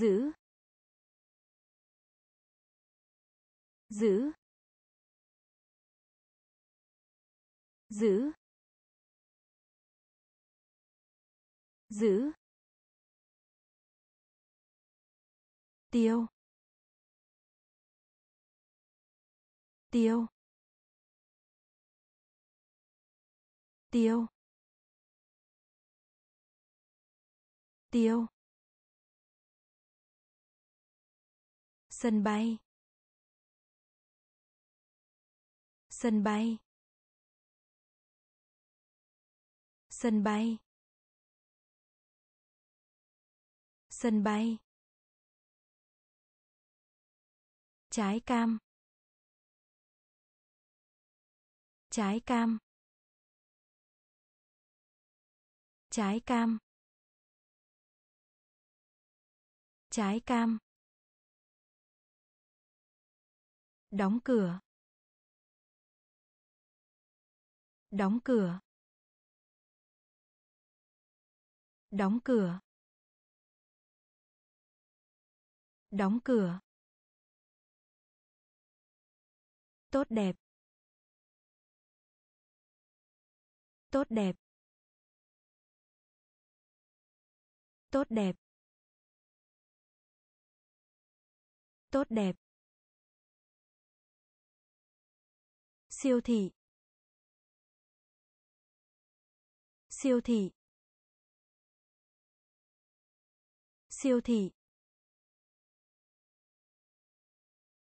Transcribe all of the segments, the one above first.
giữ giữ giữ giữ. Tiêu tiêu. Tiêu tiêu. Sân bay. Sân bay. Sân bay. Sân bay. Trái cam. Trái cam. Trái cam. Trái cam. Đóng cửa. Đóng cửa. Đóng cửa. Đóng cửa. Tốt đẹp. Tốt đẹp. Tốt đẹp. Tốt đẹp. Siêu thị. Siêu thị. Siêu thị.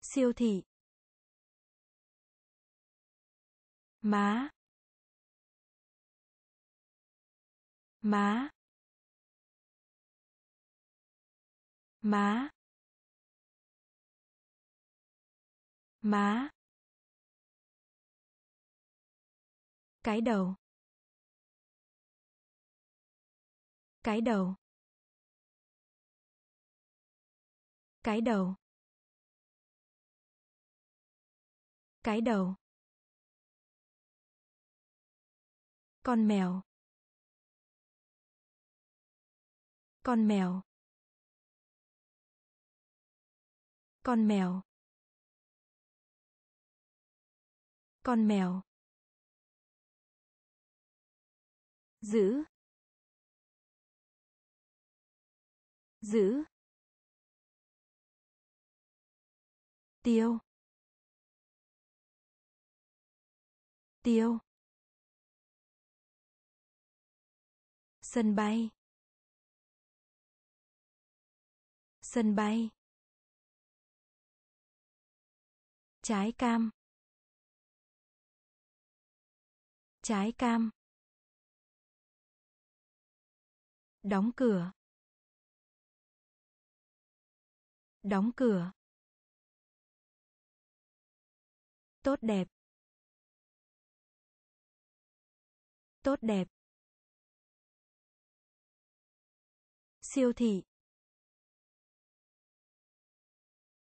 Siêu thị. Má. Má. Má. Má. Cái đầu. Cái đầu. Cái đầu. Cái đầu. Con mèo. Con mèo. Con mèo. Con mèo. Giữ giữ tiêu tiêu sân bay sân bay trái cam trái cam. Đóng cửa. Đóng cửa. Tốt đẹp. Tốt đẹp. Siêu thị.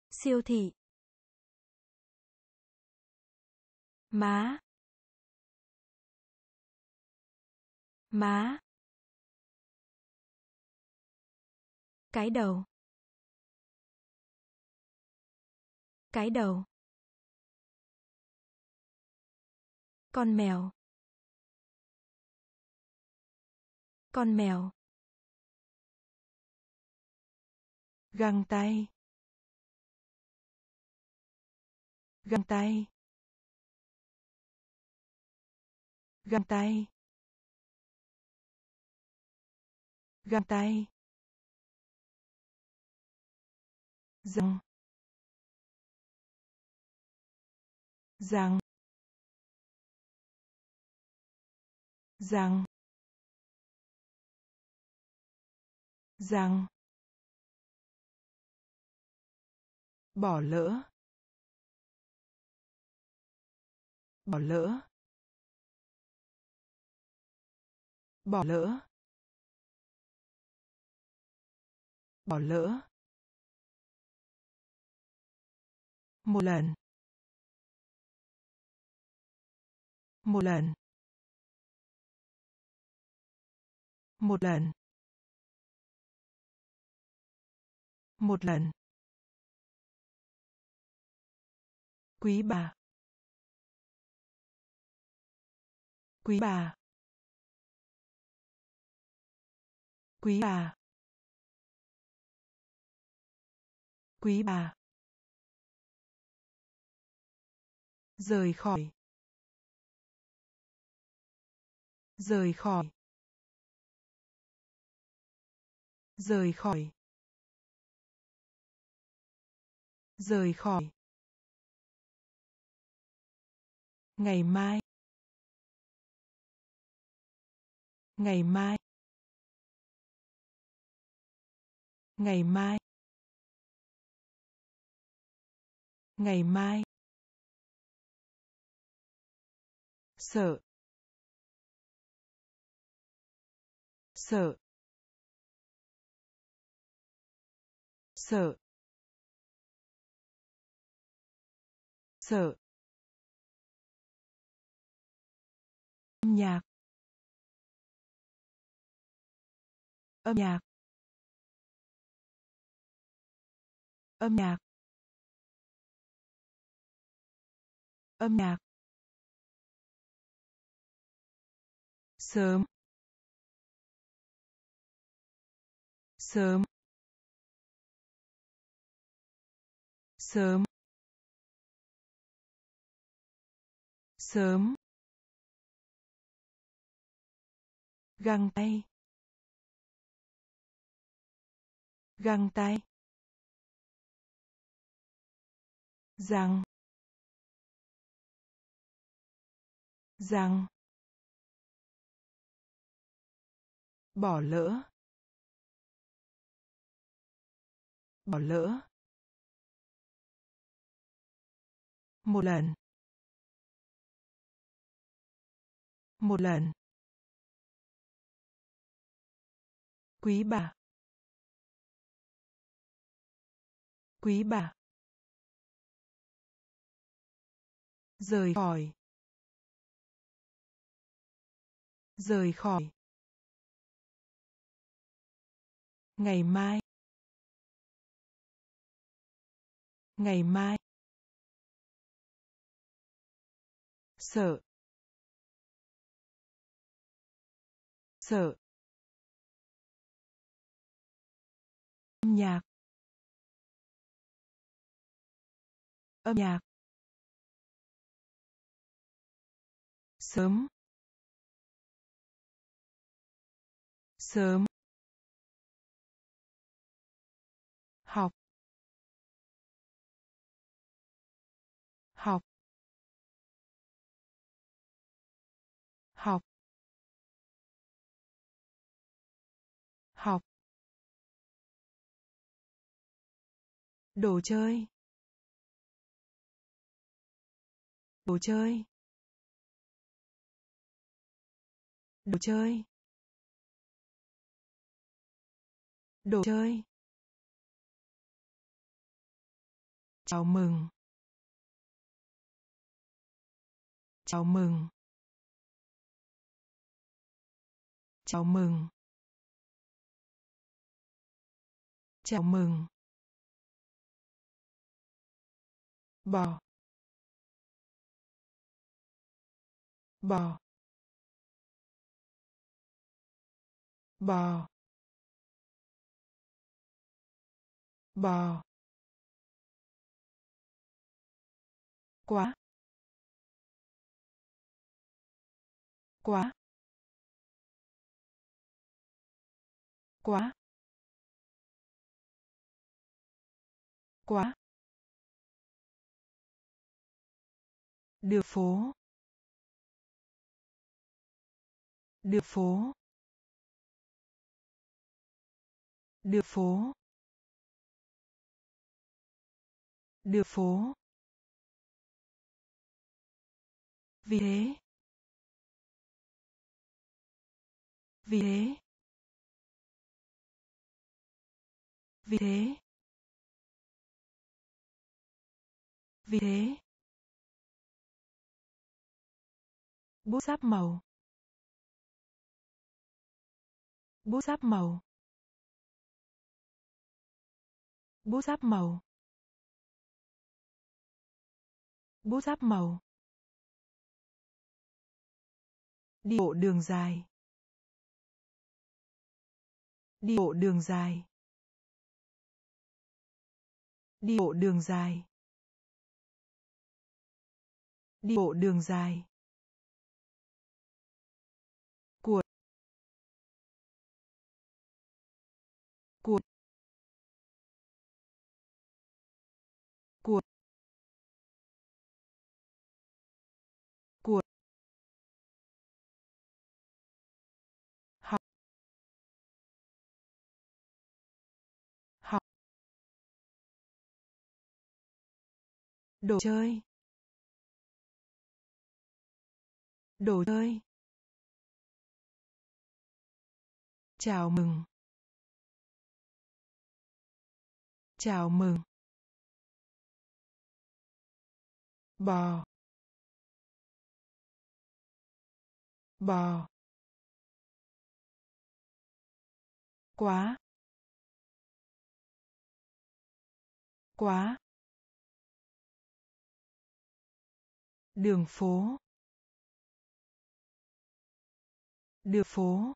Siêu thị. Má. Má. Cái đầu. Cái đầu. Con mèo. Con mèo. Găng tay. Găng tay. Găng tay. Găng tay. Rằng rằng rằng rằng bỏ lỡ. Bỏ lỡ. Bỏ lỡ. Bỏ lỡ. Một lần. Một lần. Một lần. Một lần. Quý bà. Quý bà. Quý bà. Quý bà. Rời khỏi. Rời khỏi. Rời khỏi. Rời khỏi. Ngày mai. Ngày mai. Ngày mai. Ngày mai. Sợ. Sợ. Sợ. Sợ. Âm nhạc. Âm nhạc. Âm nhạc. Âm nhạc. Sớm. Sớm. Sớm. Sớm. Găng tay. Găng tay. Rằng rằng bỏ lỡ. Bỏ lỡ. Một lần. Một lần. Quý bà. Quý bà. Rời khỏi. Rời khỏi. Ngày mai. Ngày mai. Sợ. Sợ. Âm nhạc. Âm nhạc. Sớm. Sớm. Đồ chơi. Đồ chơi. Đồ chơi. Đồ chơi. Chào mừng. Chào mừng. Chào mừng. Chào mừng. Bò. Bò. Bò. Bò. Quá. Quá. Quá. Quá. Đường phố. Đường phố. Đường phố. Đường phố. Vì thế. Vì thế. Vì thế. Vì thế. Bút sáp màu. Bút sáp màu. Bút sáp màu. Bút sáp màu. Đi bộ đường dài. Đi bộ đường dài. Đi bộ đường dài. Đi bộ đường dài. Đồ chơi. Đồ chơi. Chào mừng. Chào mừng. Bò. Bò. Quá. Quá. Đường phố. Đường phố.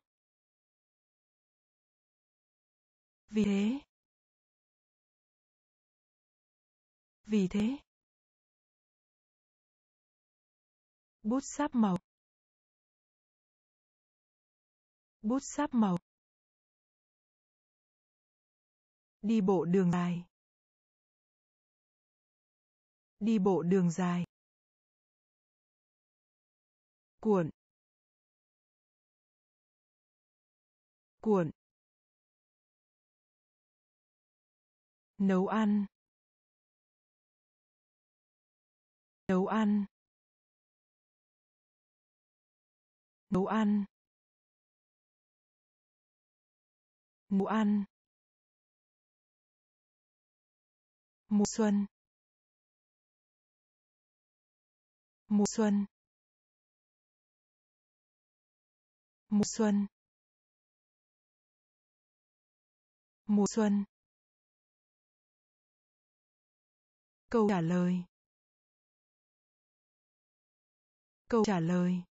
Vì thế. Vì thế. Bút sáp màu. Bút sáp màu. Đi bộ đường dài. Đi bộ đường dài cuộn. Cuộn. Nấu ăn. Nấu ăn. Nấu ăn. Nấu ăn. Mùa xuân. Mùa xuân. Mùa xuân. Mùa xuân. Câu trả lời. Câu trả lời.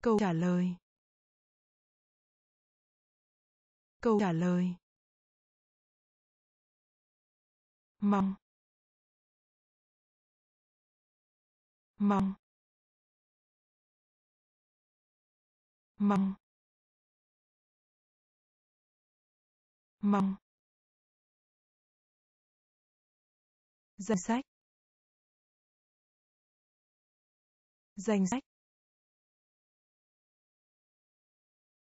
Câu trả lời. Câu trả lời. Mong. Mong. Mong. Mong. Danh sách. Danh sách.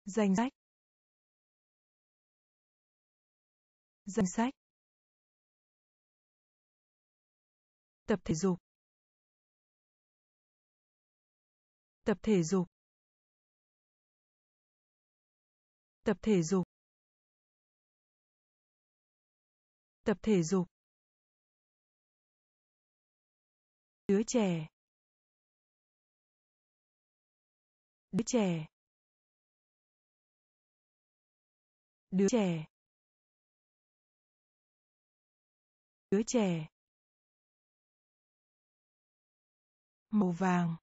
Danh sách. Danh sách. Tập thể dục. Tập thể dục. Tập thể dục. Tập thể dục. Đứa trẻ. Đứa trẻ. Đứa trẻ. Đứa trẻ. Màu vàng.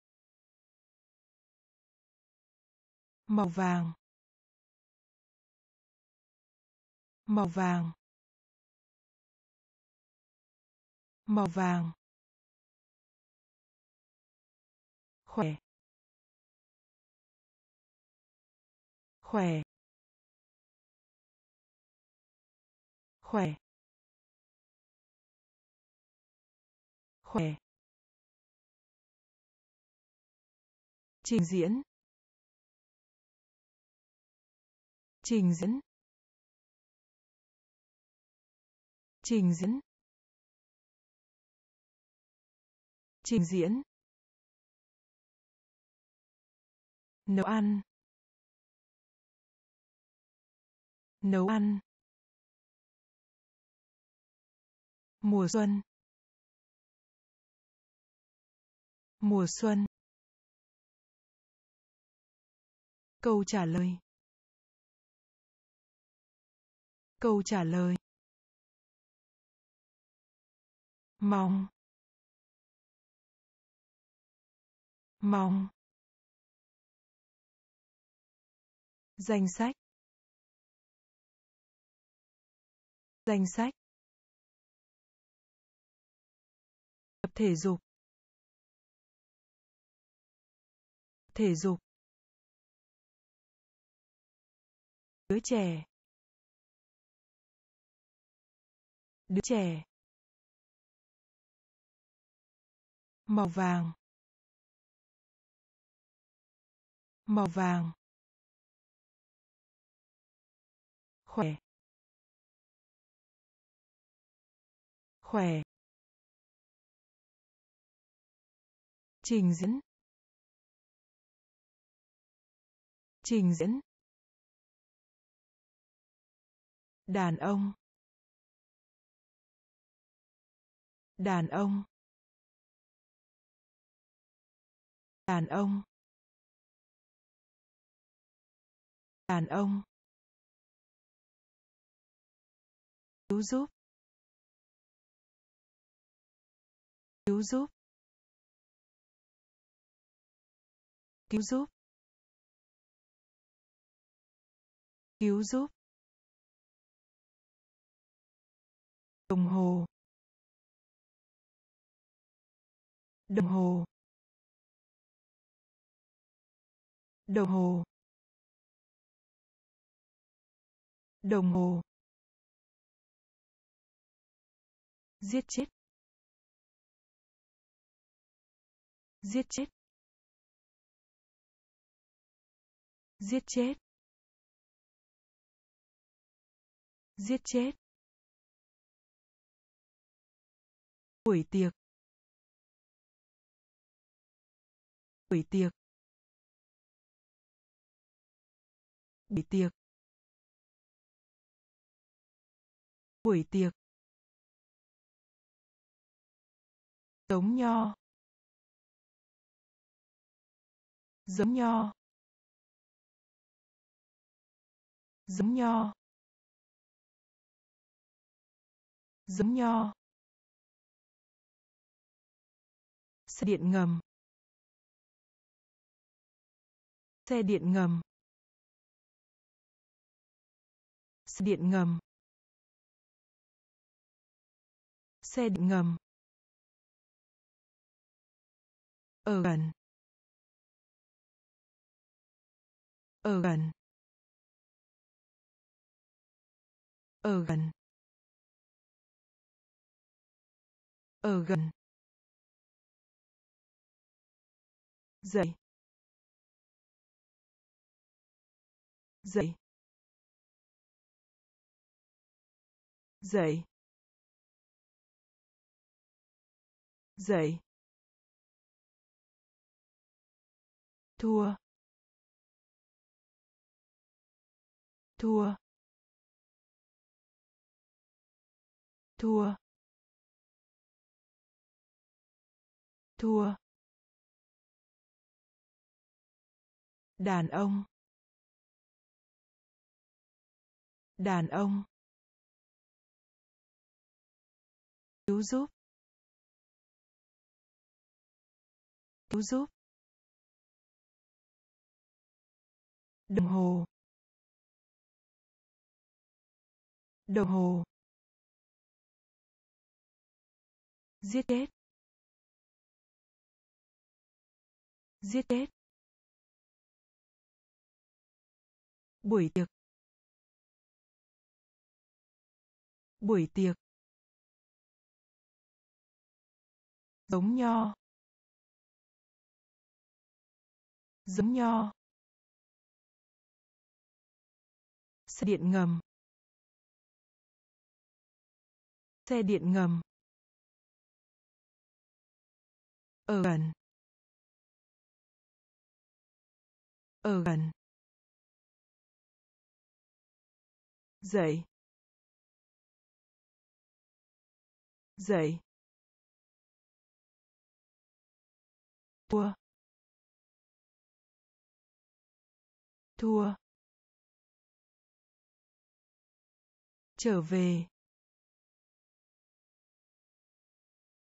Màu vàng. Màu vàng. Màu vàng. Khỏe. Khỏe. Khỏe. Khỏe. Trình diễn. Trình diễn. Trình diễn. Trình diễn. Nấu ăn. Nấu ăn. Mùa xuân. Mùa xuân. Câu trả lời. Câu trả lời. Mong. Mong. Danh sách. Danh sách. Tập thể dục. Thể dục. Đứa trẻ. Đứa trẻ. Màu vàng. Màu vàng. Khỏe. Khỏe. Trình diễn. Trình diễn. Đàn ông. Đàn ông. Đàn ông. Đàn ông. Cứu giúp. Cứu giúp. Cứu giúp. Cứu giúp. Đồng hồ. Đồng hồ. Đồng hồ. Đồng hồ. Giết chết. Giết chết. Giết chết. Giết chết. Buổi tiệc. Buổi tiệc. Buổi tiệc. Buổi tiệc. Giống nho. Giống nho. Giống nho. Giống nho. Xe điện ngầm. Xe điện ngầm. Xe điện ngầm. Xe điện ngầm. Ở gần. Ở gần. Ở gần. Ở gần. Dậy. Dậy. Dậy. Dậy. Thua. Thua. Thua. Thua. Đàn ông. Đàn ông. Cứu giúp. Cứu giúp. Đồng hồ. Đồng hồ. Giết chết. Giết chết. Buổi tiệc. Buổi tiệc. Giống nho. Giống nho. Xe điện ngầm. Xe điện ngầm. Ở gần. Ở gần. Dậy. Dậy. Thua. Thua. Trở về.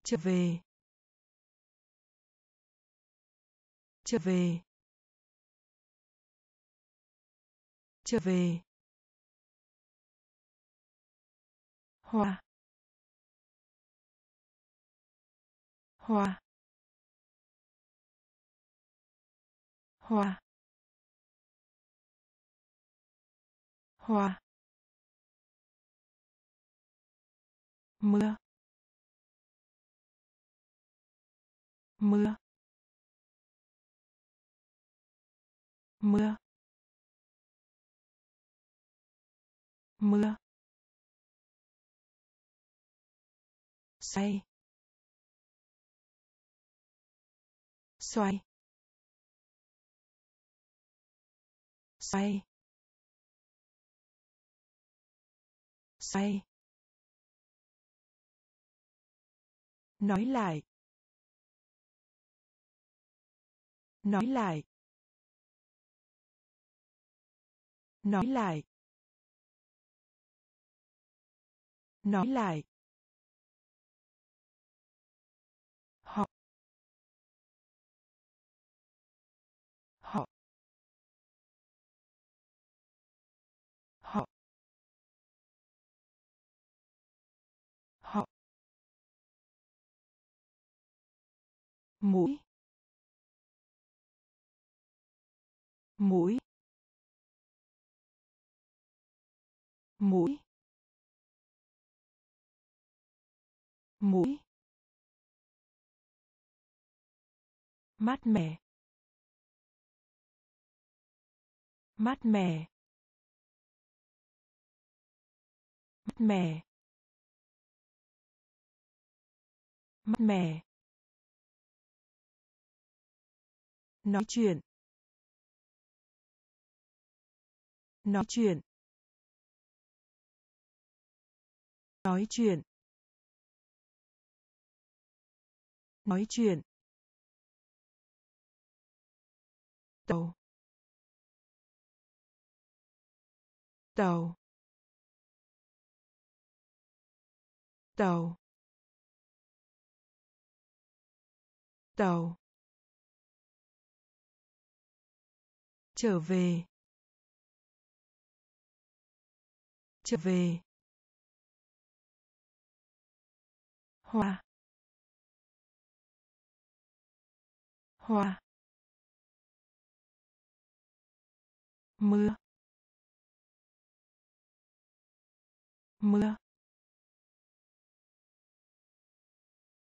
Trở về. Trở về. Trở về. Hoa. Hoa. Hòa hòa mưa. Mưa. Mưa. Mưa. Xoay. Xoay. Xoay xoay nói lại. Nói lại. Nói lại. Nói lại. Mũi mũi mũi mũi mát mẻ mát mẻ mát mẻ mát mẻ nói chuyện. Nói chuyện. Nói chuyện. Nói chuyện. Tàu. Tàu. Tàu. Tàu. Trở về. Trở về. Hoa. Hoa. Mưa. Mưa.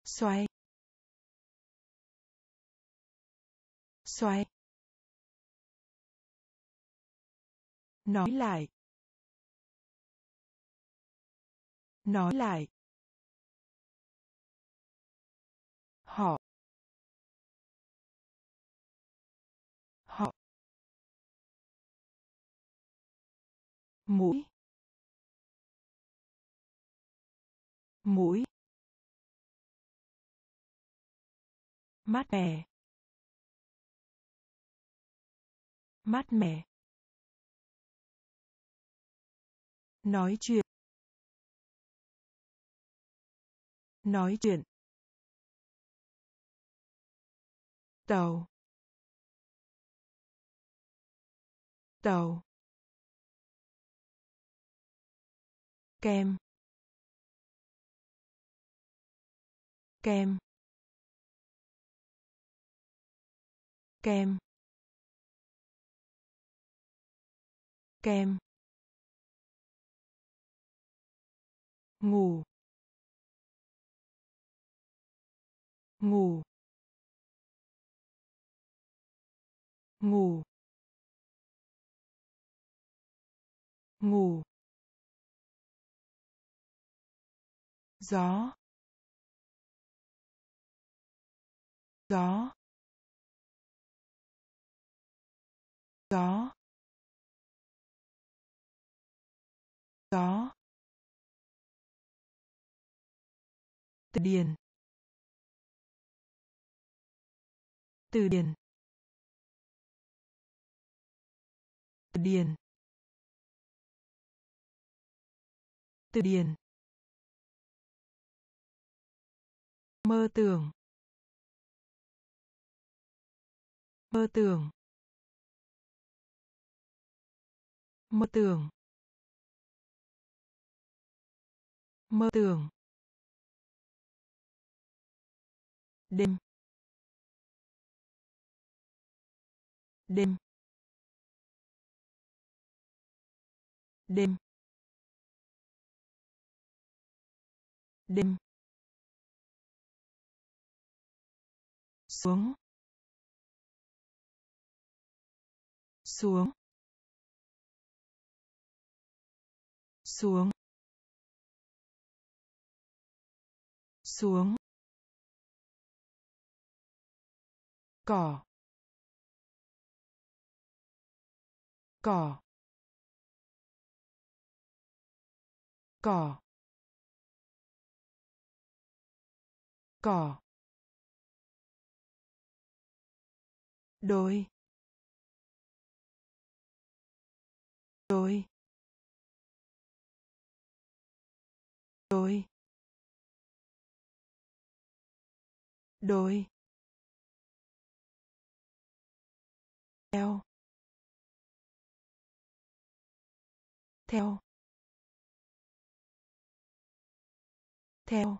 Xoay xoay nói lại. Nói lại. Họ. Họ. Mũi. Mũi. Mát mẻ. Mát mẻ. Nói chuyện. Nói chuyện. Tàu. Tàu. Kem. Kem. Kem. Kem. Ngủ ngủ ngủ ngủ gió gió gió gió từ điển từ điển từ điển từ điển mơ tưởng. Mơ tưởng. Mơ tưởng. Mơ tưởng. Đêm. Đêm. Đêm. Đêm. Xuống. Xuống. Xuống. Xuống. Cỏ cỏ cỏ cỏ. Đôi đôi đôi đôi. Theo. Theo. Theo.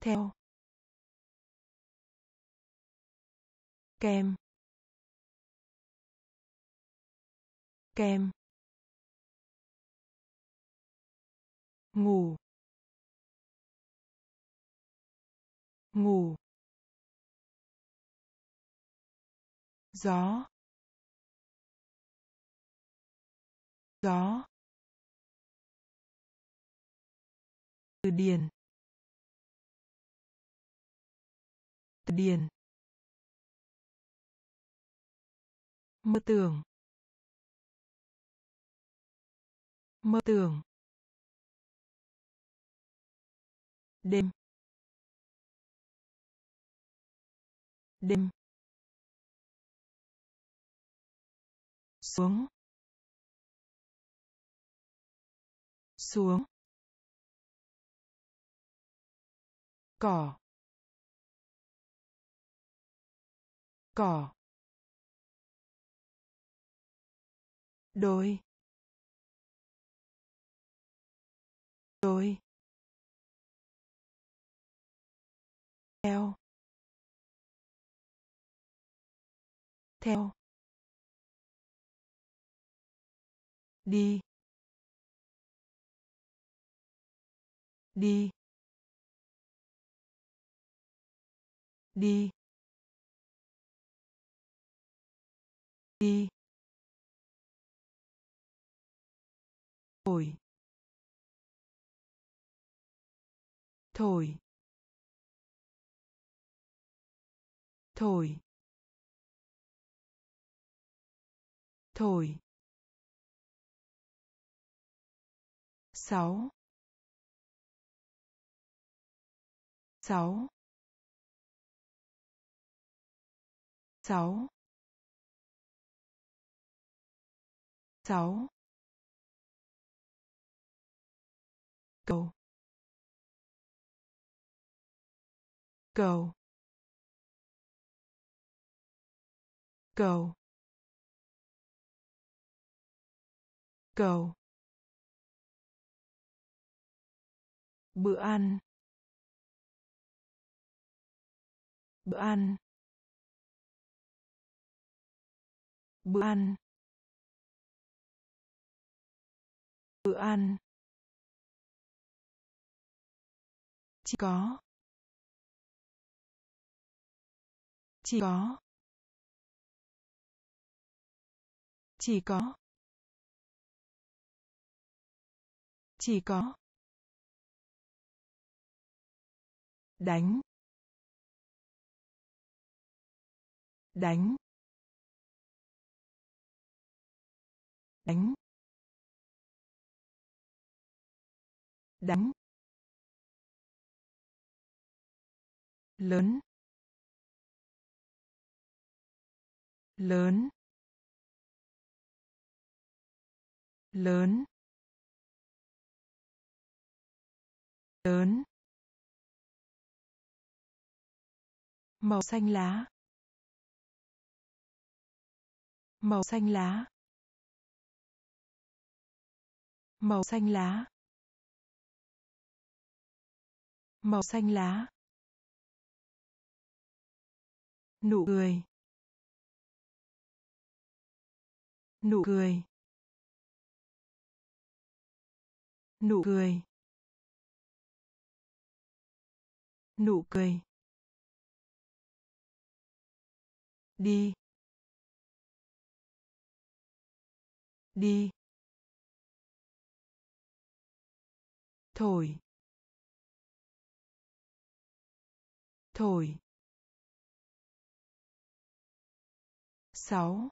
Theo. Kem kem ngủ. Ngủ. Gió. Gió. Từ điển. Từ điển. Mơ tưởng. Mơ tưởng. Đêm. Đêm. Xuống xuống cỏ cỏ đôi đôi theo theo đi. Đi. Đi. Đi. Thổi. Thổi. Thổi. Thổi. Sáu. Sáu. Sáu. Sáu. Cầu. Cầu. Cầu. Cầu. Bữa ăn. Bữa ăn. Bữa ăn. Bữa ăn. Chỉ có. Chỉ có. Chỉ có. Chỉ có. Đánh. Đánh. Đánh. Đánh. Lớn. Lớn. Lớn. Lớn. Màu xanh lá. Màu xanh lá. Màu xanh lá. Màu xanh lá. Nụ cười. Nụ cười. Nụ cười. Nụ cười. Đi. Đi. Thổi thổi sáu.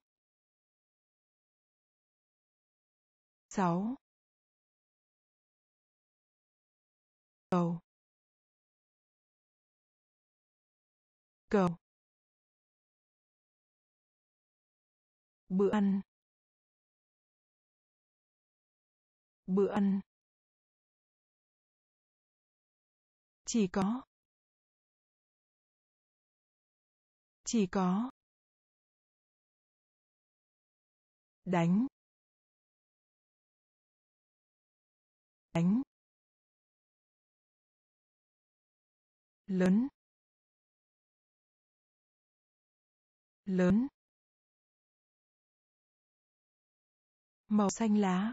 Sáu. Cầu. Cầu. Bữa ăn. Bữa ăn. Chỉ có. Chỉ có. Đánh. Đánh. Lớn. Lớn. Màu xanh lá.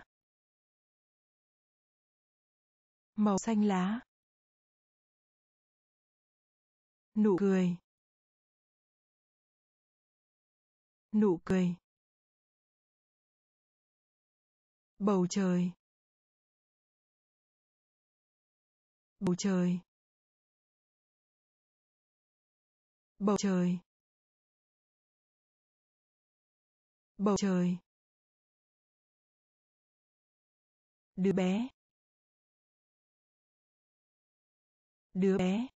Màu xanh lá. Nụ cười. Nụ cười. Bầu trời. Bầu trời. Bầu trời. Bầu trời. Đứa bé đứa bé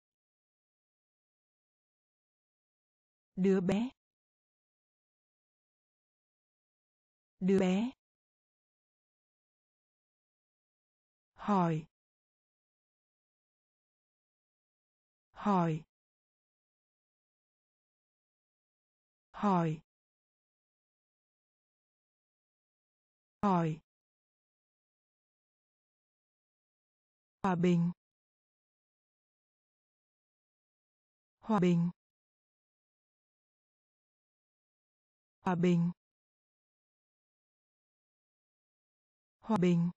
đứa bé đứa bé. Hỏi. Hỏi. Hỏi. Hỏi. Hòa bình. Hòa bình. Hòa bình. Hòa bình.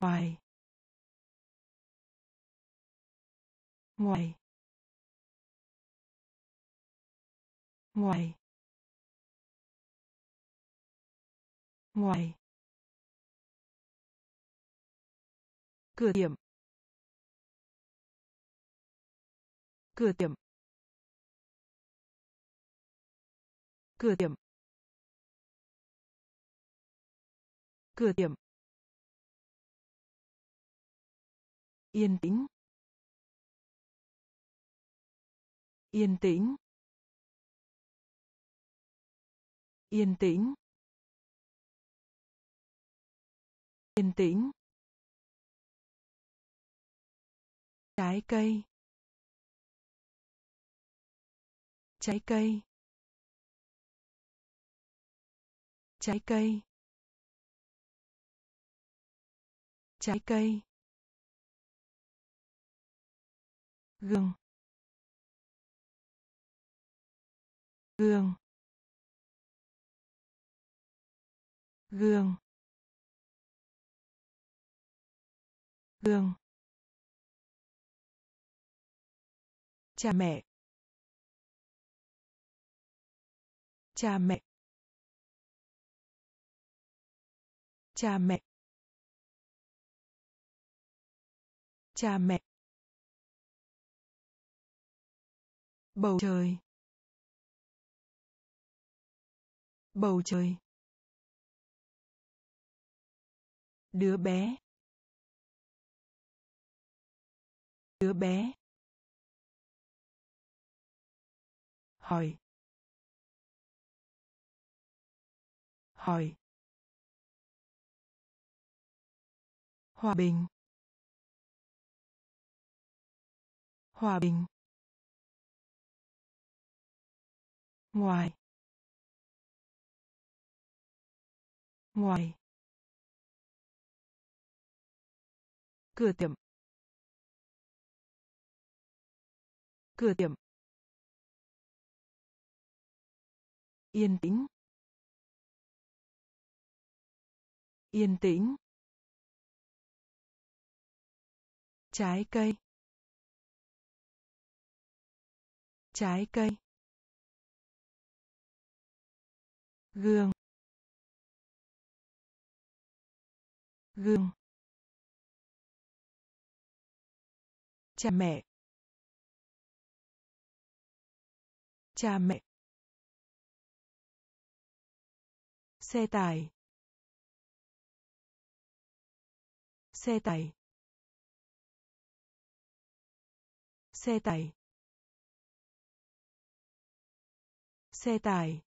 Ngoài. Ngoài. Ngoài. Ngoài. Cửa tiệm. Cửa tiệm. Cửa tiệm. Cửa tiệm. Yên tĩnh. Yên tĩnh. Yên tĩnh. Yên tĩnh. Trái cây. Trái cây. Trái cây. Trái cây. Gương gương gương gương cha mẹ. Cha mẹ. Cha mẹ. Cha mẹ. Bầu trời. Bầu trời. Đứa bé. Đứa bé. Hỏi. Hỏi. Hòa bình. Hòa bình. Ngoài. Ngoài. Cửa tiệm. Cửa tiệm. Yên tĩnh. Yên tĩnh. Trái cây. Trái cây. Gương. Gương. Cha mẹ. Cha mẹ. Xe tải. Xe tải. Xe tải. Xe tải.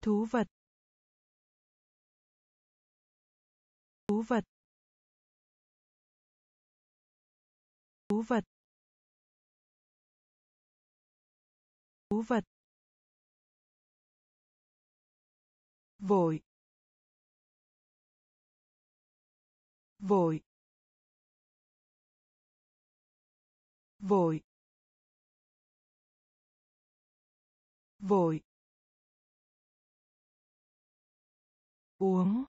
Thú vật. Thú vật. Thú vật. Thú vật. Vội. Vội. Vội. Vội. Uống.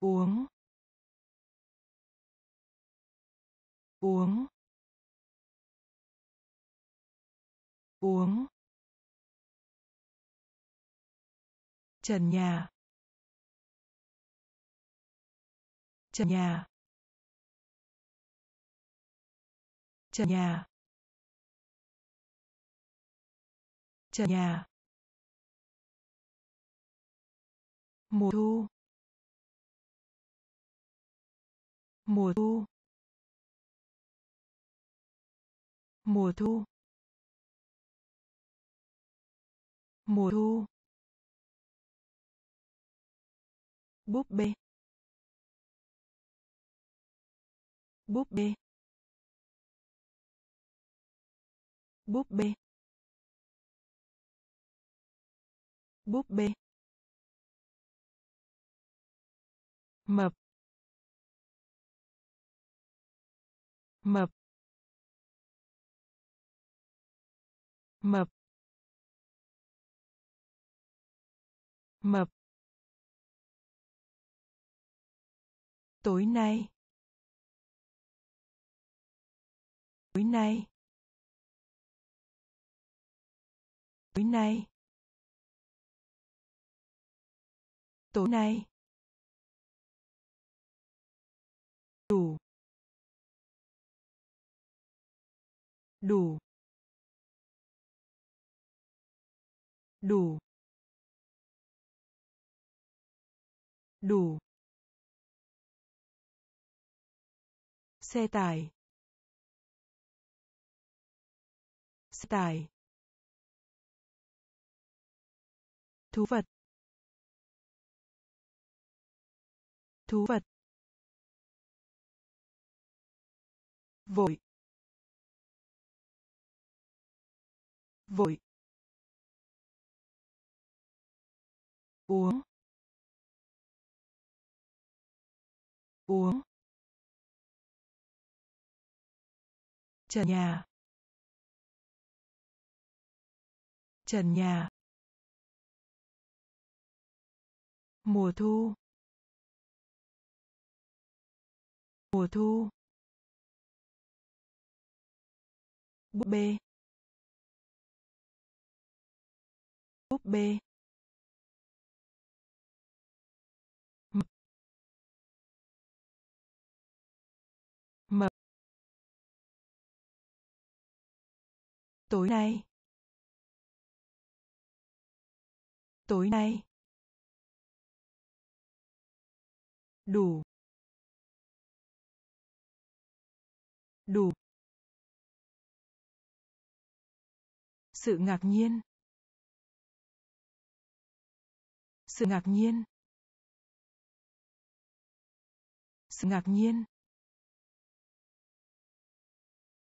Uống. Uống. Uống. Trần nhà. Trần nhà. Trần nhà. Trần nhà. Mùa thu. Mùa thu. Mùa thu. Mùa thu. Búp bê. Búp bê. Búp bê. Búp bê. Mập. Mập. Mập. Mập. Tối nay. Tối nay. Tối nay. Tối nay. Đủ. Đủ. Đủ. Đủ. Xe tải. Xe tải. Thú vật. Thú vật. Vội. Vội. Uống. Uống. Trần nhà. Trần nhà. Mùa thu. Mùa thu. Búp bê. Búp bê. Tối nay. Tối nay. Đủ. Đủ. Sự ngạc nhiên. Sự ngạc nhiên. Sự ngạc nhiên.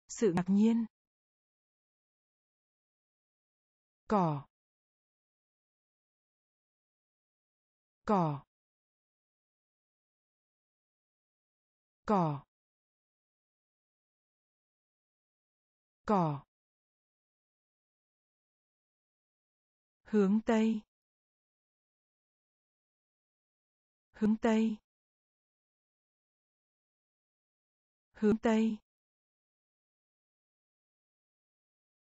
Sự ngạc nhiên. Cỏ. Cỏ. Cỏ. Cỏ. Hướng tây. Hướng tây. Hướng tây.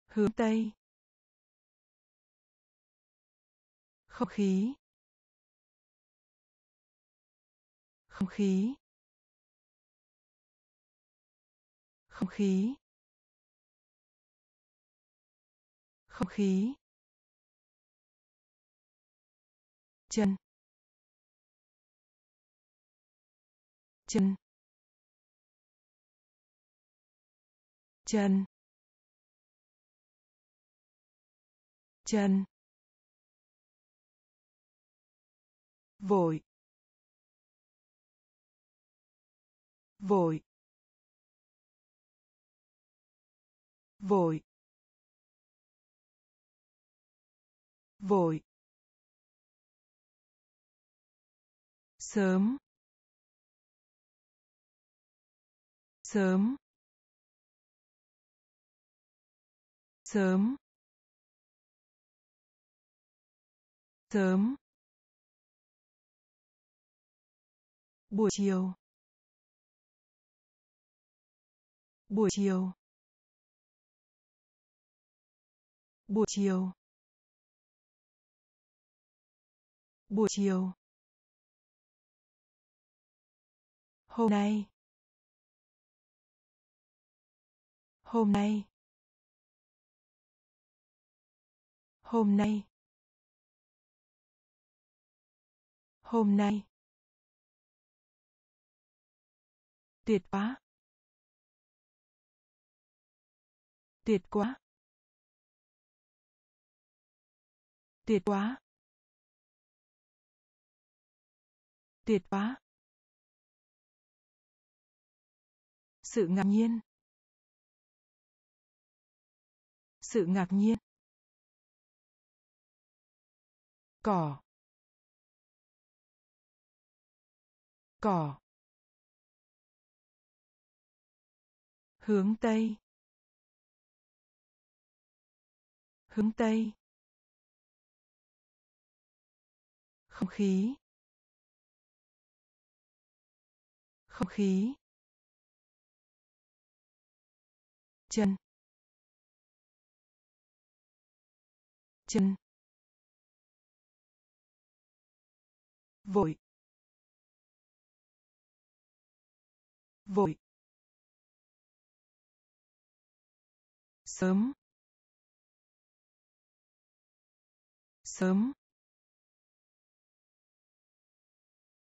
Hướng tây. Không khí. Không khí. Không khí. Không khí. Chân. Chân. Chân. Chân. Vội. Vội. Vội. Vội. Sớm. Sớm. Sớm. Sớm. Buổi chiều. Buổi chiều. Buổi chiều. Buổi chiều. Hôm nay. Hôm nay. Hôm nay. Hôm nay. Tuyệt quá. Tuyệt quá. Tuyệt quá. Tuyệt quá. Sự ngạc nhiên. Sự ngạc nhiên. Cỏ. Cỏ. Hướng tây. Hướng tây. Không khí. Không khí. Chân. Chân. Vội. Vội. Sớm. Sớm.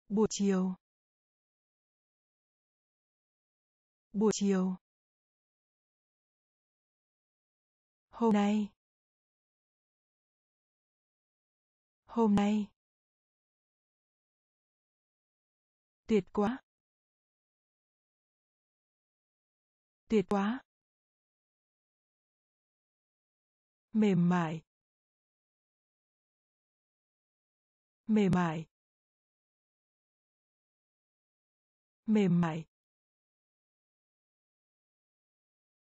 Buổi chiều. Buổi chiều. Hôm nay. Hôm nay. Tuyệt quá. Tuyệt quá. Mềm mại. Mềm mại. Mềm mại.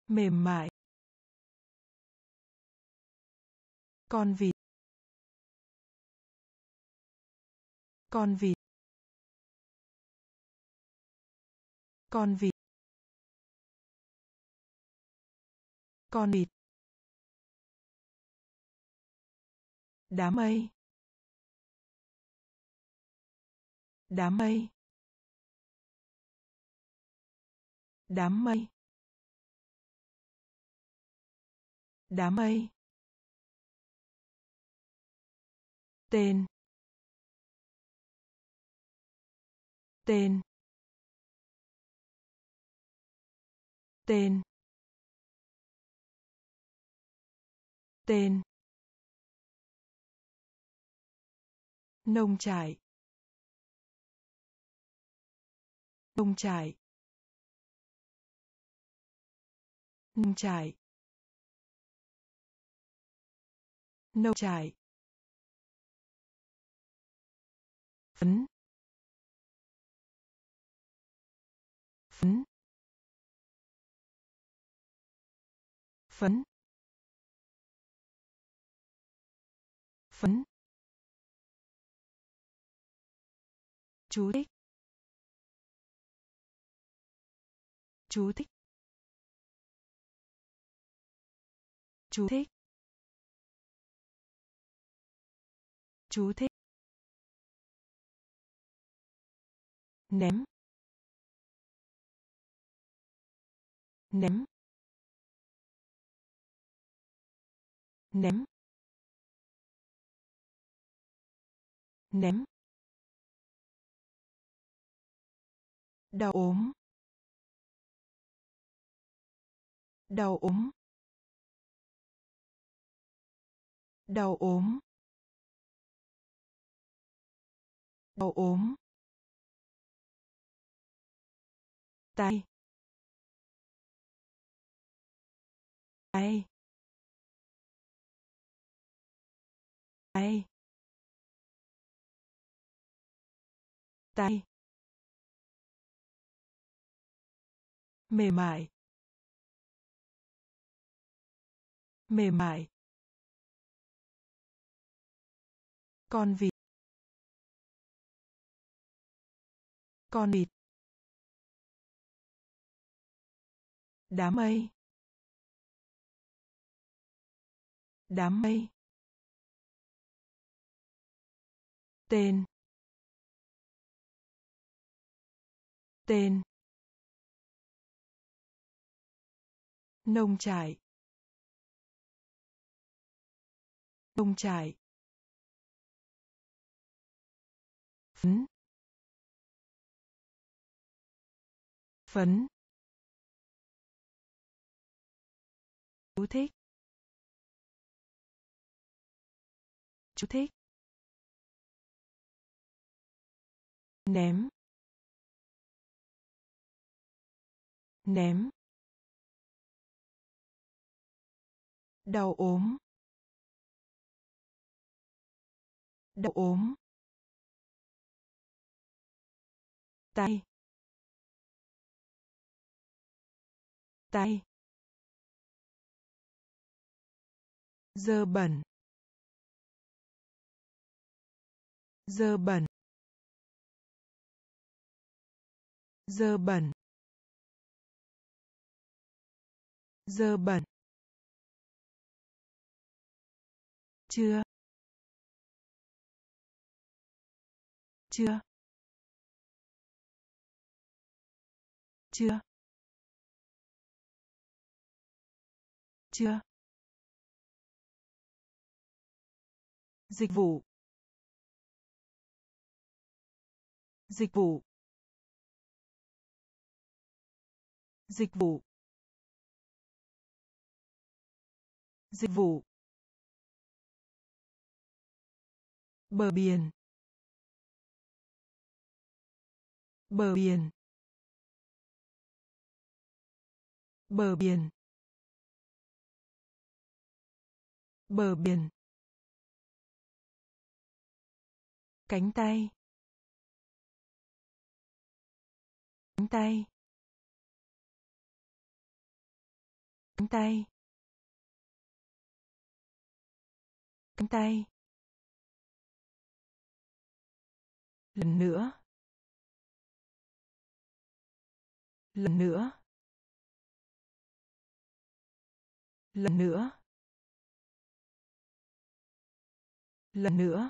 Mềm mại. Con vịt. Con vịt. Con vịt. Con vịt. Đám mây. Đám mây. Đám mây. Đám mây. Tên. Tên. Tên. Tên. Nông trại. Nông trại. Nông trại. Nông trại. Phấn. Phấn. Phấn. Phấn. Chú thích. Chú thích. Chú thích. Chú thích. Ném. Ném. Ném. Ném. Đau ốm. Đau ốm. Đau ốm. Đau ốm. Tay. Tay. Tay. Tay. Mềm mại. Mềm mại. Con vịt. Con vịt. Đám mây. Đám mây. Tên. Tên. Nông trại. Nông trại. Phấn. Phấn. Chú thích. Chú thích. Ném. Ném. Đau ốm. Đau ốm. Tay. Tay. Dơ bẩn. Dơ bẩn. Dơ bẩn. Dơ bẩn. Chưa chưa chưa chưa dịch vụ dịch vụ dịch vụ dịch vụ bờ biển. Bờ biển. Bờ biển. Bờ biển. Cánh tay. Cánh tay. Cánh tay. Cánh tay. Lần nữa. Lần nữa. Lần nữa. Lần nữa.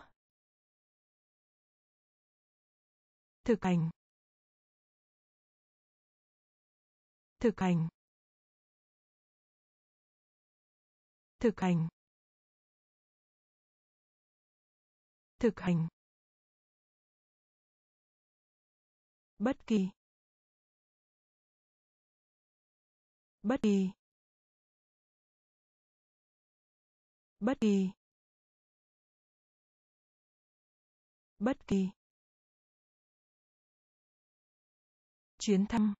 Thực hành. Thực hành. Thực hành. Thực hành. Bất kỳ. Bất kỳ. Bất kỳ. Bất kỳ. Chuyến thăm.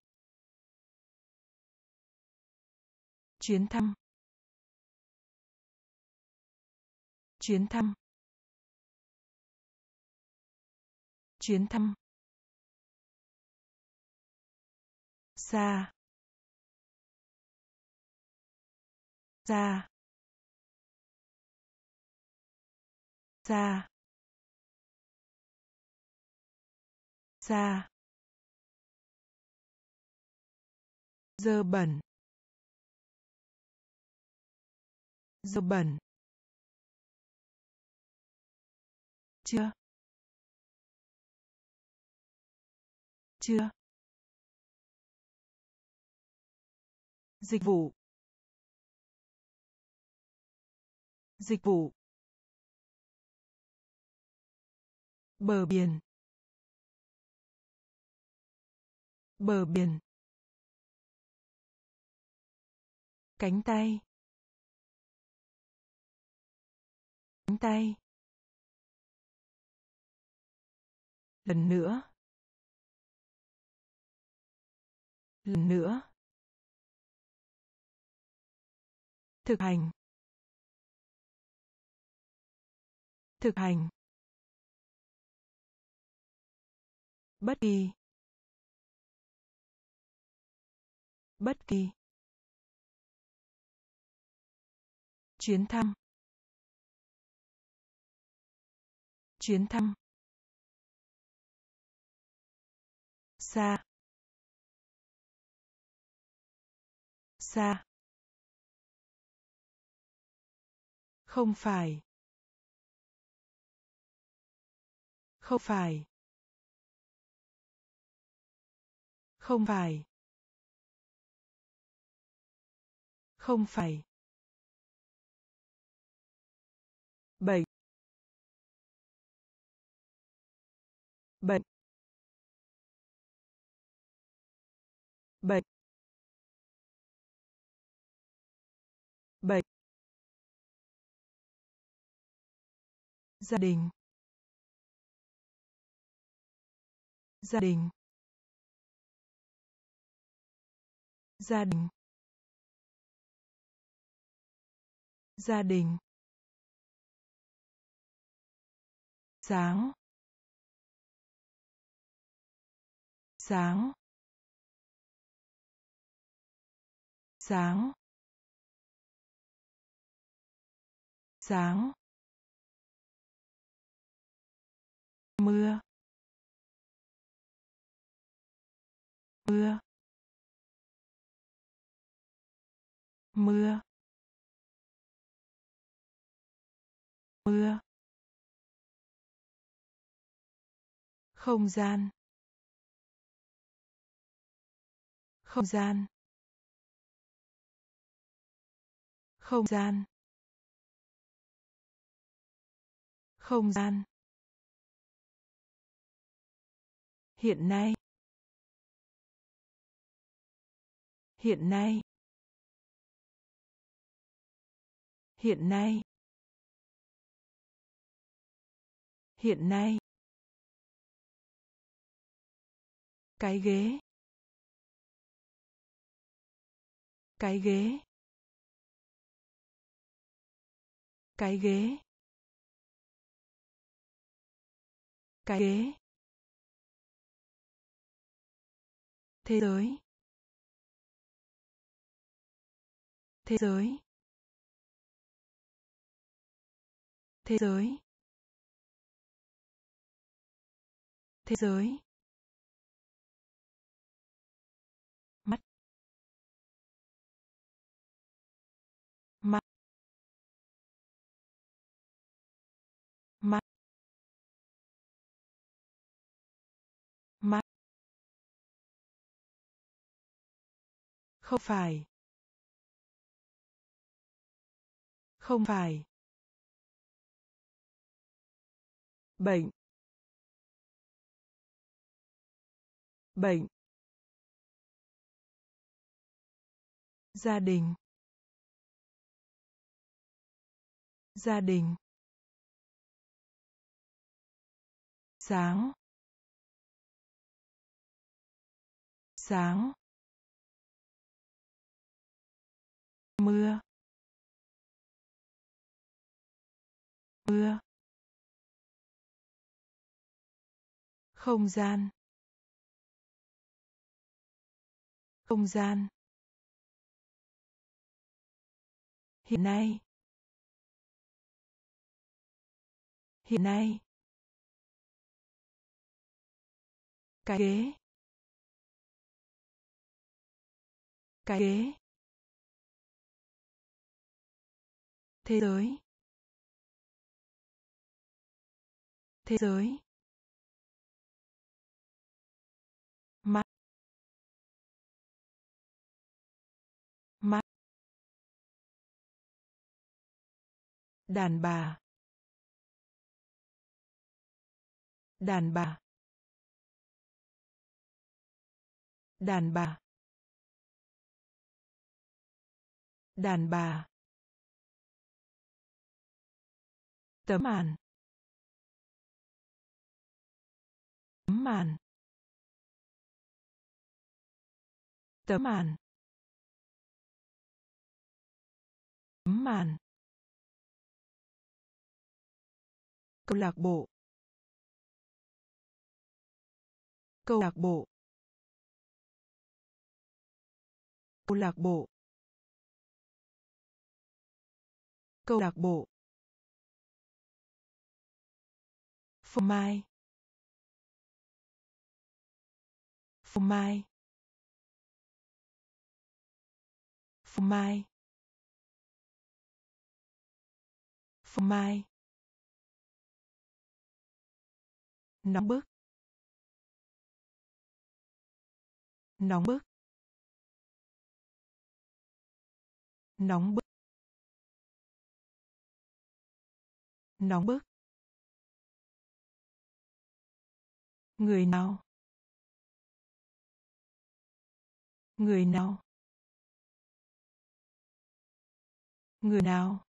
Chuyến thăm. Chuyến thăm. Chuyến thăm. Xa xa xa xa dơ bẩn. Dơ bẩn. Chưa. Chưa. Dịch vụ. Dịch vụ. Bờ biển. Bờ biển. Cánh tay. Cánh tay. Lần nữa. Lần nữa. Thực hành. Thực hành. Bất kỳ. Bất kỳ. Chuyến thăm. Chuyến thăm. Xa. Xa. Không phải. Không phải. Không phải. Không phải. Bệnh. Bệnh. Bệnh. Bệnh. Gia đình. Gia đình. Gia đình. Gia đình. Sáng. Sáng. Sáng. Sáng. Mưa. Mưa. Mưa. Mưa. Không gian. Không gian. Không gian. Không gian. Hiện nay. Hiện nay. Hiện nay. Hiện nay. Cái ghế. Cái ghế. Cái ghế. Cái ghế. Thế giới. Thế giới. Thế giới. Thế giới. Không phải. Không phải. Bệnh. Bệnh. Gia đình. Gia đình. Sáng. Sáng. Mưa. Mưa. Không gian. Không gian. Hiện nay. Hiện nay. Cái ghế. Cái ghế. Thế giới. Thế giới. Mắt mắt đàn bà. Đàn bà. Đàn bà. Đàn bà. Tấm màn. Tấm màn. Tấm màn. Tấm màn. Câu lạc bộ. Câu lạc bộ. Câu lạc bộ. Câu lạc bộ. Phô mai. Phô mai. Phô mai. Phô mai. Nóng bức. Nóng bức. Nóng bức. Nóng bức. Người nào? Người nào? Người nào?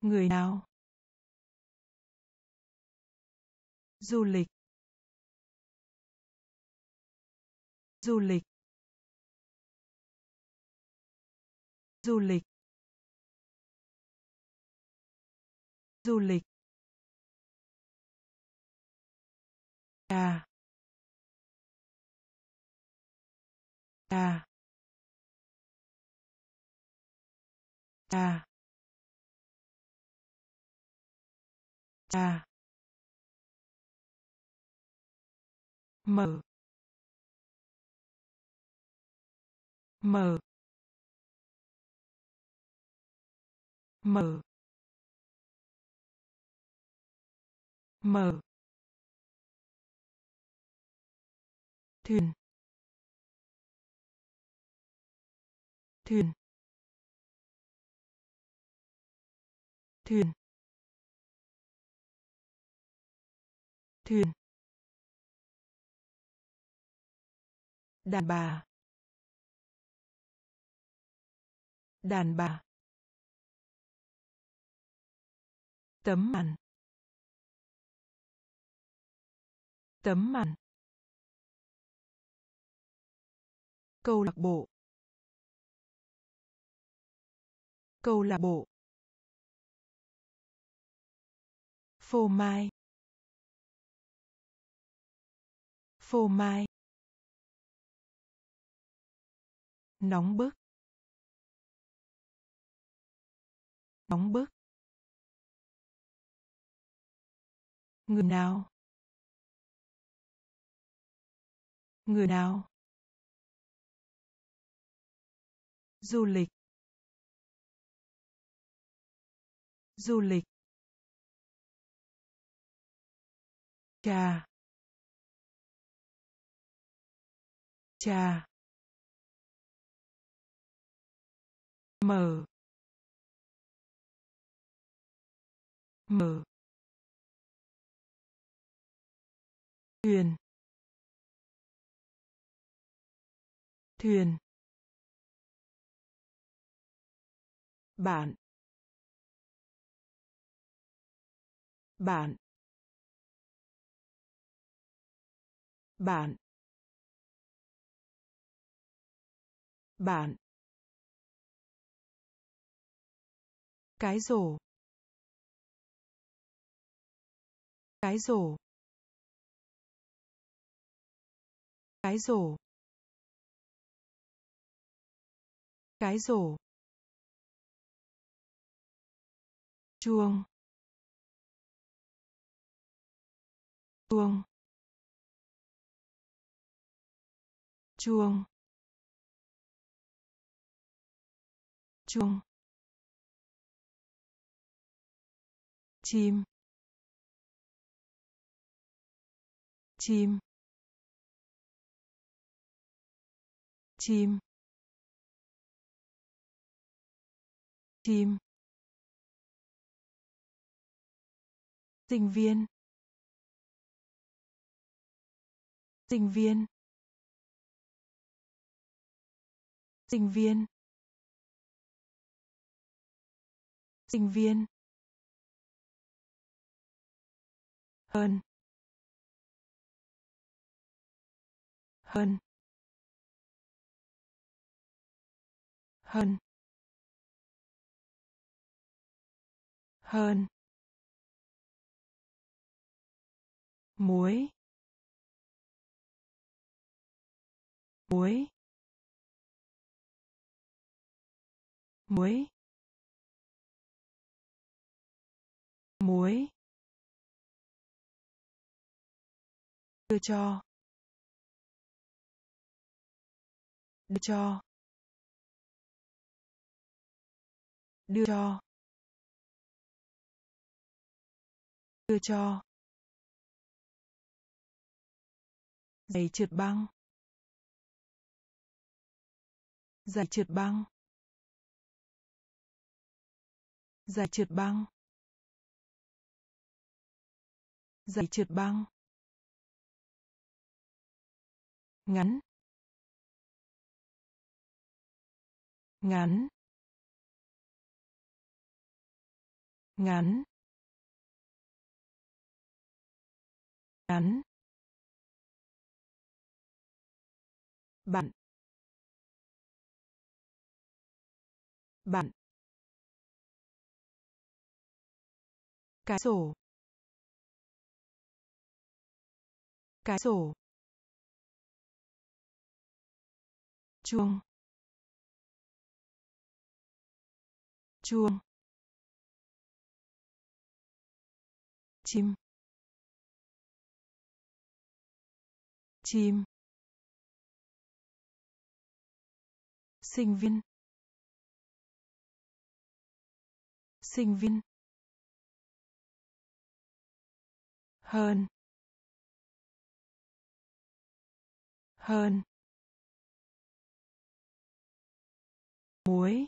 Người nào? Du lịch. Du lịch. Du lịch. Du lịch. À à à à mở. Mở. Mở. Mở. Thuyền thuyền thuyền thuyền. Đàn bà đàn bà. Tấm màn tấm màn. Câu lạc bộ. Câu lạc bộ. Phô mai. Phô mai. Nóng bức. Nóng bức. Người nào? Người nào? Du lịch. Du lịch. Trà. Trà. Mở. Mở. Thuyền. Thuyền. Bạn. bạn. bạn. bạn. cái rổ. cái rổ. cái rổ. cái rổ. Chuông chuông chuông chuông chim chim chim chim sinh viên. Sinh viên. Sinh viên. Sinh viên. Hơn. Hơn. Hơn. Hơn. Muối. Muối. Muối. Muối. Đưa cho. Đưa cho. Đưa cho. Đưa cho. Giày trượt băng. Giày trượt băng. Giày trượt băng. Giày trượt băng. Ngắn. Ngắn. Ngắn. Ngắn. Bạn bạn cái sổ cái sổ chuông chuông chim chim sinh viên. Sinh viên. Hơn. Hơn. Muối.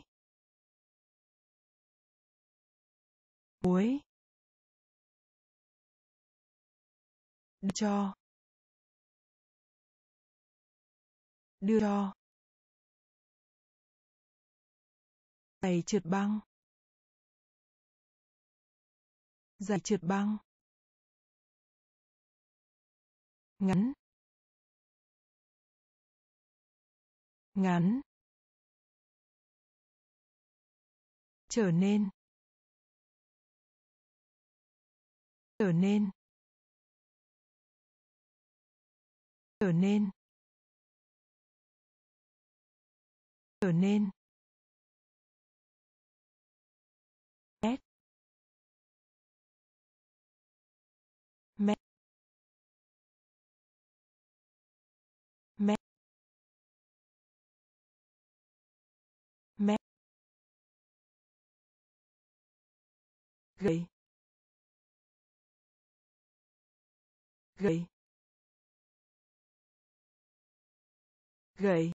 Muối. Đưa cho. Đưa cho. Giày trượt băng. Giày trượt băng. Ngắn. Ngắn. Trở nên. Trở nên. Trở nên. Trở nên. Gầy. Gầy. Gầy.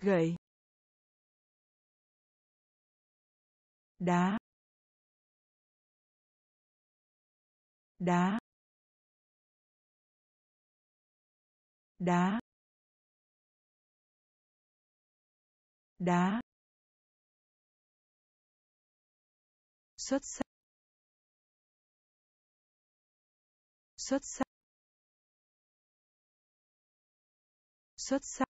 Gầy. Đá. Đá. Đá. Đá. Xuất sắc. Xuất sắc. Xuất sắc.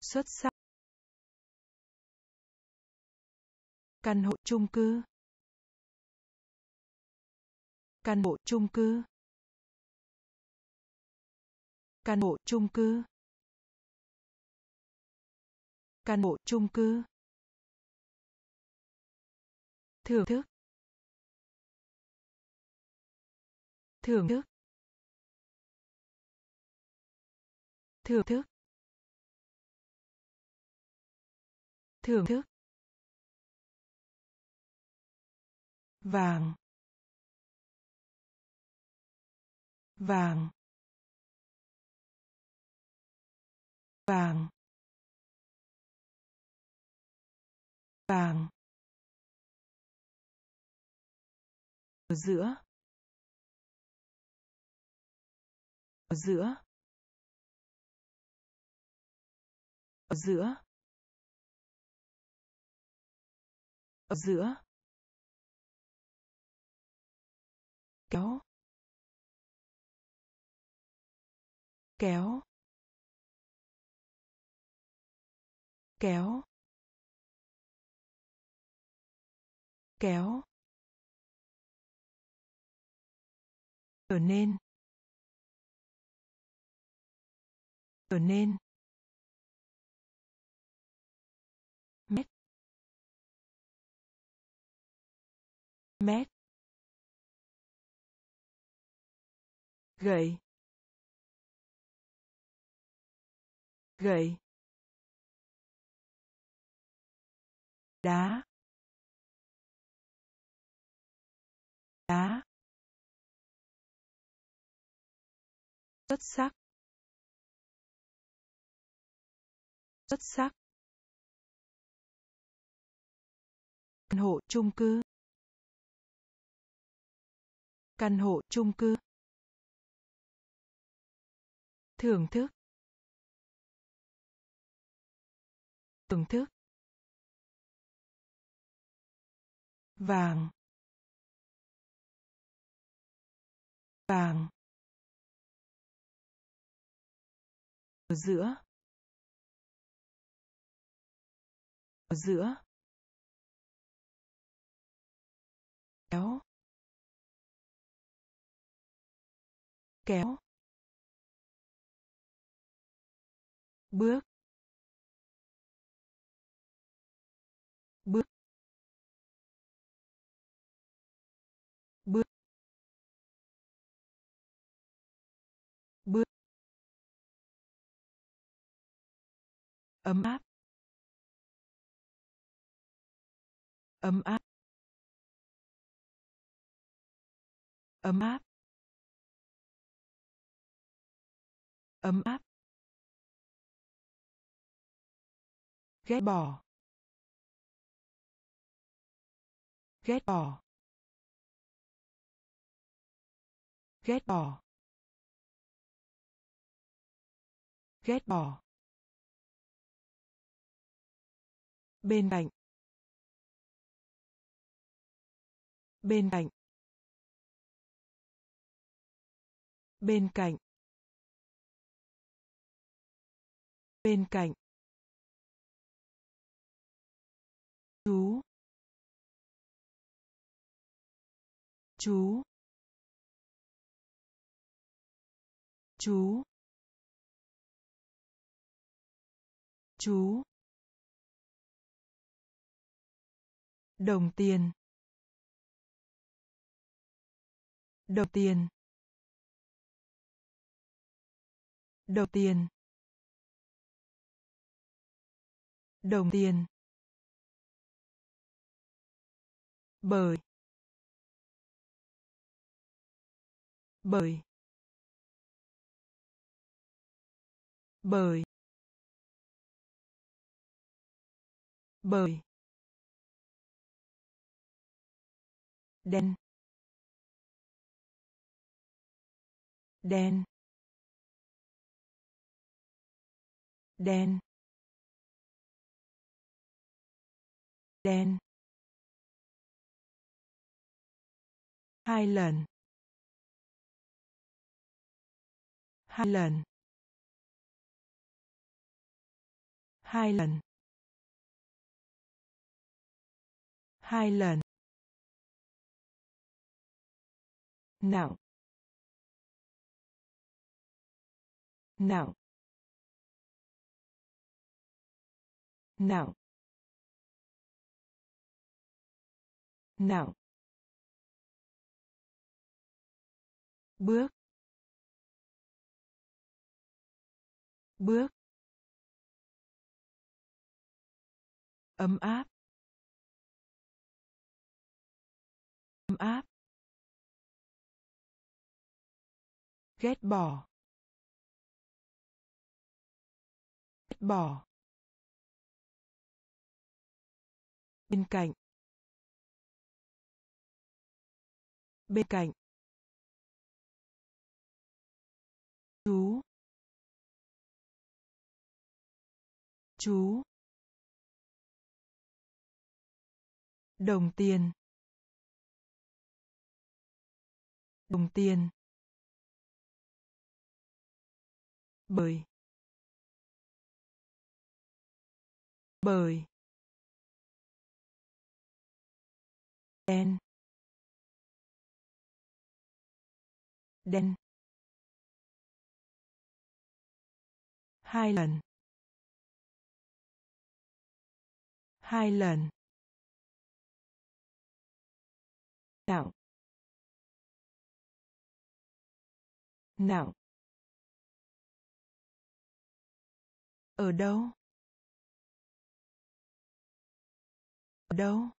Xuất sắc. Căn hộ chung cư. Căn hộ chung cư. Căn hộ chung cư. Căn hộ chung cư thưởng thức. Thưởng thức. Thưởng thức. Thưởng thức. Vàng. Vàng. Vàng. Vàng. Giữa. Ở giữa. Ở giữa. Ở giữa. Kéo. Kéo. Kéo. Kéo. Trở nên. Trở nên. Mét. Mét. Gậy. Gậy. Đá. Đá. Xuất sắc. Xuất sắc. Căn hộ chung cư. Căn hộ chung cư. Thưởng thức. Thưởng thức. Vàng. Vàng. Giữa. Ở giữa. Kéo. Kéo. Bước bước. Bước. Ấm áp. Ấm áp. Ấm áp. Ấm áp. Ghét bỏ. Ghét bỏ. Ghét bỏ. Ghét bỏ. Bên cạnh bên cạnh bên cạnh bên cạnh. Chú chú chú chú. Đồng tiền. Đồng tiền. Đồng tiền. Đồng tiền. Bởi. Bởi. Bởi. Bởi. Đen đen đen đen. Hai lần. Hai lần. Hai lần. Hai lần. Nào, nào, nào, nào, bước. Bước. Ấm áp. Ấm áp. Ghét bỏ. Ghét bỏ. Bên cạnh. Bên cạnh. Chú. Chú. Đồng tiền. Đồng tiền. Bởi bởi đen. Đen. Hai lần. Hai lần. Nào nào ở đâu? Ở đâu?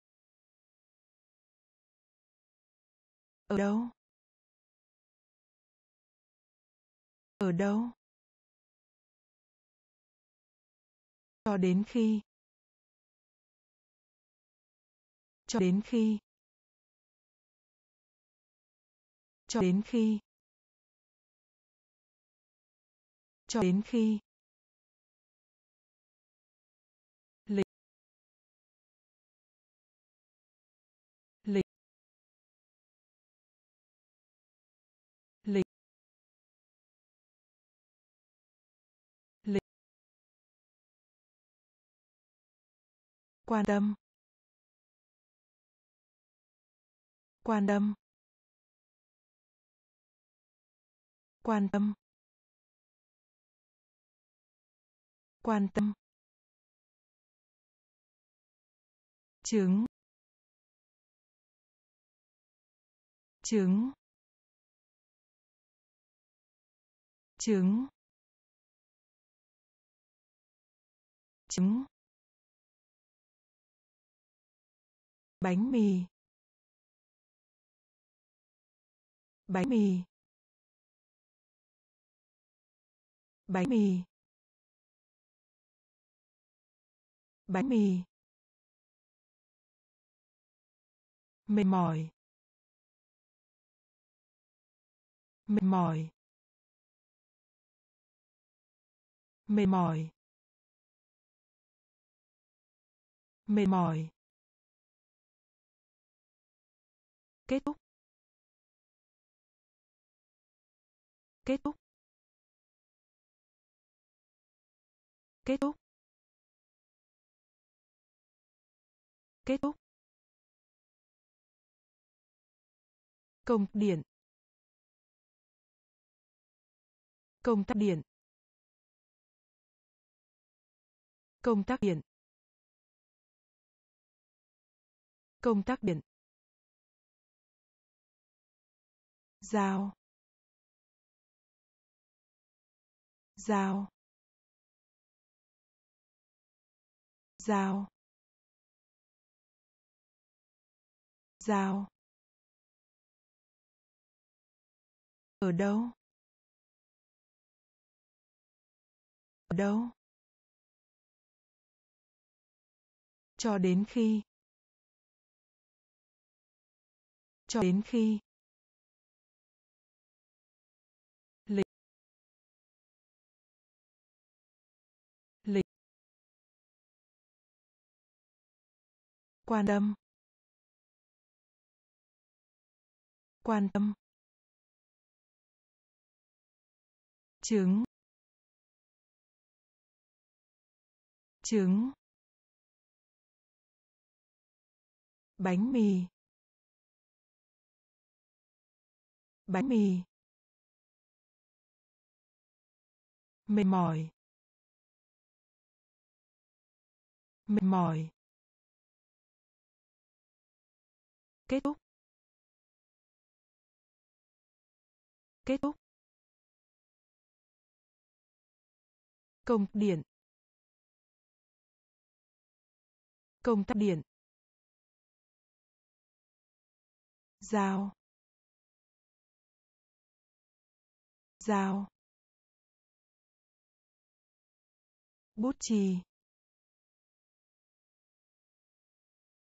Ở đâu? Ở đâu? Cho đến khi. Cho đến khi. Cho đến khi. Cho đến khi. Quan tâm. Quan tâm. Quan tâm. Quan tâm. Trứng trứng trứng trứng bánh mì. Bánh mì. Bánh mì. Bánh mì. Mệt mỏi. Mệt mỏi. Mệt mỏi. Mệt mỏi. Kết thúc. Kết thúc. Kết thúc. Kết thúc. Công điện. Công tắc điện. Công tắc điện. Công tắc điện. Giao giao giao giao ở đâu? Ở đâu? Cho đến khi. Cho đến khi. Quan tâm. Quan tâm. Trứng trứng bánh mì. Bánh mì. Mệt mỏi. Mệt mỏi. Kết thúc. Kết thúc. Công điện. Công tắc điện. Giao. Giao. Bút chì.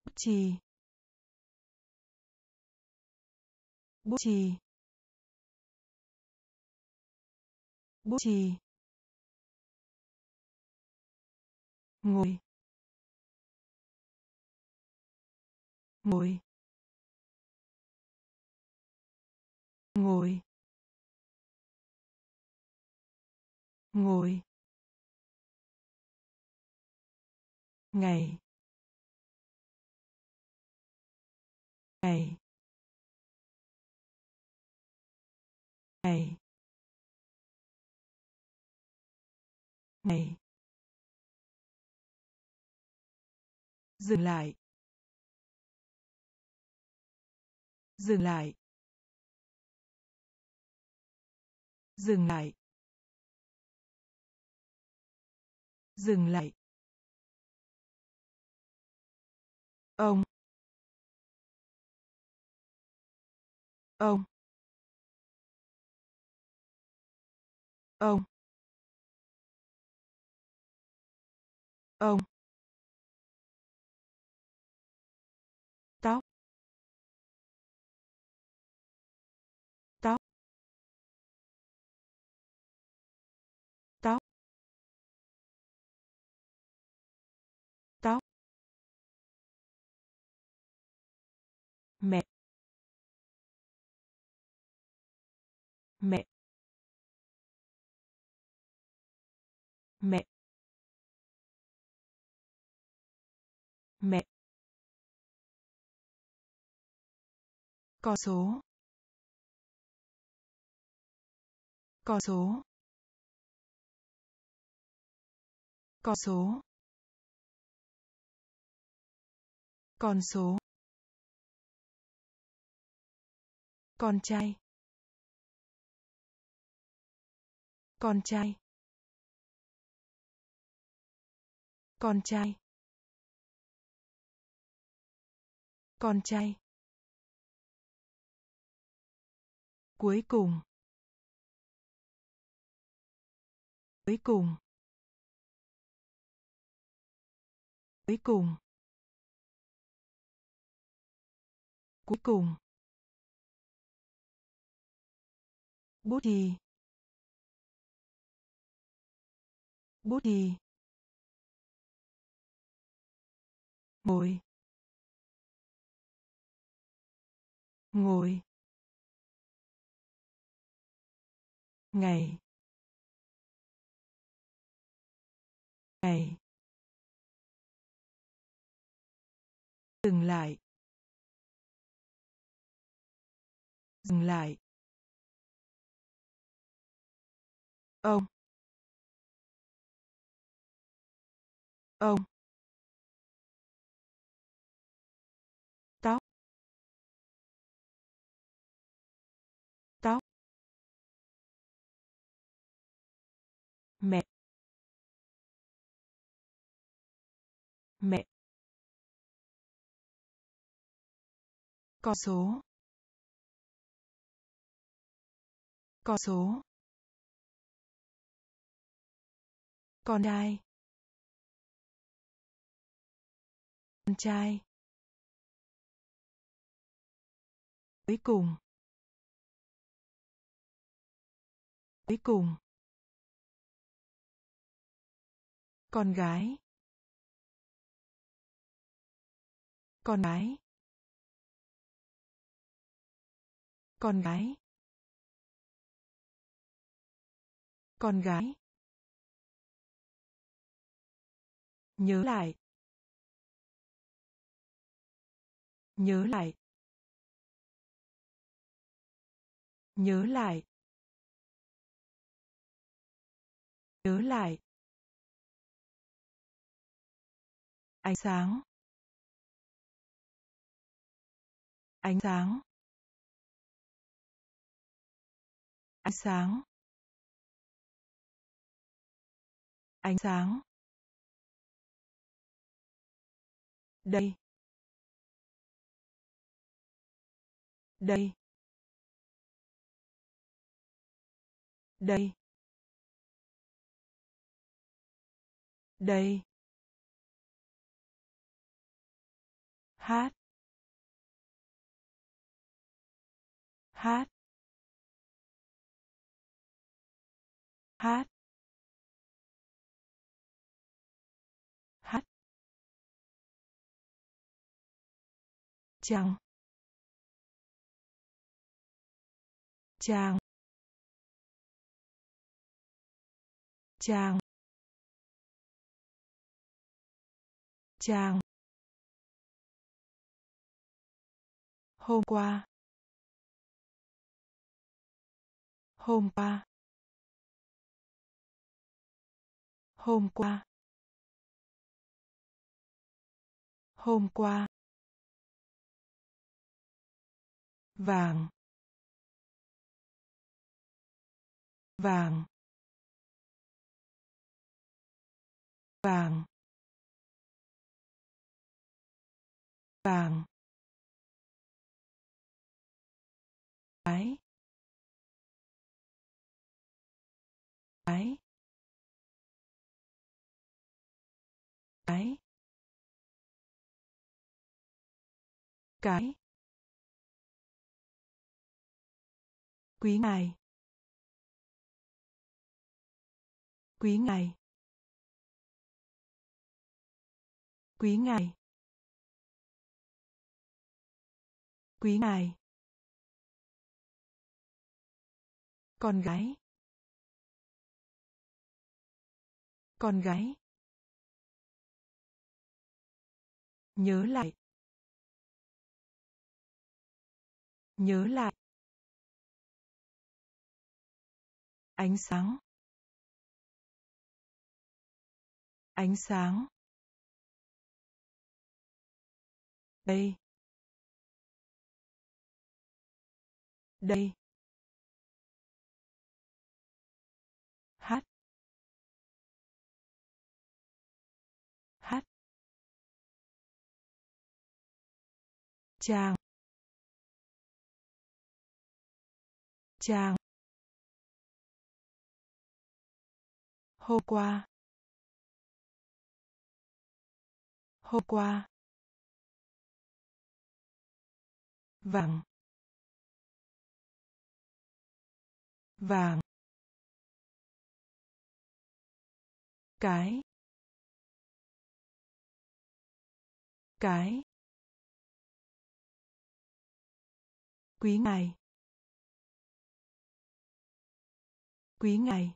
Bút chì. Bút chì bút chì ngồi. Ngồi. Ngồi. Ngồi. Ngày. Ngày. Ngày ngày dừng lại. Dừng lại. Dừng lại. Dừng lại. Ông. Ông. Ông. Ông. Tóc. Tóc. Tóc. Tóc. Mẹ. Mẹ. Mẹ. Mẹ. Con số. Con số. Con số. Con số. Con trai. Con trai. Con trai. Con trai. Cuối cùng. Cuối cùng. Cuối cùng. Cuối cùng. Bút đi, bút đi. Ngồi. Ngồi. Ngày. Ngày. Dừng lại. Dừng lại. Ông. Ông. Mẹ. Mẹ. Con số. Con số. Con trai. Con trai. Cuối cùng. Cuối cùng. Con gái. Con gái. Con gái. Con gái. Nhớ lại. Nhớ lại. Nhớ lại. Nhớ lại. Ánh sáng. Ánh sáng. Ánh sáng. Ánh sáng. Đây. Đây. Đây. Đây. Hát. Hát. Hát. Hát. Chàng. Chàng. Chàng. Chàng. Hôm qua. Hôm qua. Hôm qua. Hôm qua. Vàng. Vàng. Vàng. Vàng. Cái. Cái. Cái. Cái. Quý ngài. Quý ngài. Quý ngài. Quý ngài. Con gái. Con gái. Nhớ lại. Nhớ lại. Ánh sáng. Ánh sáng. Đây. Đây. Chàng chàng hôm qua. Hôm qua. Vàng. Vàng. Cái. Cái. Quý ngài. Quý ngài.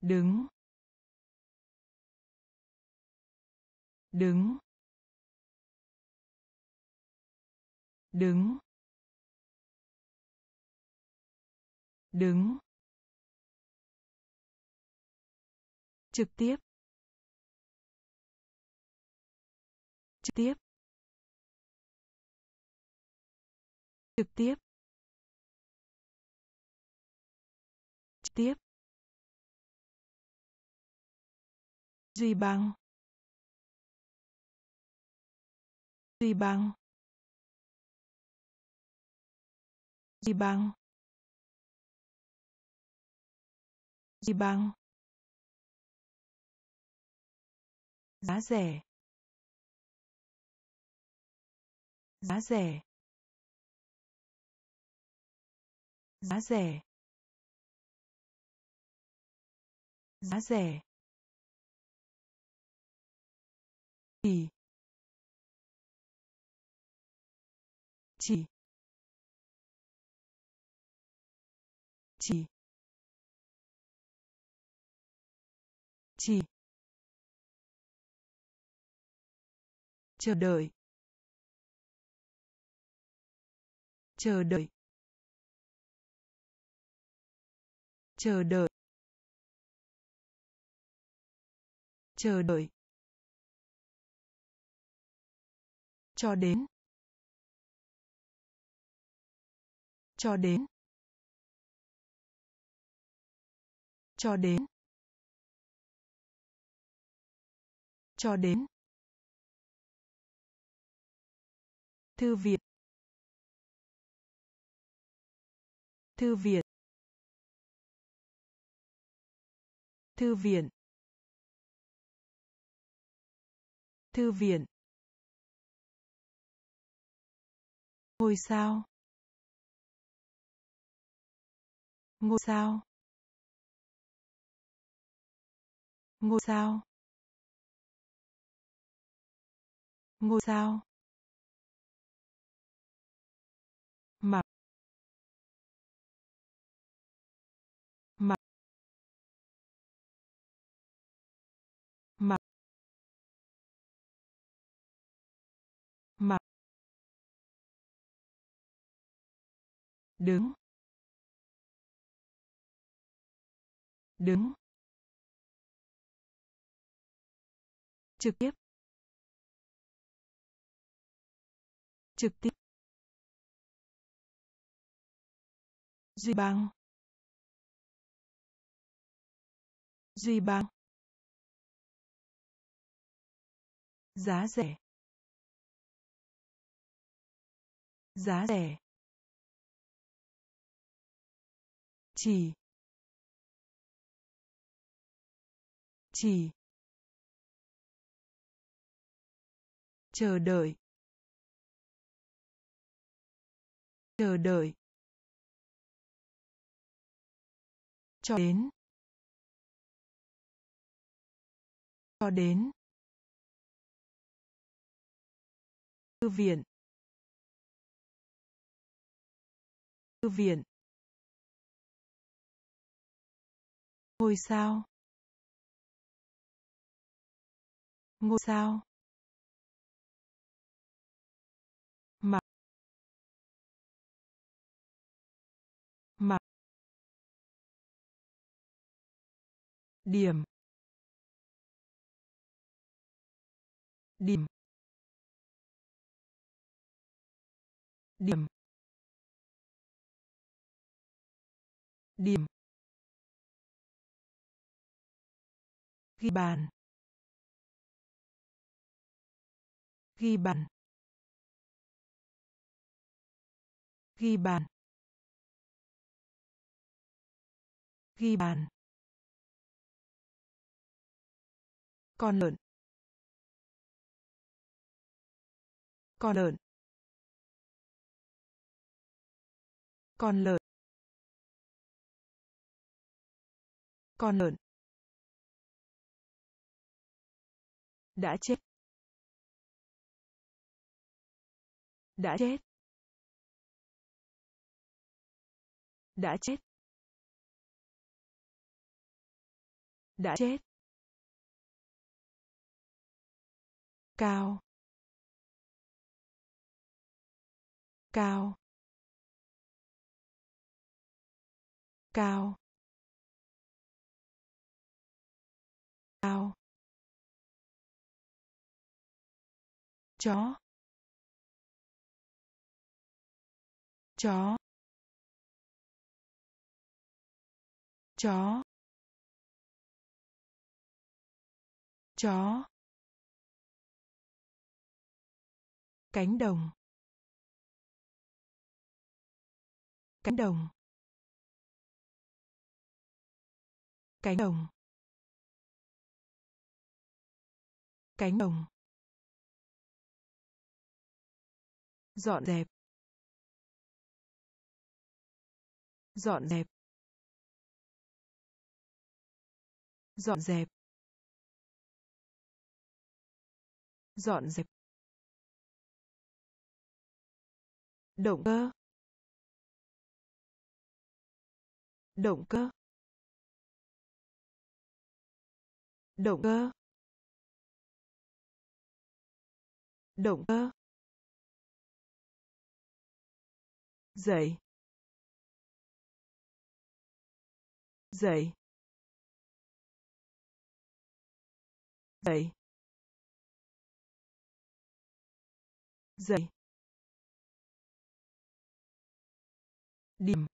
Đứng. Đứng. Đứng. Đứng. Trực tiếp. Trực tiếp. Trực tiếp. Trực tiếp. Duy bằng, duy bằng, duy bằng, duy bằng, giá rẻ. Giá rẻ. Giá rẻ. Giá rẻ. Chỉ. Chỉ. Chỉ. Chỉ. Chờ đợi. Chờ đợi. Chờ đợi. Chờ đợi. Cho đến. Cho đến. Cho đến. Cho đến. Thư viện. Thư viện. Thư viện. Thư viện. Ngôi sao. Ngôi sao. Ngôi sao. Ngôi sao. Mập đứng đứng trực tiếp trực tiếp duy bang duy bang giá rẻ giá rẻ. Chỉ. Chỉ. Chờ đợi. Chờ đợi. Cho đến. Cho đến. Thư viện. Thư viện. Ngôi sao. Ngôi sao. Mà, mà, điểm. Điểm. Điểm. Điểm. Ghi bàn. Ghi bàn. Ghi bàn. Ghi bàn. Con lợn. Con lợn. Con lợn. Con lợn. Đã chết. Đã chết. Đã chết. Đã chết. Cao. Cao. Cao. Cao. Chó. Chó. Chó. Chó. Cánh đồng. Cánh đồng. Cánh đồng. Cánh đồng. Dọn dẹp dọn dẹp dọn dẹp. Dọn dẹp. Động cơ. Động cơ. Động cơ. Động cơ. Dậy. Dậy. Dậy. Dậy. Điểm.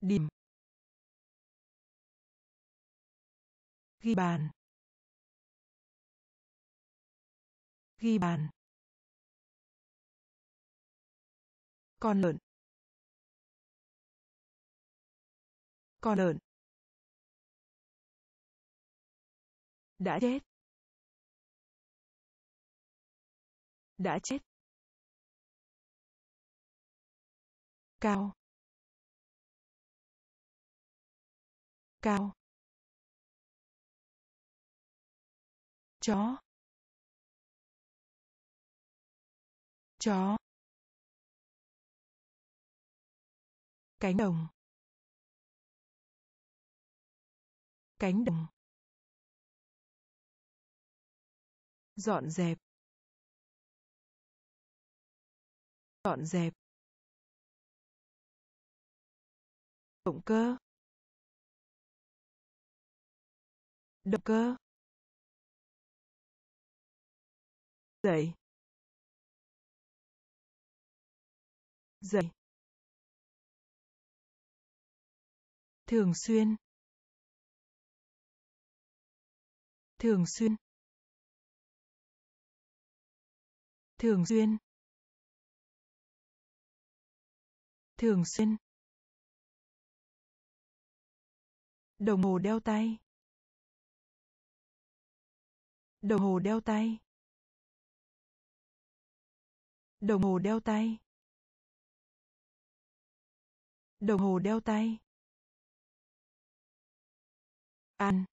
Điểm. Ghi bàn. Ghi bàn. Con lợn. Con lợn. Đã chết. Đã chết. Cao. Cao. Chó. Chó. Cánh đồng. Cánh đồng. Dọn dẹp. Dọn dẹp. Động cơ. Động cơ. Dậy. Dậy. Thường xuyên. Thường xuyên. Thường xuyên. Thường xuyên. Đồng hồ đeo tay. Đồng hồ đeo tay. Đồng hồ đeo tay. Đồng hồ đeo tay ăn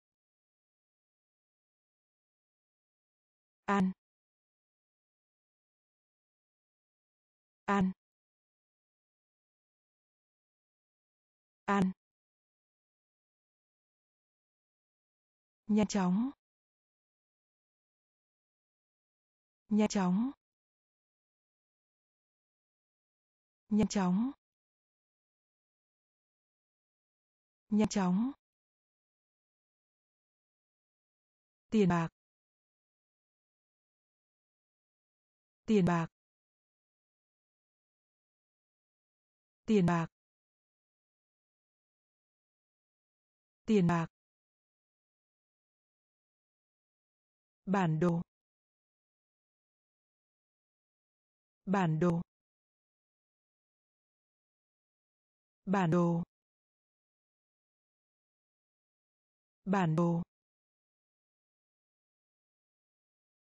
ăn ăn ăn nhanh chóng. Nhanh chóng. Nhanh chóng. Nhanh chóng. Tiền bạc. Tiền bạc. Tiền bạc. Tiền bạc. Bản đồ. Bản đồ. Bản đồ. Bản đồ.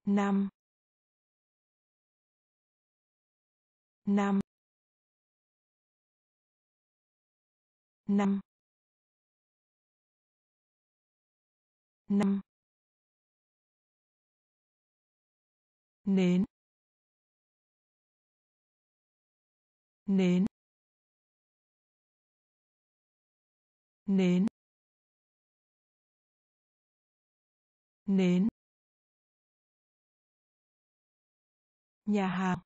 Năm. Năm. Năm. Năm. Nến. Nến. Nến. Nến. Nhà hàng.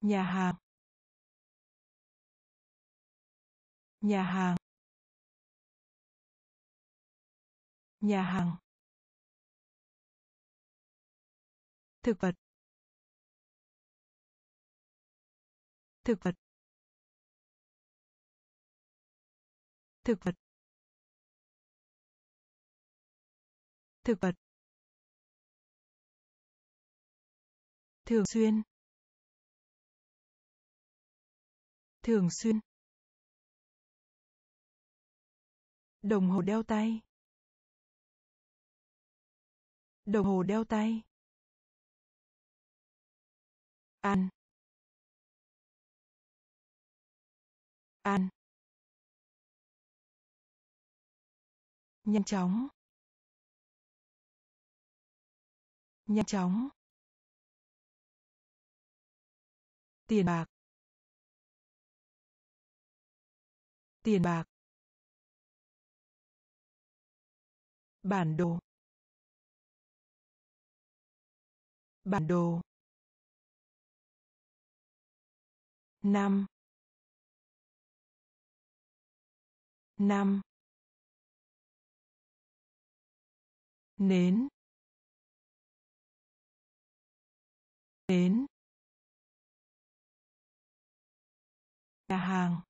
Nhà hàng. Nhà hàng. Nhà hàng. Thực vật. Thực vật. Thực vật. Thực vật. Thường xuyên. Thường xuyên. Đồng hồ đeo tay. Đồng hồ đeo tay. Ăn ăn nhanh chóng. Nhanh chóng. Tiền bạc. Tiền bạc. Bản đồ. Bản đồ. Năm. Năm. Nến. Nến. Nhà hàng.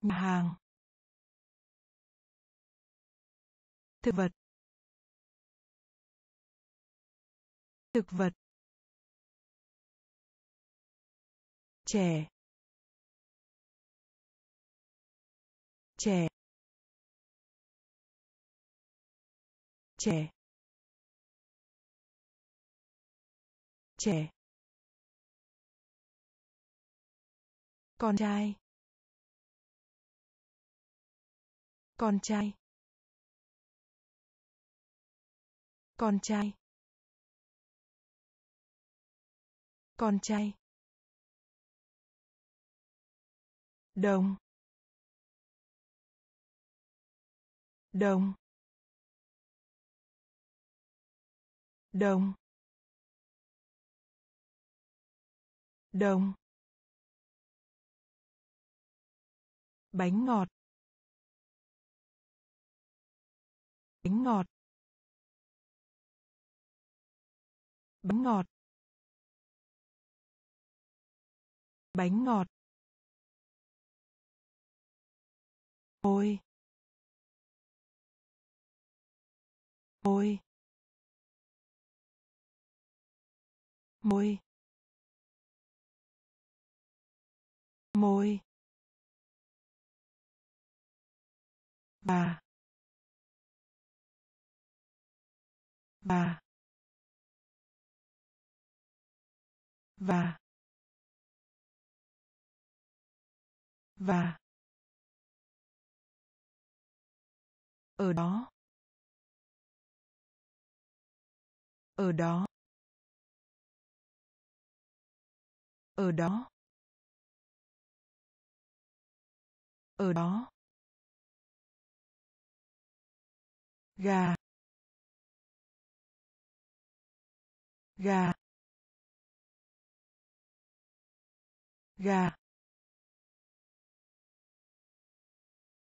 Nhà hàng. Thực vật. Thực vật. Trẻ trẻ trẻ trẻ con trai. Con trai. Con trai. Con trai. Đồng. Đồng. Đồng. Đồng. Bánh ngọt. Bánh ngọt. Bánh ngọt. Bánh ngọt. Ôi. Ôi. Môi. Môi. Và và và và ở đó ở đó. Ở đó. Ở đó. Gà. Gà. Gà.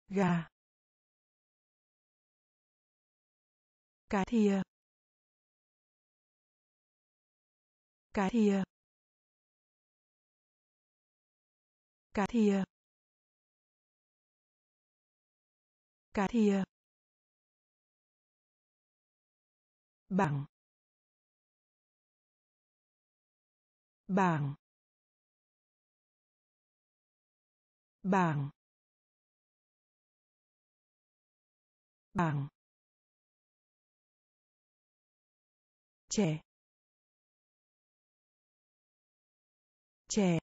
Gà. Cái thìa. Cái thìa. Cái thìa. Cái thìa. Bảng bảng bảng bảng trẻ. Trẻ.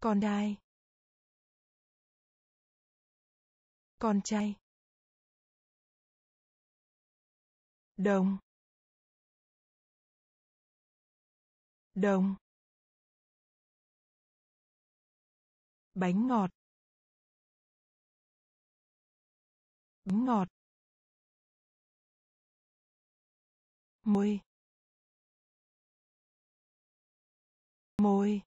Con đai con trai. Đồng. Đồng. Bánh ngọt. Bánh ngọt. Môi. Môi.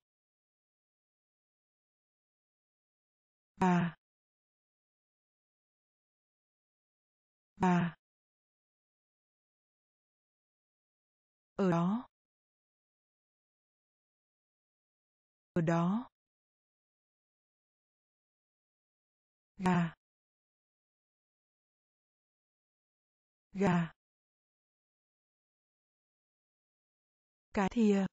Bà. Bà. Ở đó. Ở đó. Gà. Gà. Cái thìa.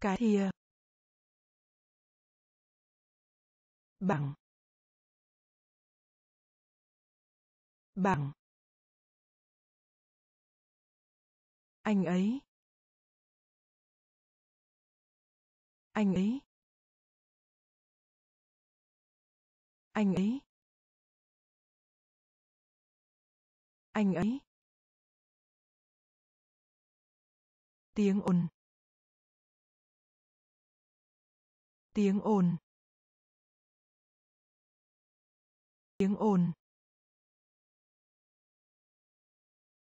Cái thìa. Bằng. Bằng. Anh ấy. Anh ấy. Anh ấy. Anh ấy. Tiếng ồn. Tiếng ồn. Tiếng ồn.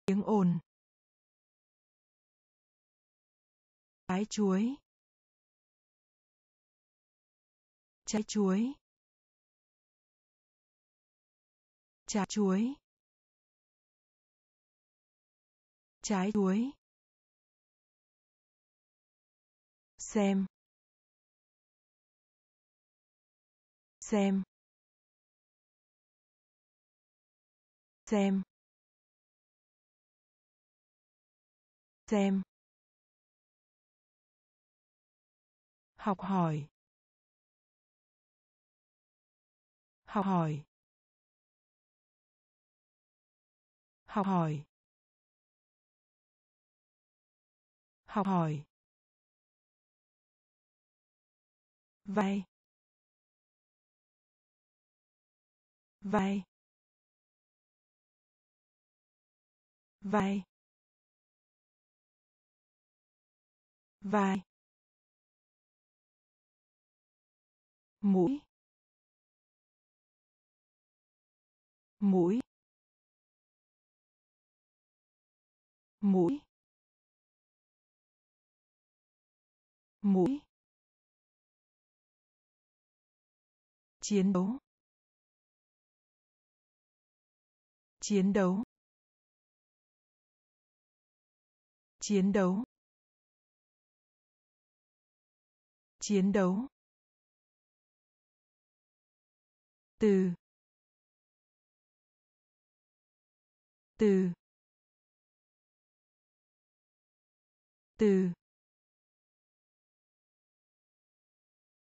Tiếng ồn. Trái chuối. Trái chuối. Trái chuối. Trái chuối. Xem. Xem. Xem. Xem. Học hỏi. Học hỏi. Học hỏi. Học hỏi. Vai. Vai. Vai. Vai. Mũi mũi mũi mũi. Chiến đấu chiến đấu. Chiến đấu chiến đấu. Từ. Từ. Từ.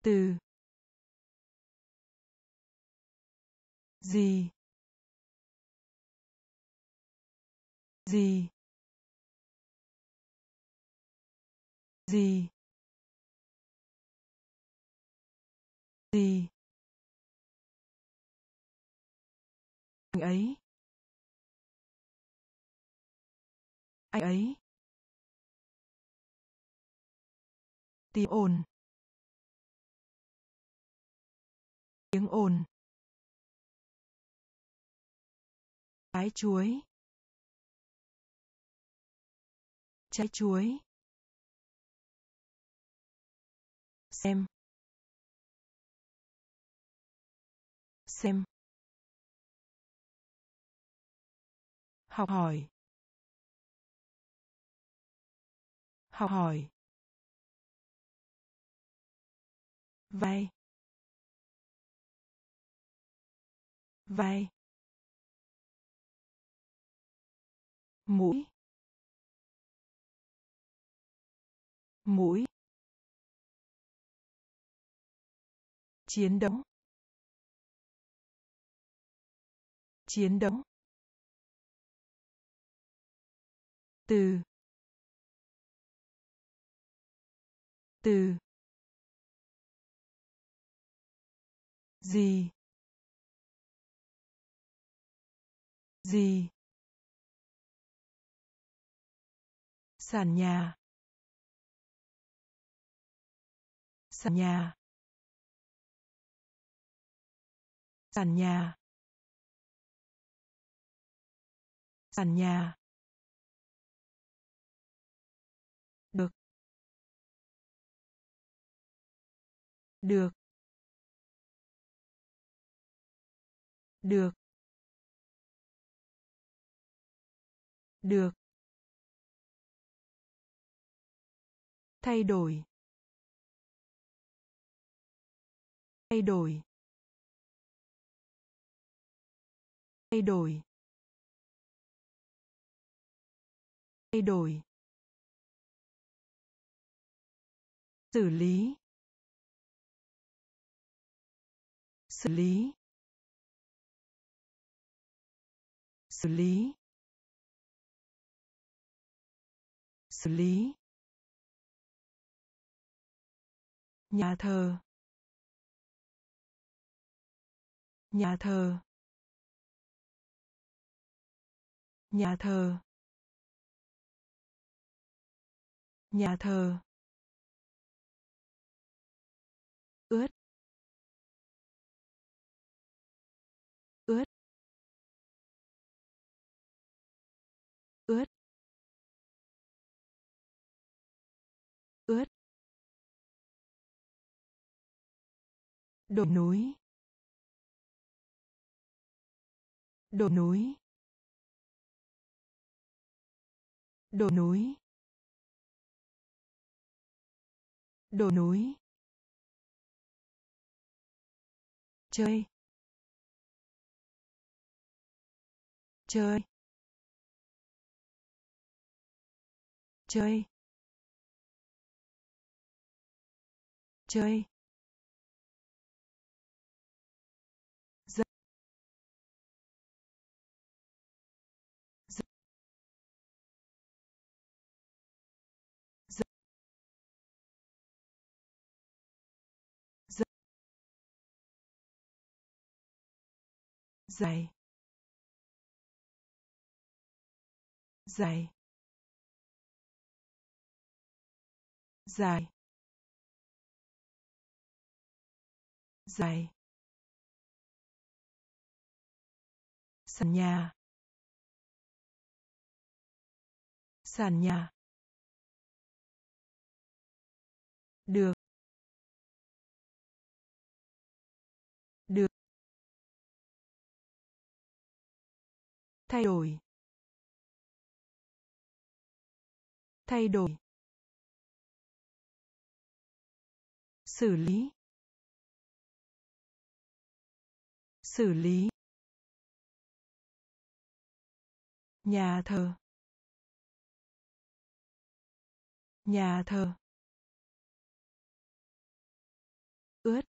Từ. Gì? Gì? Gì? Gì? Anh ấy. Anh ấy. Tiếng ồn. Tiếng ồn. Trái chuối. Trái chuối. Xem. Xem. Học hỏi. Học hỏi. Vai vai mũi. Mũi. Chiến đấu. Chiến đấu. Từ từ gì gì sàn nhà sàn nhà sàn nhà sàn nhà. Được. Được. Được. Thay đổi. Thay đổi. Thay đổi. Thay đổi. Xử lý. Xử lý. Xử lý. Xử lý. Nhà thờ. Nhà thờ. Nhà thờ. Nhà thờ. Ướt. Đồi núi đồi núi đồi núi đồi núi. Chơi chơi chơi chơi. Dài dài dài dài sàn nhà. Sàn nhà. Được. Được. Thay đổi. Thay đổi. Xử lý. Xử lý. Nhà thờ. Nhà thờ. Ướt.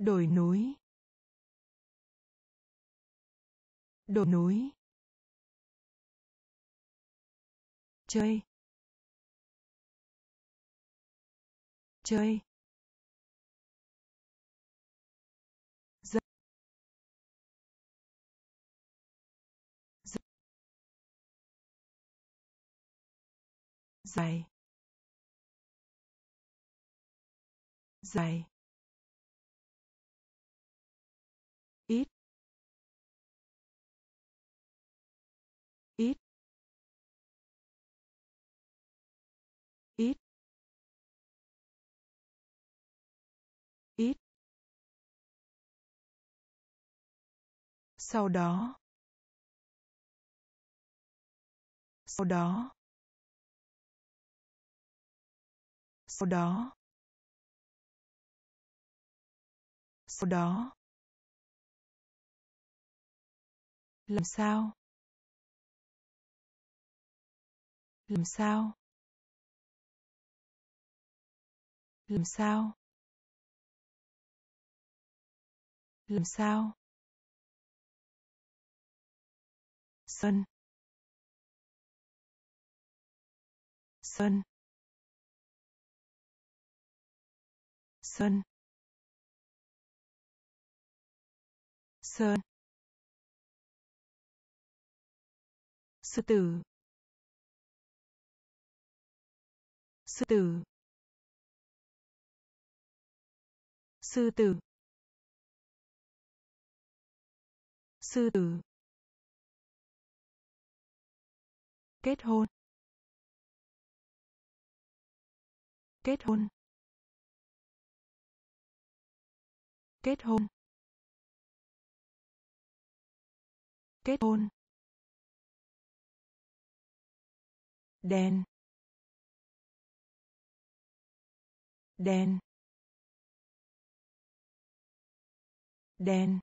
Đồi núi. Đồi núi. Chơi. Chơi. Dài dài sau đó. Sau đó. Sau đó. Sau đó. Làm sao? Làm sao? Làm sao? Làm sao? Sân sân sân sơn. Sư tử. Sư tử. Sư tử. Sư tử. Kết hôn. Kết hôn. Kết hôn. Kết hôn. Đèn, đèn, đèn,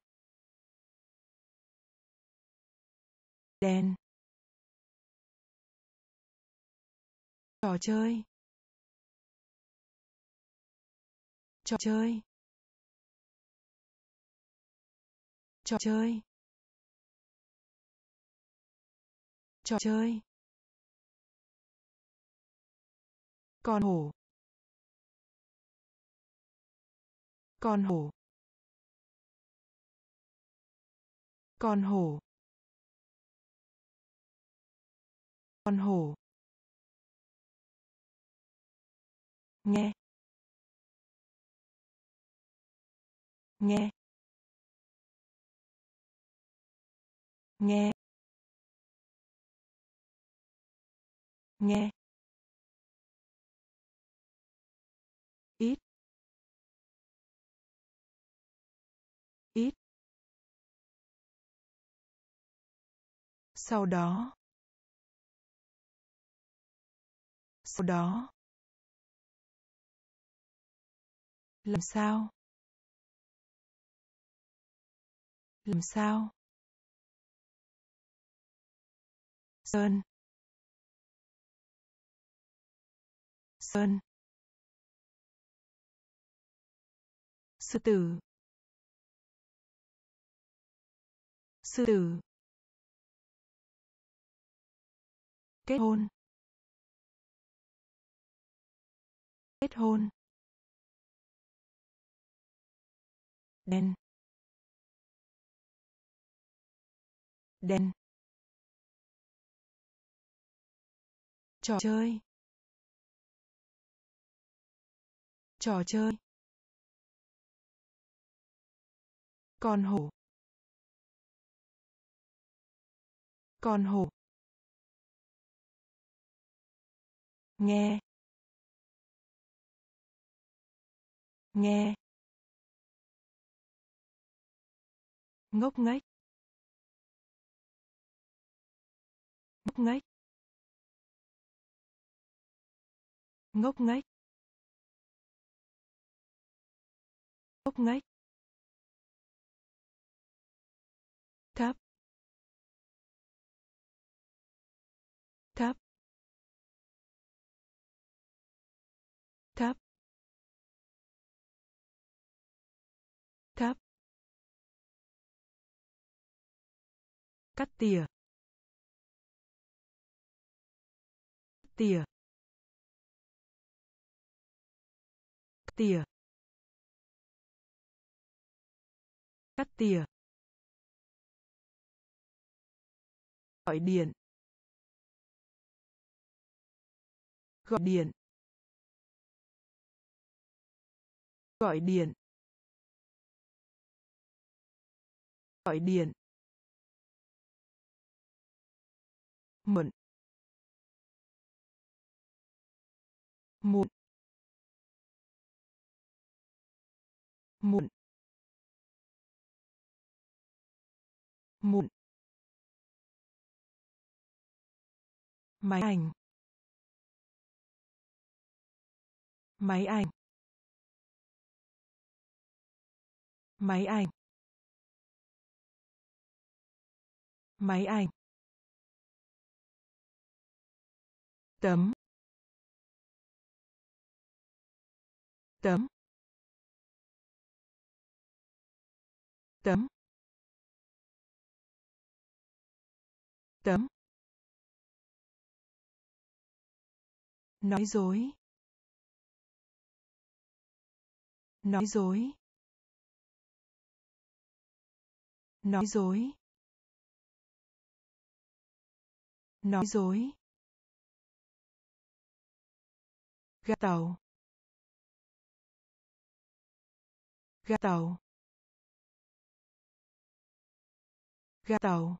đèn. Trò chơi. Trò chơi. Trò chơi. Trò chơi. Con hổ. Con hổ. Con hổ. Con hổ. Nghe. Nghe. Nghe. Nghe. Ít. Ít. Sau đó. Sau đó. Làm sao? Làm sao? Sơn. Sơn. Sư tử. Sư tử. Kết hôn. Kết hôn. Đen. Đen. Trò chơi. Trò chơi. Con hổ. Con hổ. Nghe. Nghe. Ngốc nghếch. Ngốc nghếch. Ngốc nghếch. Ngốc nghếch. Cắt tỉa. Tỉa. Tỉa. Cắt tỉa. Gọi điện. Gọi điện. Gọi điện. Gọi điện. Mượn, mượn, mượn, mượn, máy ảnh. Máy ảnh. Máy ảnh. Máy ảnh. Tấm. Tấm. Tấm. Tấm. Nói dối. Nói dối. Nói dối. Nói dối. Ga tàu. Ga tàu. Ga tàu.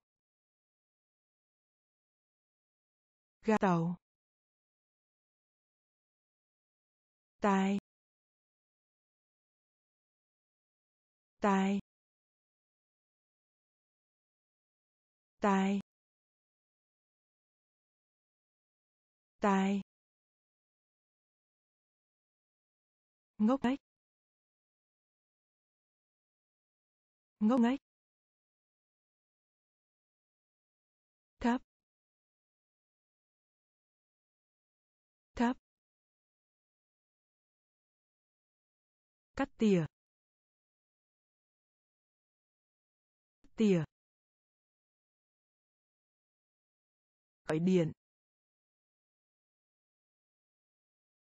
Ga tàu. Tai. Tai. Tai. Tai. Ngốc nghếch. Ngốc nghếch. Thấp. Thấp. Cắt tỉa. Tỉa. Gọi điện.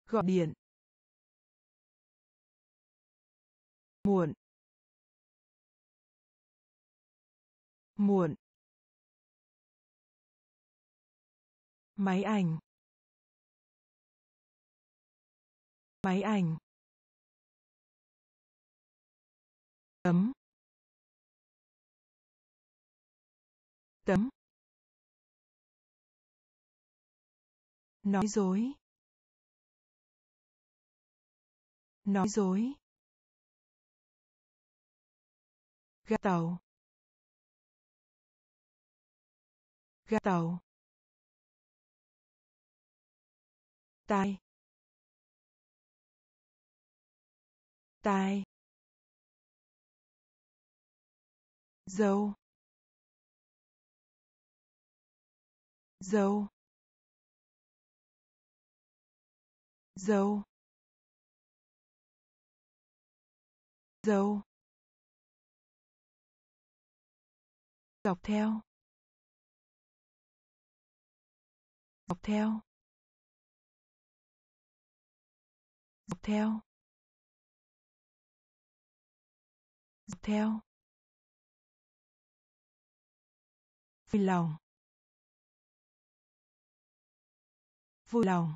Gọi điện. Muộn. Muộn. Máy ảnh. Máy ảnh. Tấm. Tấm. Nói dối. Nói dối. Ga tàu. Ga tàu. Tai. Tai. Dâu dâu dâu dâu dọc theo. Dọc theo. Dọc theo. Dọc theo. Vui lòng. Vui lòng.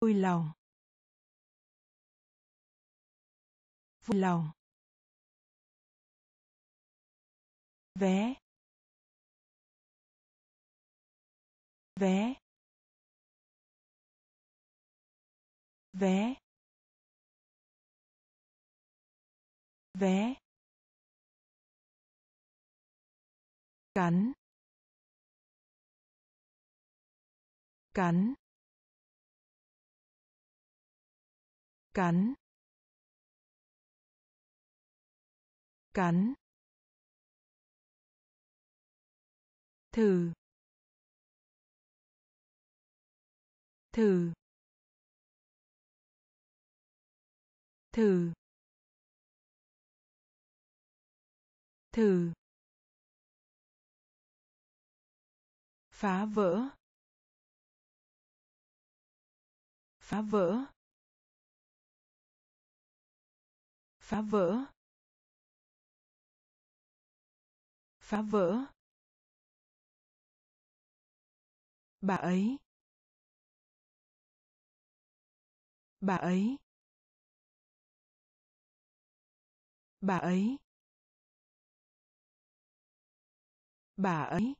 Vui lòng. Vui lòng. Vé. Vé. Vé. Vé. Cắn. Cắn. Cắn. Cắn. Thử. Thử. Thử. Thử. Phá vỡ. Phá vỡ. Phá vỡ. Phá vỡ. Bà ấy. Bà ấy. Bà ấy. Bà ấy.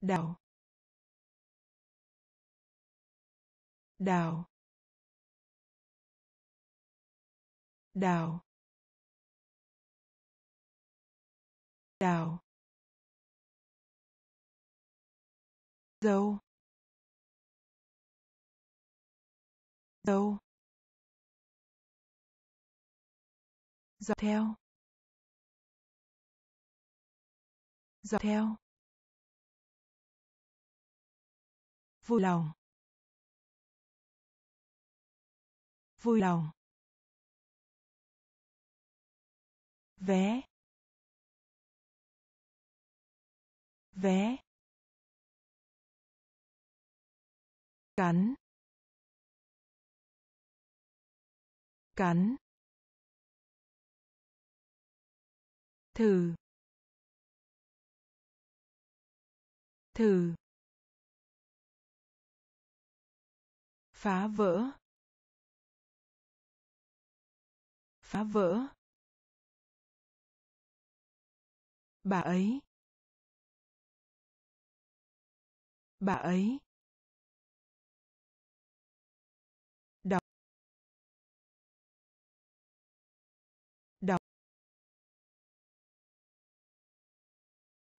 Đào. Đào. Đào. Đào. Dâu. Dâu. Dọc theo. Dọc theo. Vui lòng. Vui lòng. Vé. Vé. Cắn. Cắn. Thử. Thử. Phá vỡ. Phá vỡ. Bà ấy. Bà ấy. Đọc. Đọc.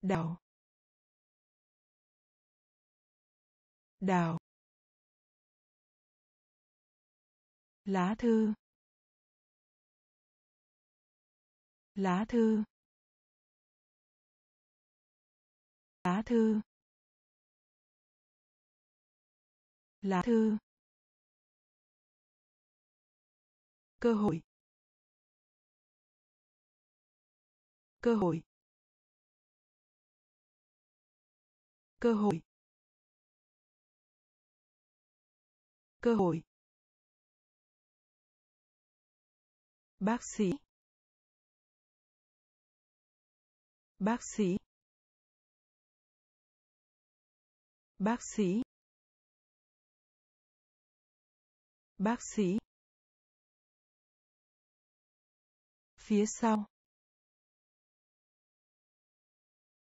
Đào. Đào. Lá thư. Lá thư. Lá thư. Lá thư. Cơ hội. Cơ hội. Cơ hội. Cơ hội. Bác sĩ. Bác sĩ. Bác sĩ. Bác sĩ. Phía sau.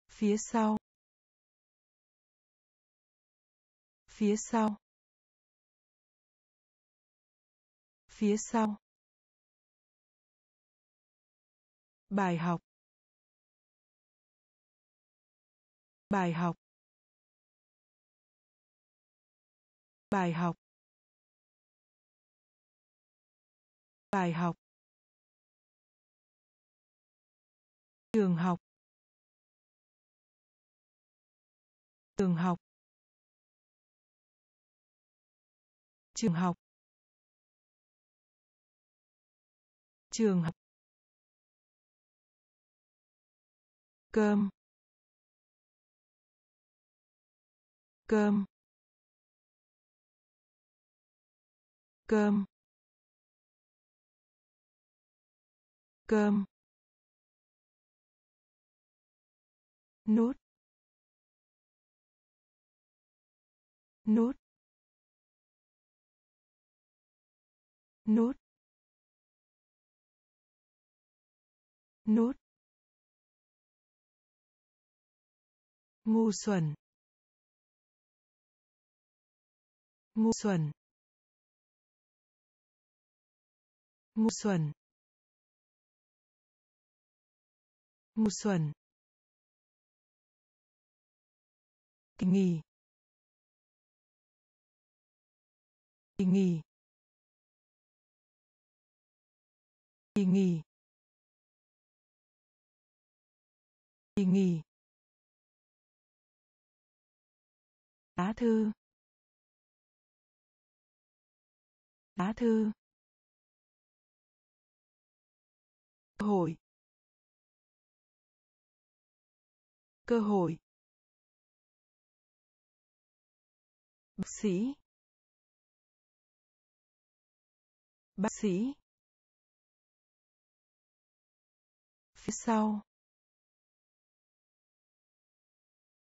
Phía sau. Phía sau. Phía sau. Bài học. Bài học. Bài học. Bài học. Trường học. Trường học. Trường học. Trường học. Cơm. Cơm. Cơm. Cơm. Nút nút nút nút ngu xuẩn. Ngu xuẩn. Ngu xuẩn. Ngu xuẩn. Kỳ nghỉ kỳ nghỉ kỳ nghỉ kỳ nghỉ lá thư. Lá thư. Cơ hội. Cơ hội. Bác sĩ. Bác sĩ. Phía sau.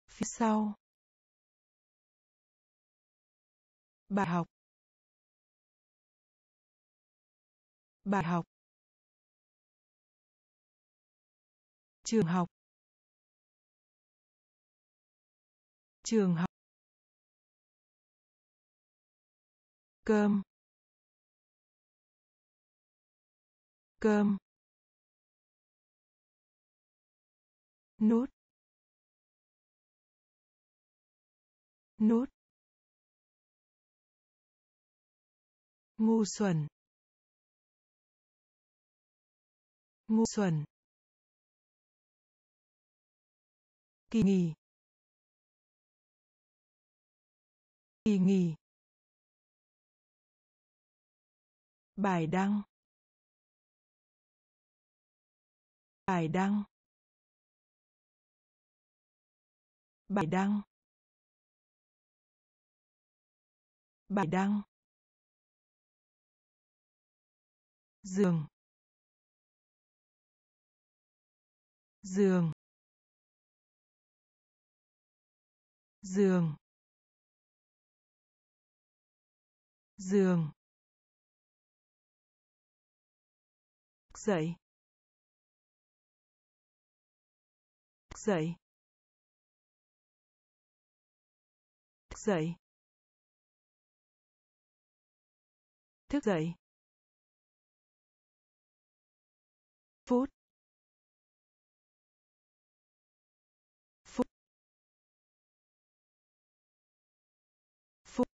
Phía sau. Bài học. Bài học. Trường học. Trường học. Cơm. Cơm. Nút nút ngu xuẩn. Ngu xuẩn. Kỳ nghỉ. Kỳ nghỉ. Bài đăng. Bài đăng. Bài đăng. Bài đăng. Giường. Giường. Giường. Giường. Dậy. Dậy. Dậy. Thức dậy. Phút. Phút. Phút.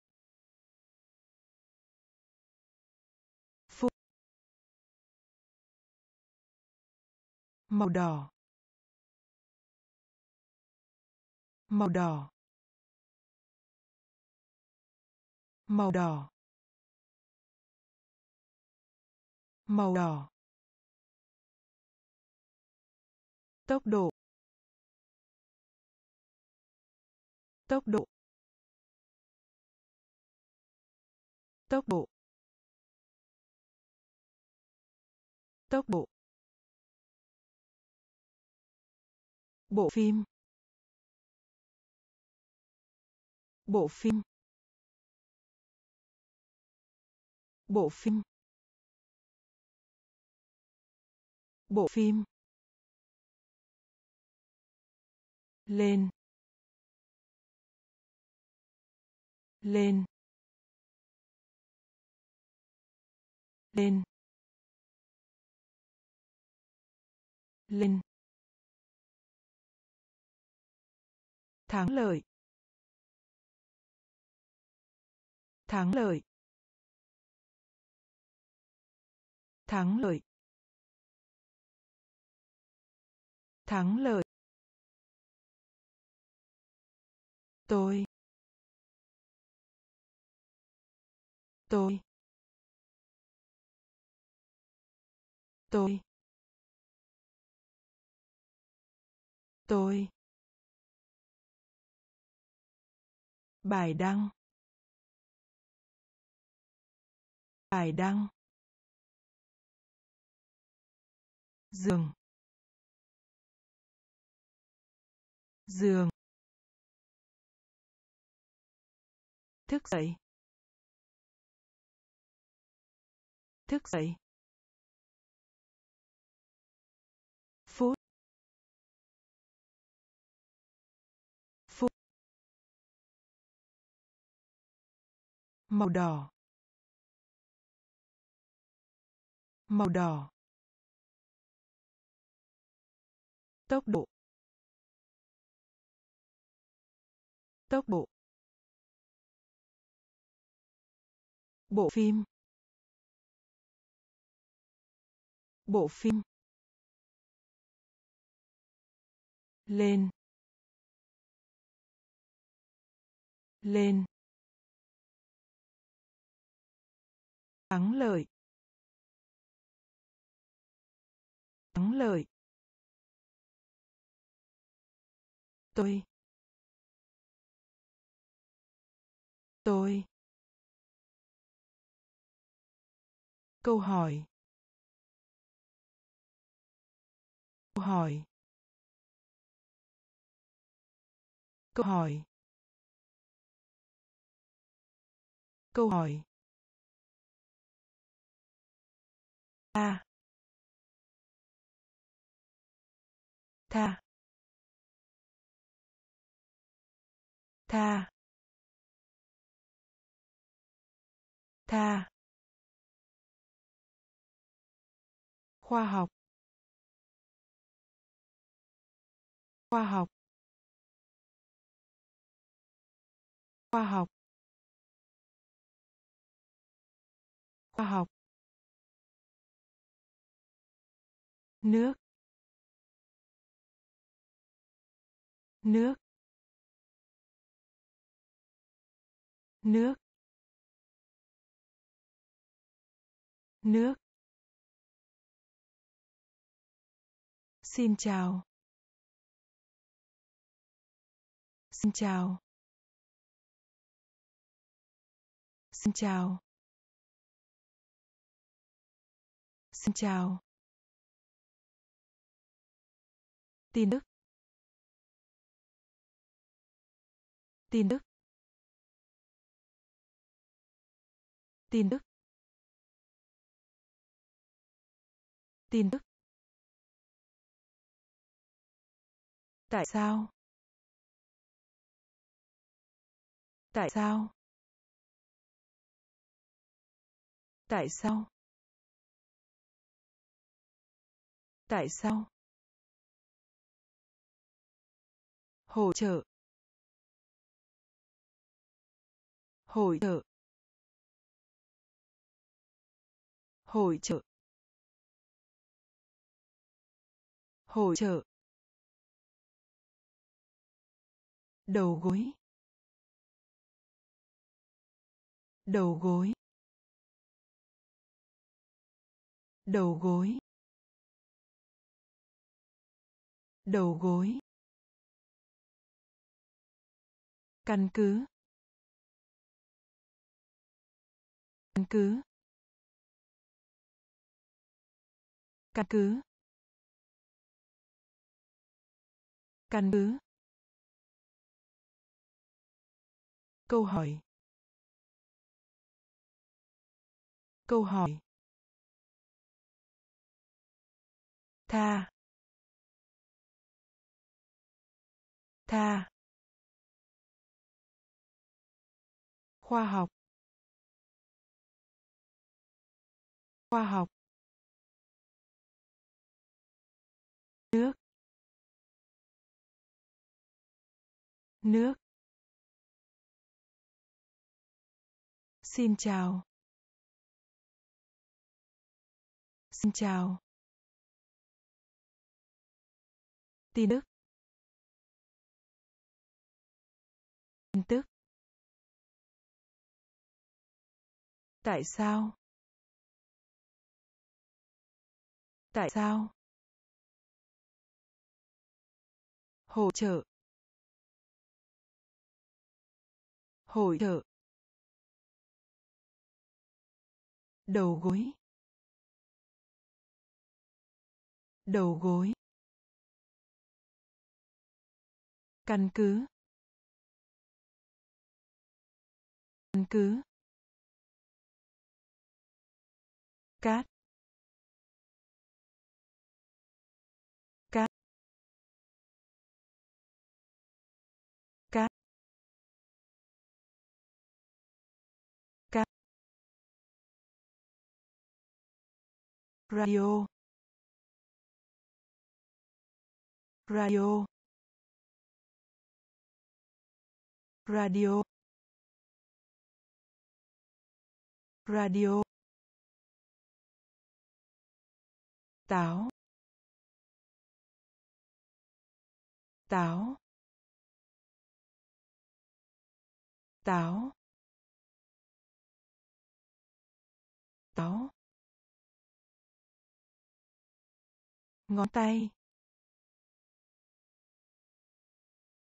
Phút. Màu đỏ. Màu đỏ. Màu đỏ. Màu đỏ. Tốc độ. Tốc độ. Tốc độ. Tốc độ. Bộ phim. Bộ phim. Bộ phim. Bộ phim. Lên lên lên lên. Thắng lợi. Thắng lợi. Thắng lợi. Thắng lợi. Tôi. Tôi. Tôi. Tôi. Bài đăng. Bài đăng. Giường. Giường. Thức dậy. Thức dậy. Phút. Phút. Màu đỏ. Màu đỏ. Tốc độ. Tốc độ. Bộ phim. Bộ phim. Lên. Lên. Thắng lợi. Thắng lợi. Tôi. Tôi. Câu hỏi. Câu hỏi. Câu hỏi. Câu hỏi. Ta, tha. Tha. Tha. Khoa học. Khoa học. Khoa học. Khoa học. Nước. Nước. Nước. Nước. Xin chào. Xin chào. Xin chào. Xin chào. Tin tức. Tin tức. Tin tức. Tin tức. Tại sao? Tại sao? Tại sao? Tại sao? Hỗ trợ. Hỗ trợ. Hỗ trợ. Hỗ trợ. Đầu gối. Đầu gối. Đầu gối. Đầu gối. Căn cứ. Căn cứ. Căn cứ. Căn cứ. Câu hỏi. Câu hỏi. Tha. Tha. Khoa học. Khoa học. Nước. Nước. Xin chào. Xin chào. Tin tức. Tin tức. Tại sao? Tại sao? Hỗ trợ. Hỗ trợ. Đầu gối. Đầu gối. Căn cứ. Căn cứ. Cát. Radio. Radio. Radio. Radio. Táo. Táo. Táo. Táo. Ngón tay.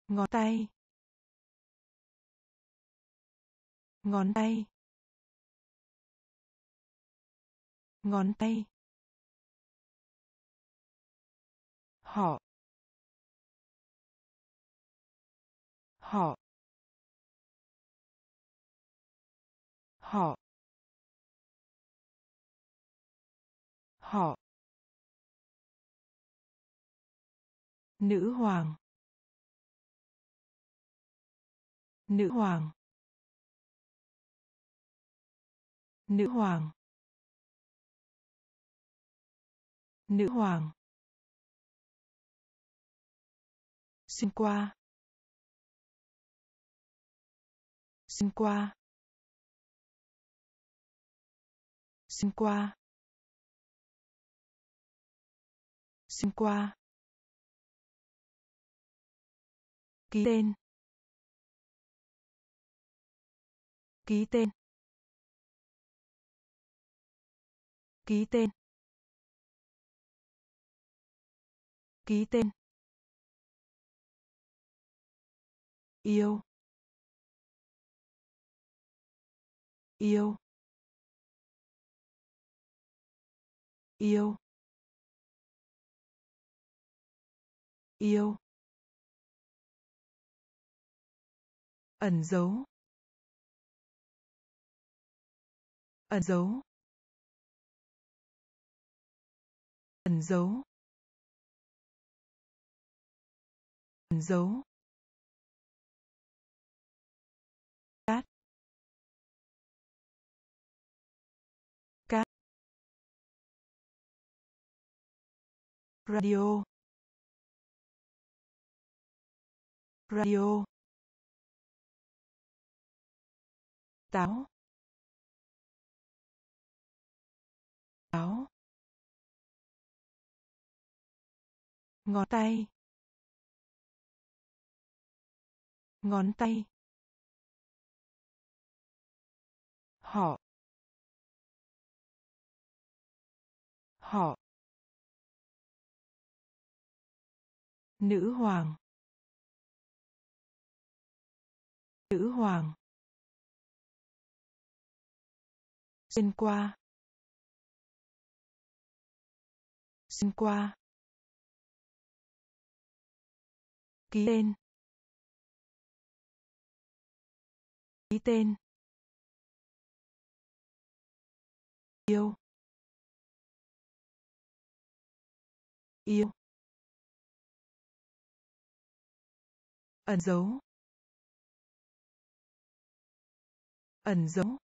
Ngón tay. Ngón tay. Ngón tay. Họ. Nữ hoàng. Nữ hoàng. Nữ hoàng. Nữ hoàng. Xin qua. Xin qua. Xin qua. Xin qua. Ký tên. Ký tên. Ký tên. Ký tên. Yêu. Yêu. Yêu. Yêu. Ẩn dấu. Ẩn dấu. Ẩn dấu. Ẩn dấu. Cát. Cát. Radio. Radio. Táo. Táo. Ngón tay. Ngón tay. Họ. Họ. Nữ hoàng. Nữ hoàng. Xuyên qua. Xuyên qua. Ký tên. Ký tên. Yêu. Yêu. Ẩn dấu. Ẩn dấu.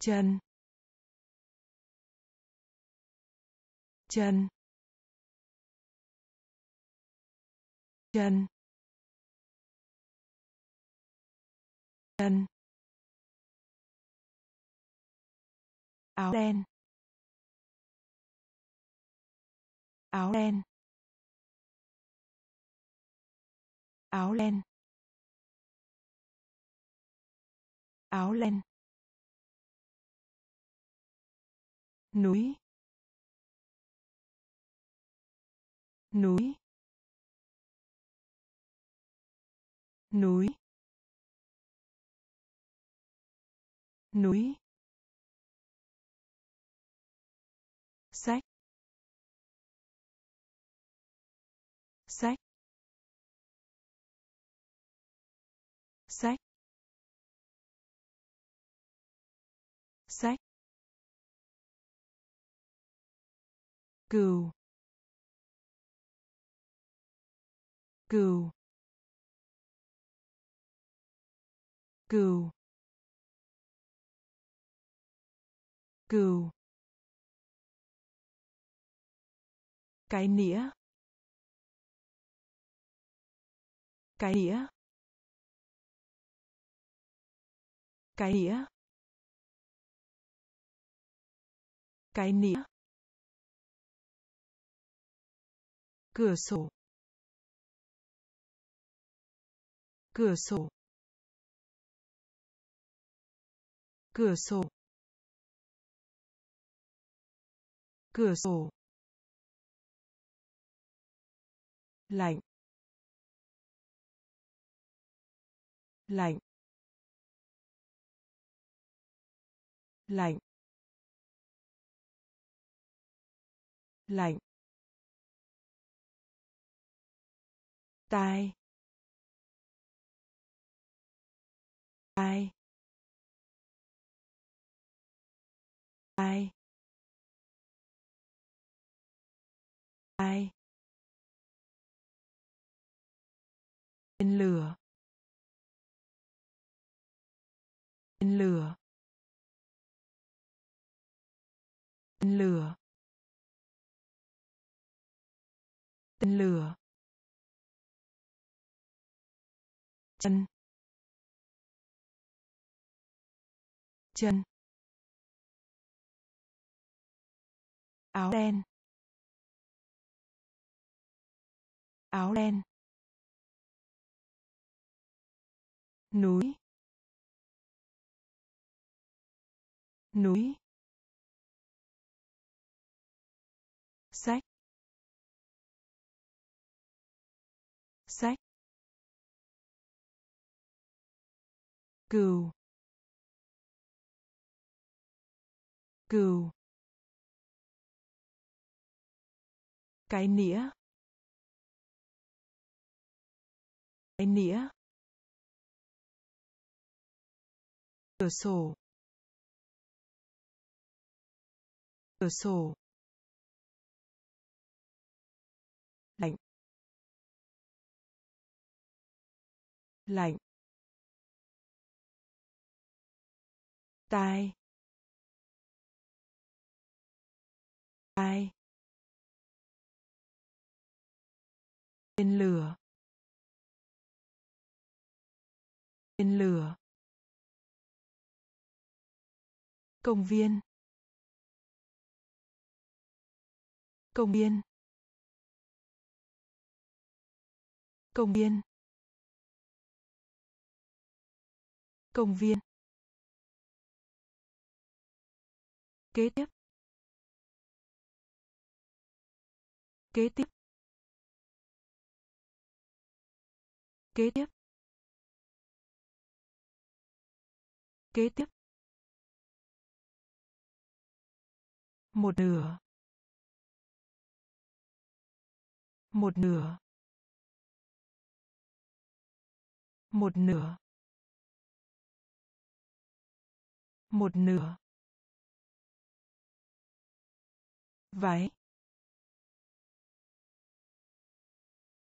Chân chân chân chân áo đen. Áo đen. Áo len áo len núi núi núi núi. Cừu. Cừu. Cừu. Cừu. Cái nĩa. Cái nĩa. Cái nĩa. Cái nĩa. Cửa sổ. Cửa sổ. Cửa sổ. Cửa sổ. Lạnh. Lạnh. Lạnh. Lạnh. Tài, tài, tài, tài, tên lửa. Tên lửa. Tên lửa. Tên lửa. Chân. Chân. Áo đen. Áo đen. Núi. Núi. Cừu. Cừu. Cái nĩa. Cái nĩa. Cửa sổ. Cửa sổ. Lạnh. Lạnh. Tài, tài, tên lửa. Tên lửa. Công viên. Công viên. Công viên. Công viên. Kế tiếp. Kế tiếp. Kế tiếp. Kế tiếp. Một nửa. Một nửa. Một nửa. Một nửa. Váy.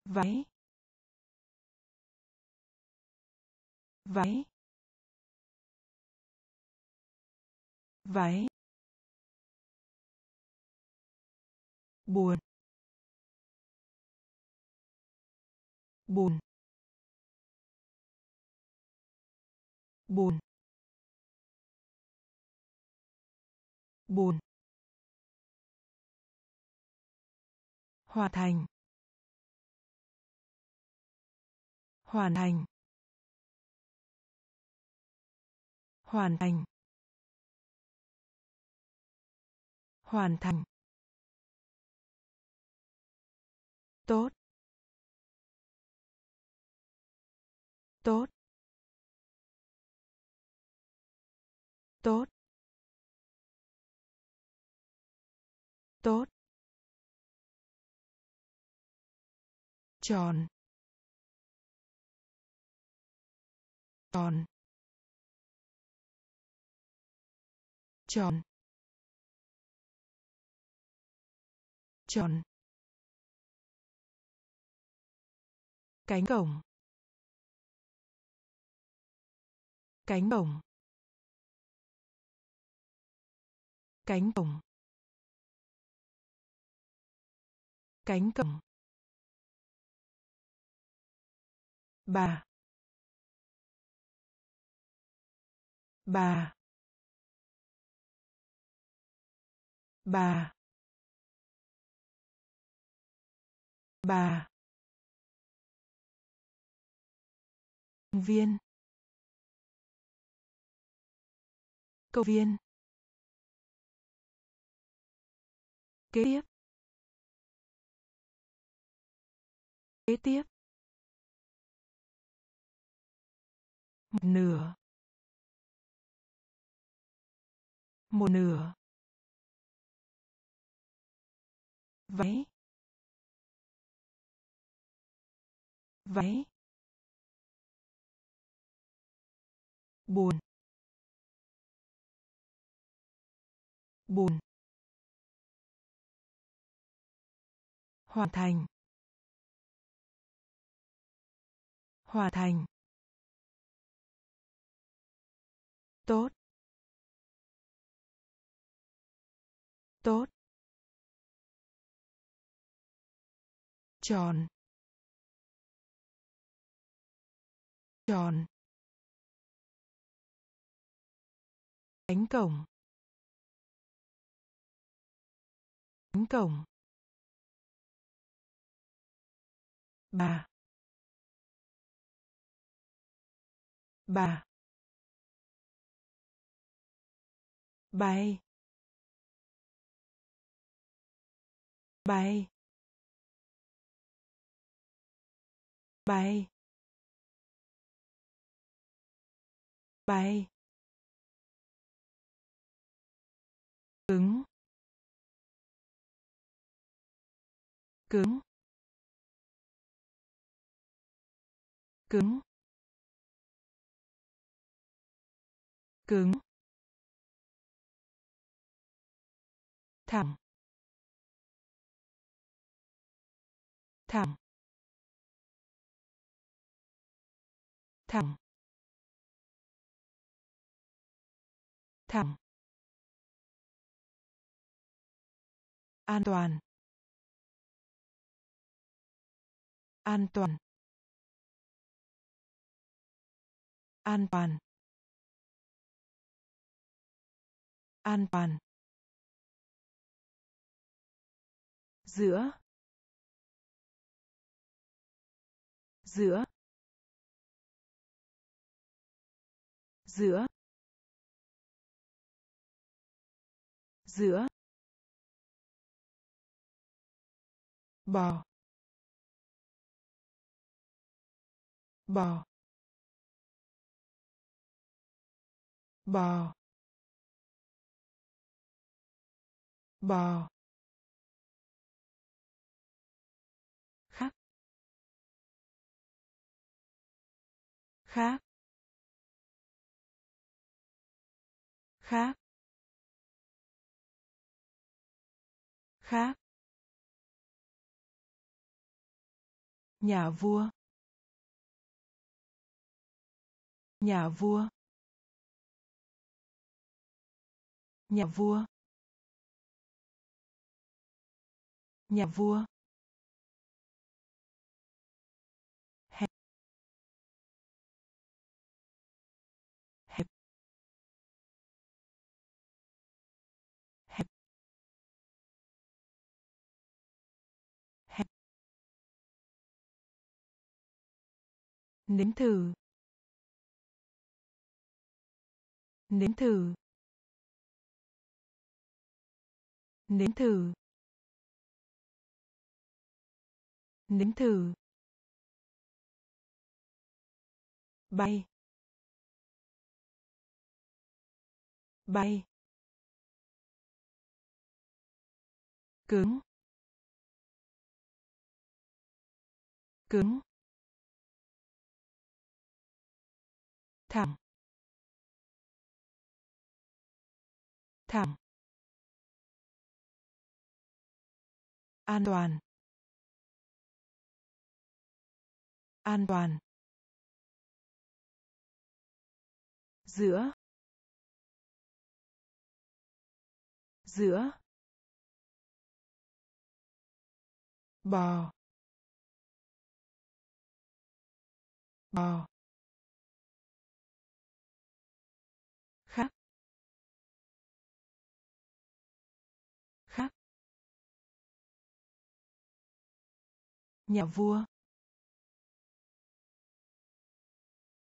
Váy. Váy. Váy. Buồn. Buồn. Buồn. Buồn. Hoàn thành. Hoàn thành. Hoàn thành. Hoàn thành. Tốt. Tốt. Tốt. Tốt. Tròn tròn tròn tròn cánh cổng. Cánh cổng. Cánh cổng. Cánh cổng. Bà. Bà. Bà. Bà. Viên. Câu viên. Kế tiếp. Kế tiếp. Một nửa. Một nửa. Váy. Váy. Buồn. Buồn. Hoàn thành. Hoàn thành. Tốt. Tốt. Tròn tròn cánh cổng. Cánh cổng. Bà. Bà. Bay. Bay. Bay. Bay. Cứng. Cứng. Cứng. Cứng. Thẳng. Thẳng. Thẳng. Thẳng. An toàn. An toàn. An toàn. An toàn. Giữa. Giữa. Giữa. Giữa. Bò. Bò. Bò. Bò. Khác. Khác. Khác. Nhà vua. Nhà vua. Nhà vua. Nhà vua. Nếm thử. Nếm thử. Nếm thử. Nếm thử. Bay. Bay. Cứng. Cứng. Thẳng. Thẳng. An toàn. An toàn. Giữa. Giữa. Bò. Bò. Nhà vua.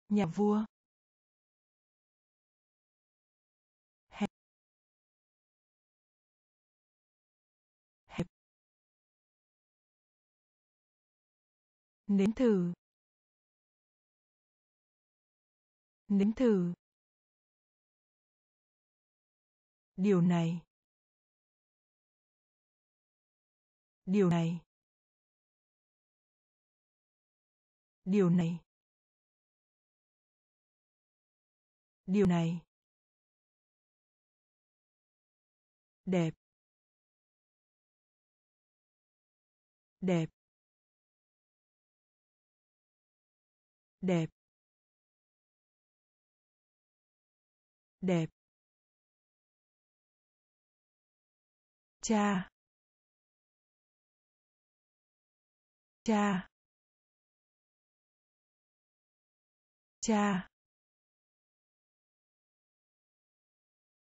Nhà vua. Hẹp hẹp nếm thử. Nếm thử. Điều này. Điều này. Điều này. Điều này. Đẹp. Đẹp. Đẹp. Đẹp. Cha. Cha. Cha.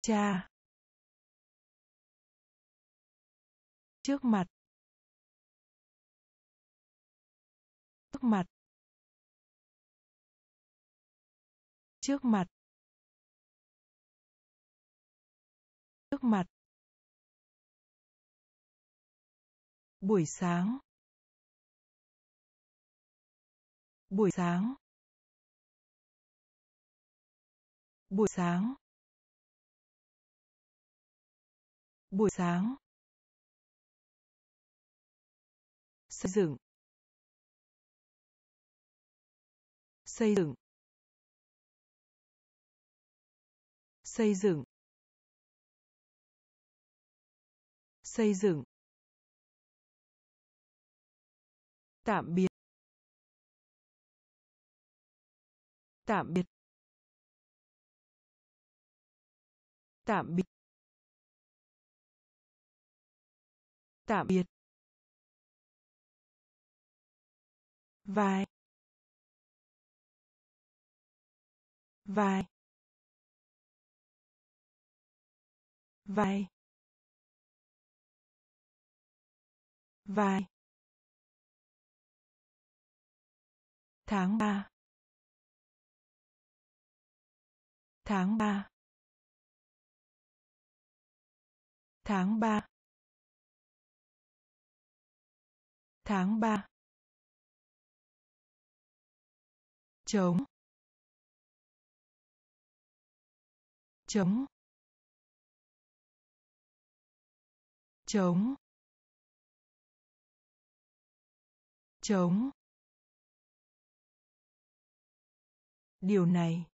Cha. Trước mặt. Trước mặt. Trước mặt. Trước mặt. Buổi sáng. Buổi sáng. Buổi sáng. Buổi sáng. Xây dựng. Xây dựng. Xây dựng. Xây dựng. Tạm biệt. Tạm biệt. Tạm biệt. Tạm biệt. Vai. Vai. Vai. Vai. Tháng ba. Tháng ba. Tháng ba. Tháng ba. Chống chống chống chống điều này.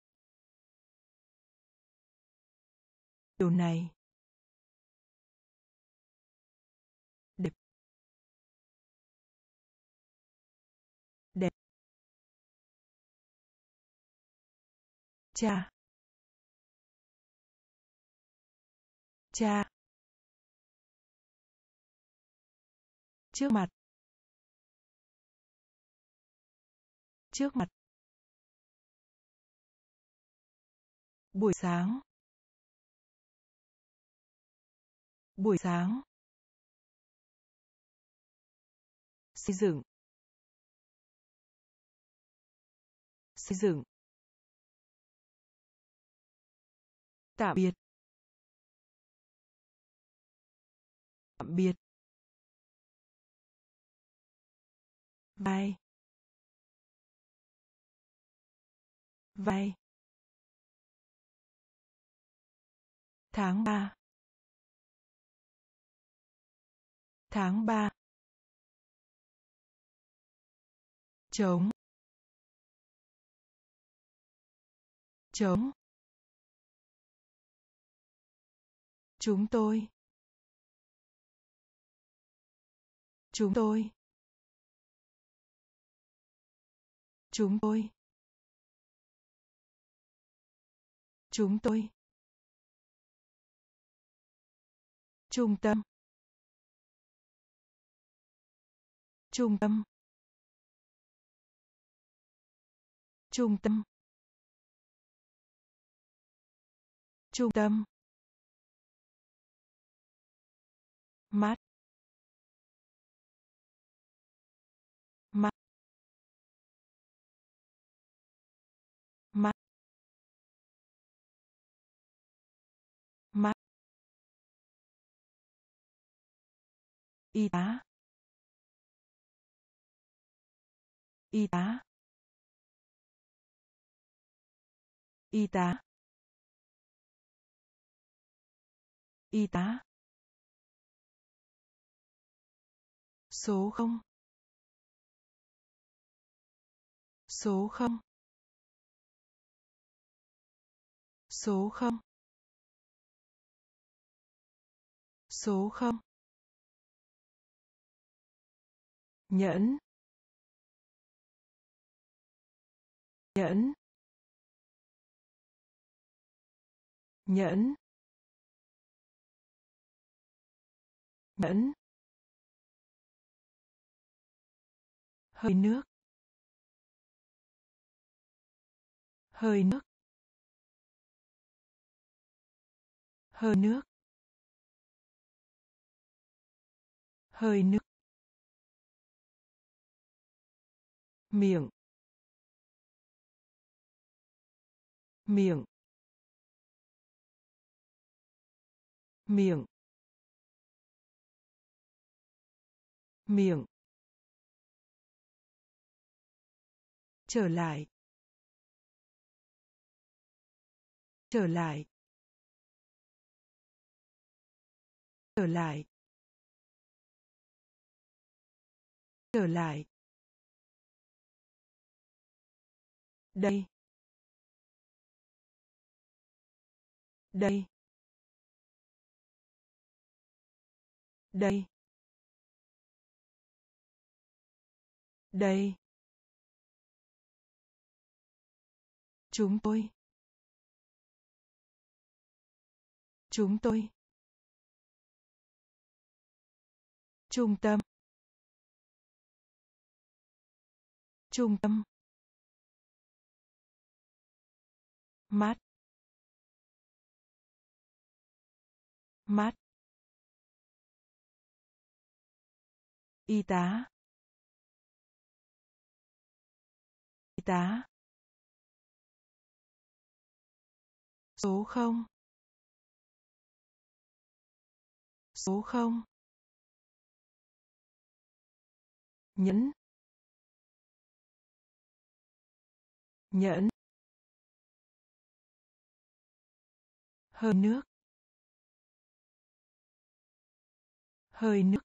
Điều này. Cha. Cha. Trước mặt. Trước mặt. Buổi sáng. Buổi sáng. Xây dựng. Xây dựng. Tạm biệt. Tạm biệt. Vai vai tháng ba. Tháng ba. Chống chống chúng tôi. Chúng tôi. Chúng tôi. Chúng tôi. Trung tâm. Trung tâm. Trung tâm. Trung tâm. Mắt mắt mắt mắt y tá. Y tá. Y tá. Y tá. Số không? Số không? Số không? Số không? Nhẫn. Nhẫn. Nhẫn. Nhẫn. Hơi nước. Hơi nước. Hơi nước. Hơi nước. Miệng. Miệng. Miệng. Miệng. Trở lại. Trở lại. Trở lại. Trở lại. Đây. Đây. Đây. Đây. Chúng tôi. Chúng tôi. Trung tâm. Trung tâm. Mắt. Mắt. Y tá. Y tá. Số không. Số không. Nhẫn. Nhẫn. Hơi nước. Hơi nước.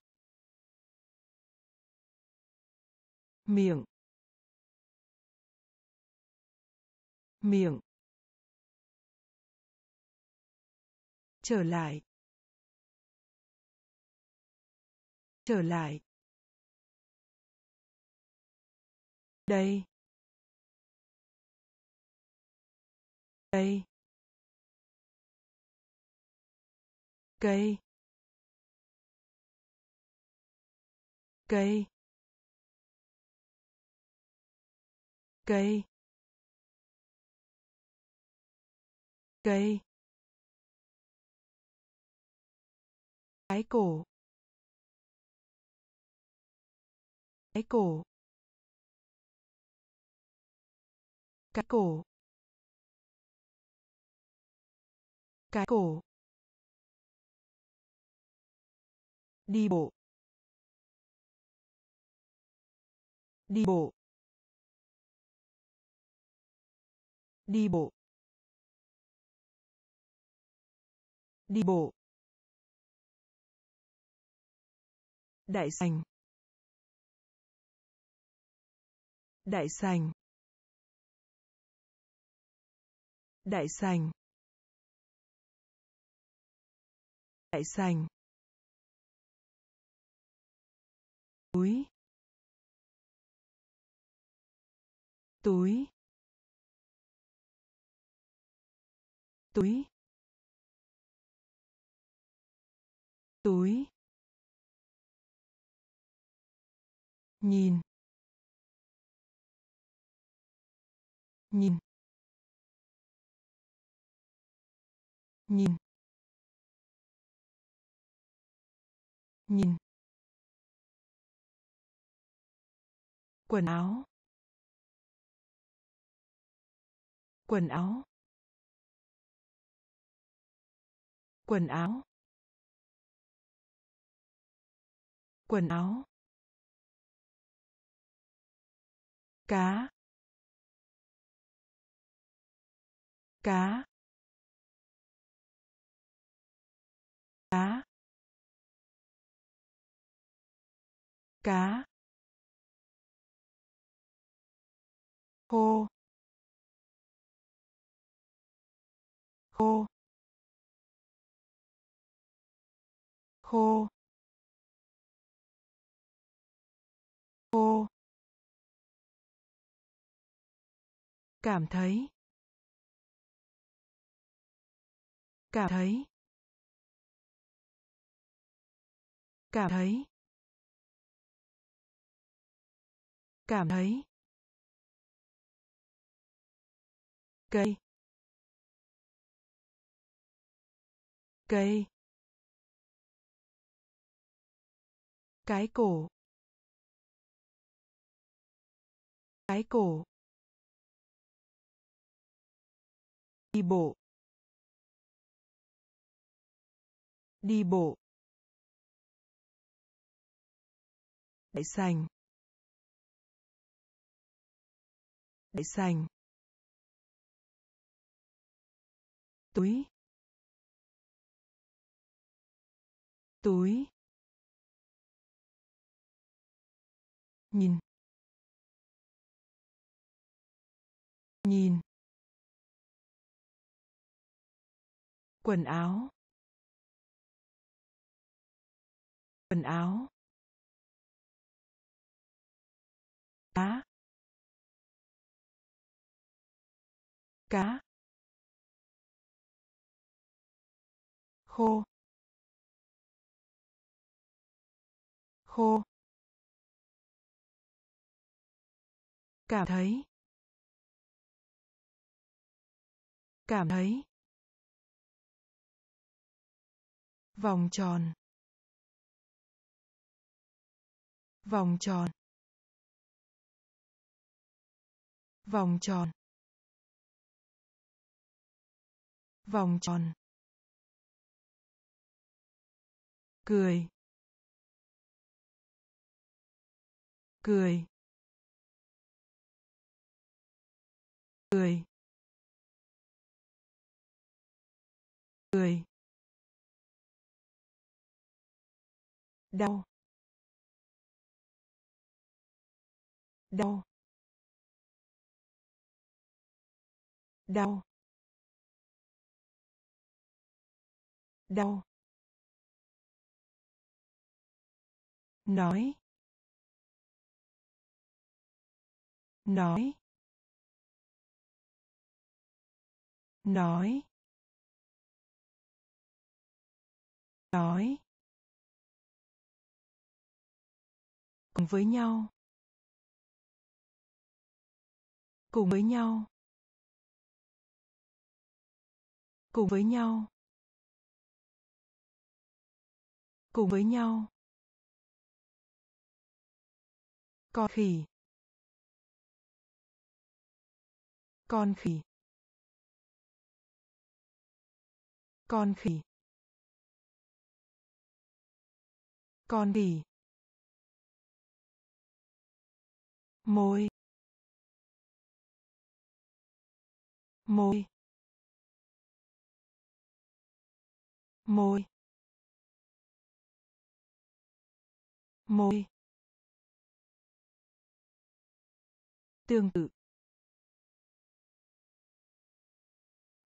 Miệng. Miệng. Trở lại. Trở lại. Đây. Đây. Cây. Cây. Cây. Cây. Cái cổ. Cái cổ. Cái cổ. Cái cổ. Đi bộ. Đi bộ. Đi bộ. Đi bộ. Đại sành. Đại sành. Đại sành. Đại sành. Túi. Túi. Túi. Túi. Nhìn. Nhìn. Nhìn. Nhìn. Quần áo. Quần áo. Quần áo. Quần áo. Cá. Cá. Cá. Cá. Khô khô khô khô cảm thấy. Cảm thấy. Cảm thấy. Cảm thấy. Cây. Cây. Cái cổ. Cái cổ. Đi bộ. Đi bộ. Đại sành. Đại sành. Túi. Túi. Nhìn. Nhìn. Quần áo. Quần áo. Cá. Cá. Khô. Khô. Cảm thấy. Cảm thấy. Vòng tròn. Vòng tròn. Vòng tròn. Vòng tròn. Cười. Cười. Cười. Cười. Đau. Đau. Đau. Đau. Nói. Nói. Nói. Nói. Cùng với nhau. Cùng với nhau. Cùng với nhau. Cùng với nhau. Con khỉ. Con khỉ. Con khỉ. Con khỉ. Môi môi môi môi tương tự.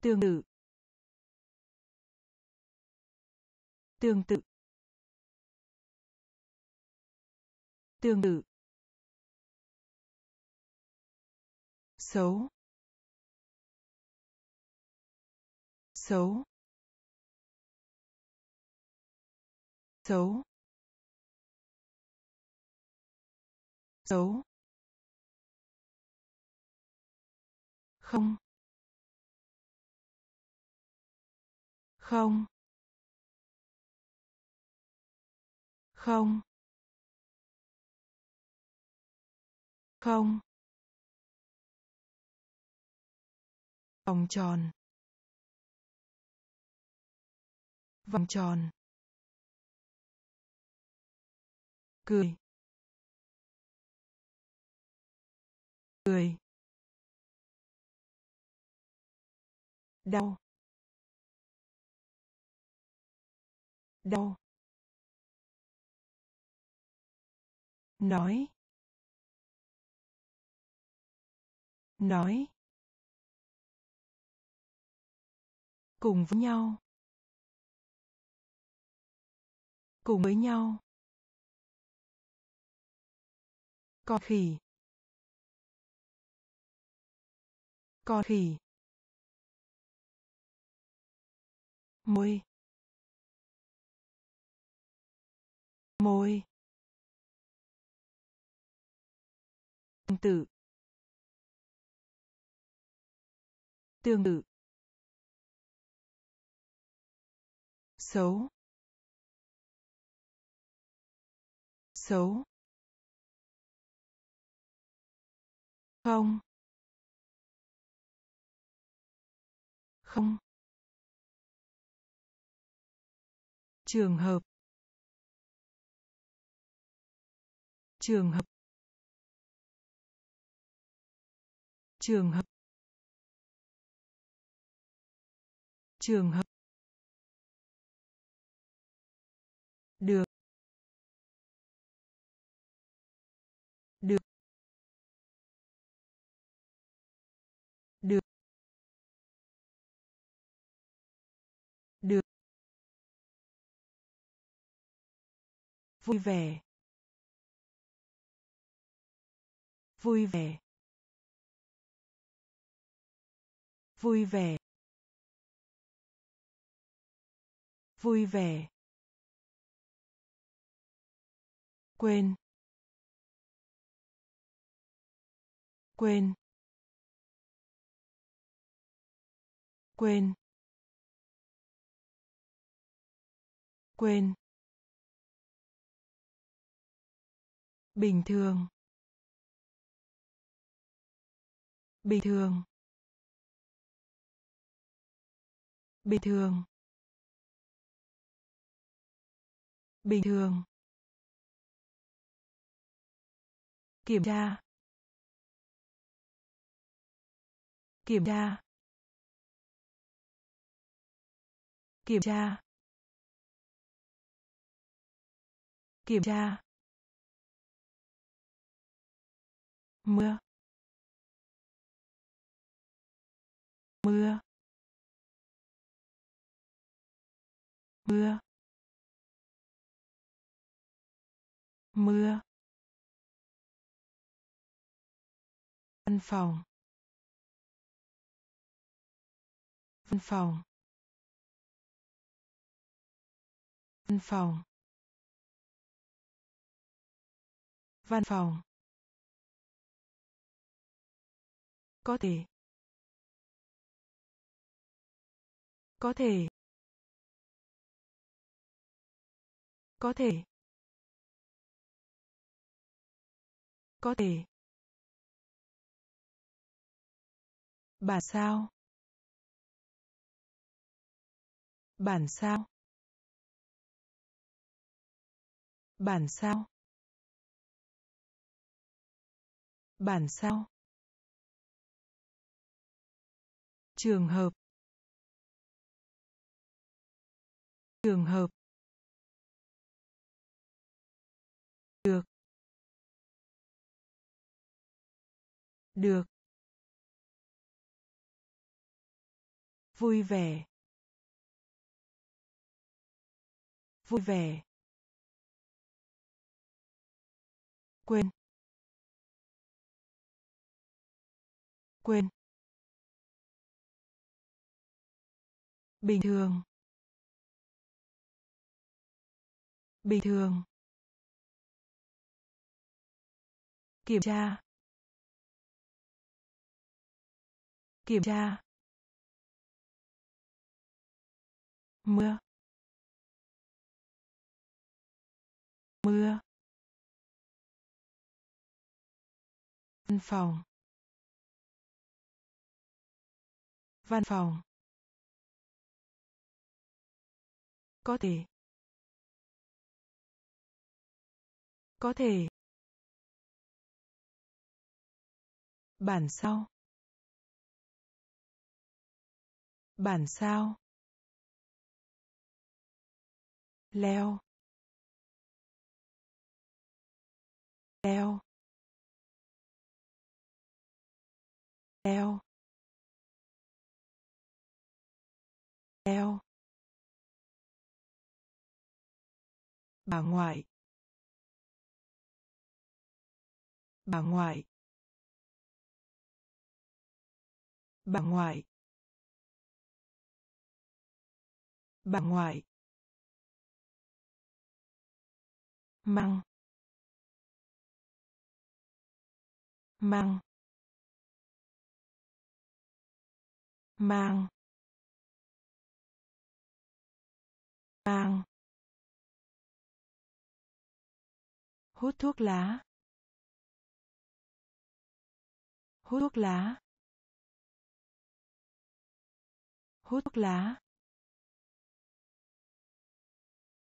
Tương tự. Tương tự. Tương tự. Xấu. Xấu. Xấu. Xấu. Không. Không. Không. Không. Vòng tròn. Vòng tròn. Cười. Cười. Đau. Đau. Nói. Nói. Cùng với nhau. Cùng với nhau. Con khỉ con khỉ môi. Môi. Tương tự. Tương tự. Xấu. Xấu. Không. Không. Trường hợp. Trường hợp. Trường hợp. Trường hợp. Được. Được. Được. Được. Vui vẻ. Vui vẻ. Vui vẻ. Vui vẻ. Quên. Quên. Quên. Quên. Bình thường. Bình thường. Bình thường. Bình thường. Kiểm tra. Kiểm tra. Kiểm tra. Kiểm tra. Mưa. Mưa. Mưa. Mưa. Văn phòng. Văn phòng. Văn phòng. Văn phòng. Có thể. Có thể. Có thể. Có thể. Bản sao? Bản sao? Bản sao? Bản sao? Trường hợp. Trường hợp. Được. Được. Vui vẻ. Vui vẻ. Quên. Quên. Bình thường. Bình thường. Kiểm tra. Kiểm tra. Mưa. Mưa. Văn phòng. Văn phòng. Có thể. Có thể. Bản sao. Bản sao. Leo. Leo. Leo. Leo. Bà ngoại. Bà ngoại. Bà ngoại. Bà ngoại. Mang mang mang mang hút thuốc lá. Hút thuốc lá. Hút thuốc lá.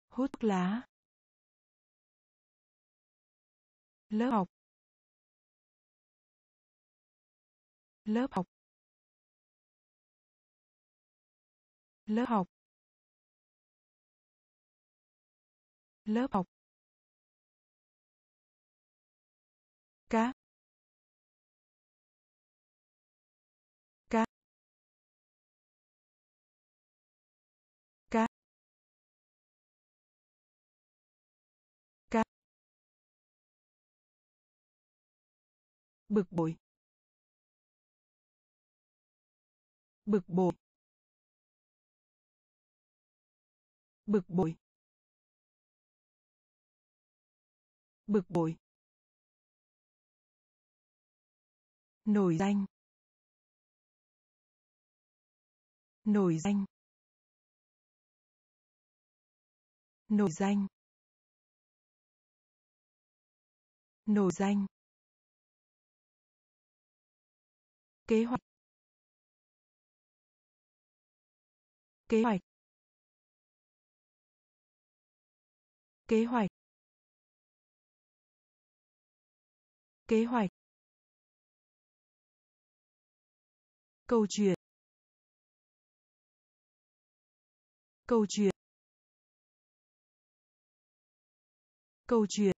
Hút thuốc lá. Lớp học. Lớp học. Lớp học. Lớp học. Cá. Bực bội. Bực bội. Bực bội. Bực bội. Nổi danh. Nổi danh. Nổi danh. Nổi danh. Kế hoạch. Kế hoạch. Kế hoạch. Kế hoạch. Câu chuyện. Câu chuyện. Câu chuyện.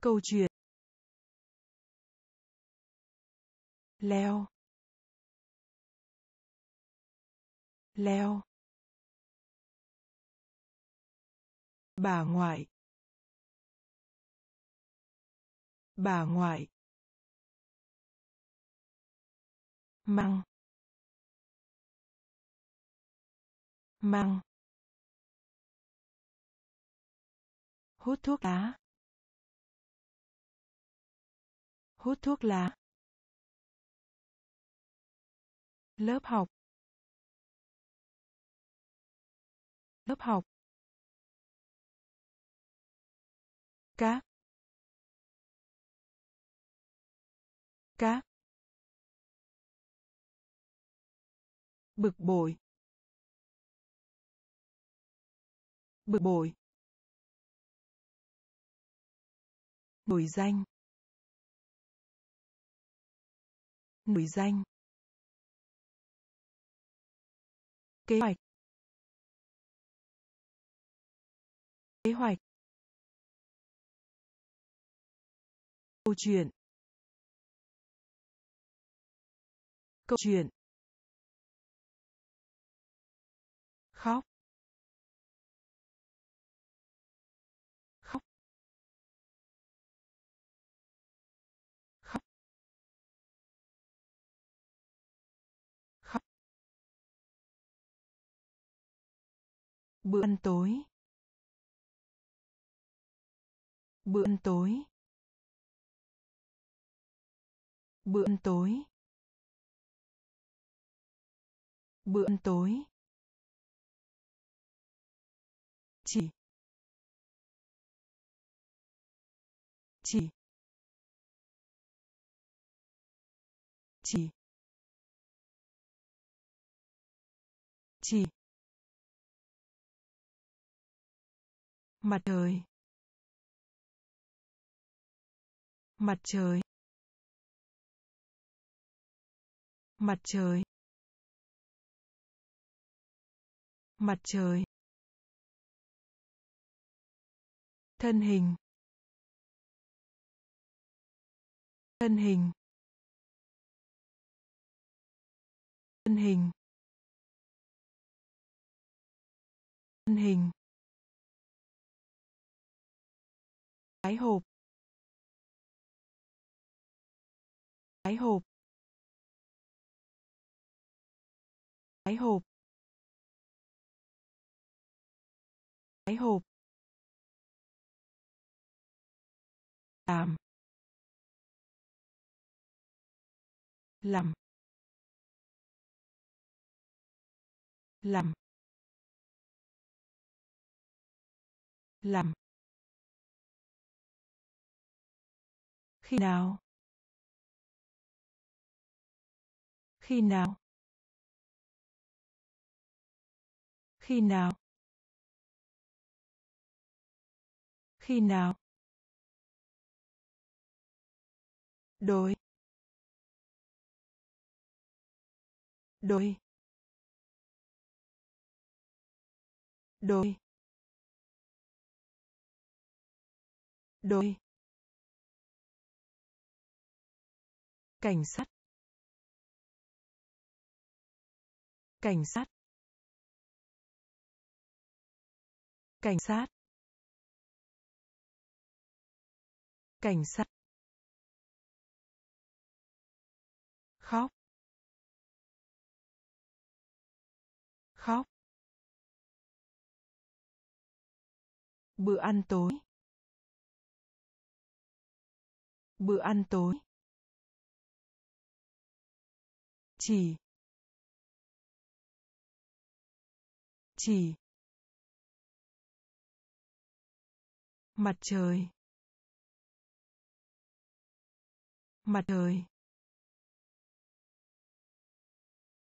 Câu chuyện. Leo. Leo. Bà ngoại. Bà ngoại. Măng. Măng. Hút thuốc lá. Hút thuốc lá. Lớp học. Lớp học. Cá. Cá. Bực bội. Bực bội. Nổi danh. Nổi danh. Kế hoạch. Kế hoạch. Câu chuyện. Câu chuyện. Bữa ăn tối. Bữa ăn tối. Bữa ăn tối. Bữa ăn tối. Chỉ chỉ chỉ chỉ mặt trời. Mặt trời. Mặt trời. Mặt trời. Thân hình. Thân hình. Thân hình. Thân hình. Cái hộp. Cái hộp. Cái hộp. Cái hộp. Làm. Làm. Làm. Làm. Khi nào? Khi nào? Khi nào? Khi nào? Đối đối đối đối cảnh sát. Cảnh sát. Cảnh sát. Cảnh sát. Khóc. Khóc. Bữa ăn tối. Bữa ăn tối. Chỉ. Chỉ. Mặt trời. Mặt trời.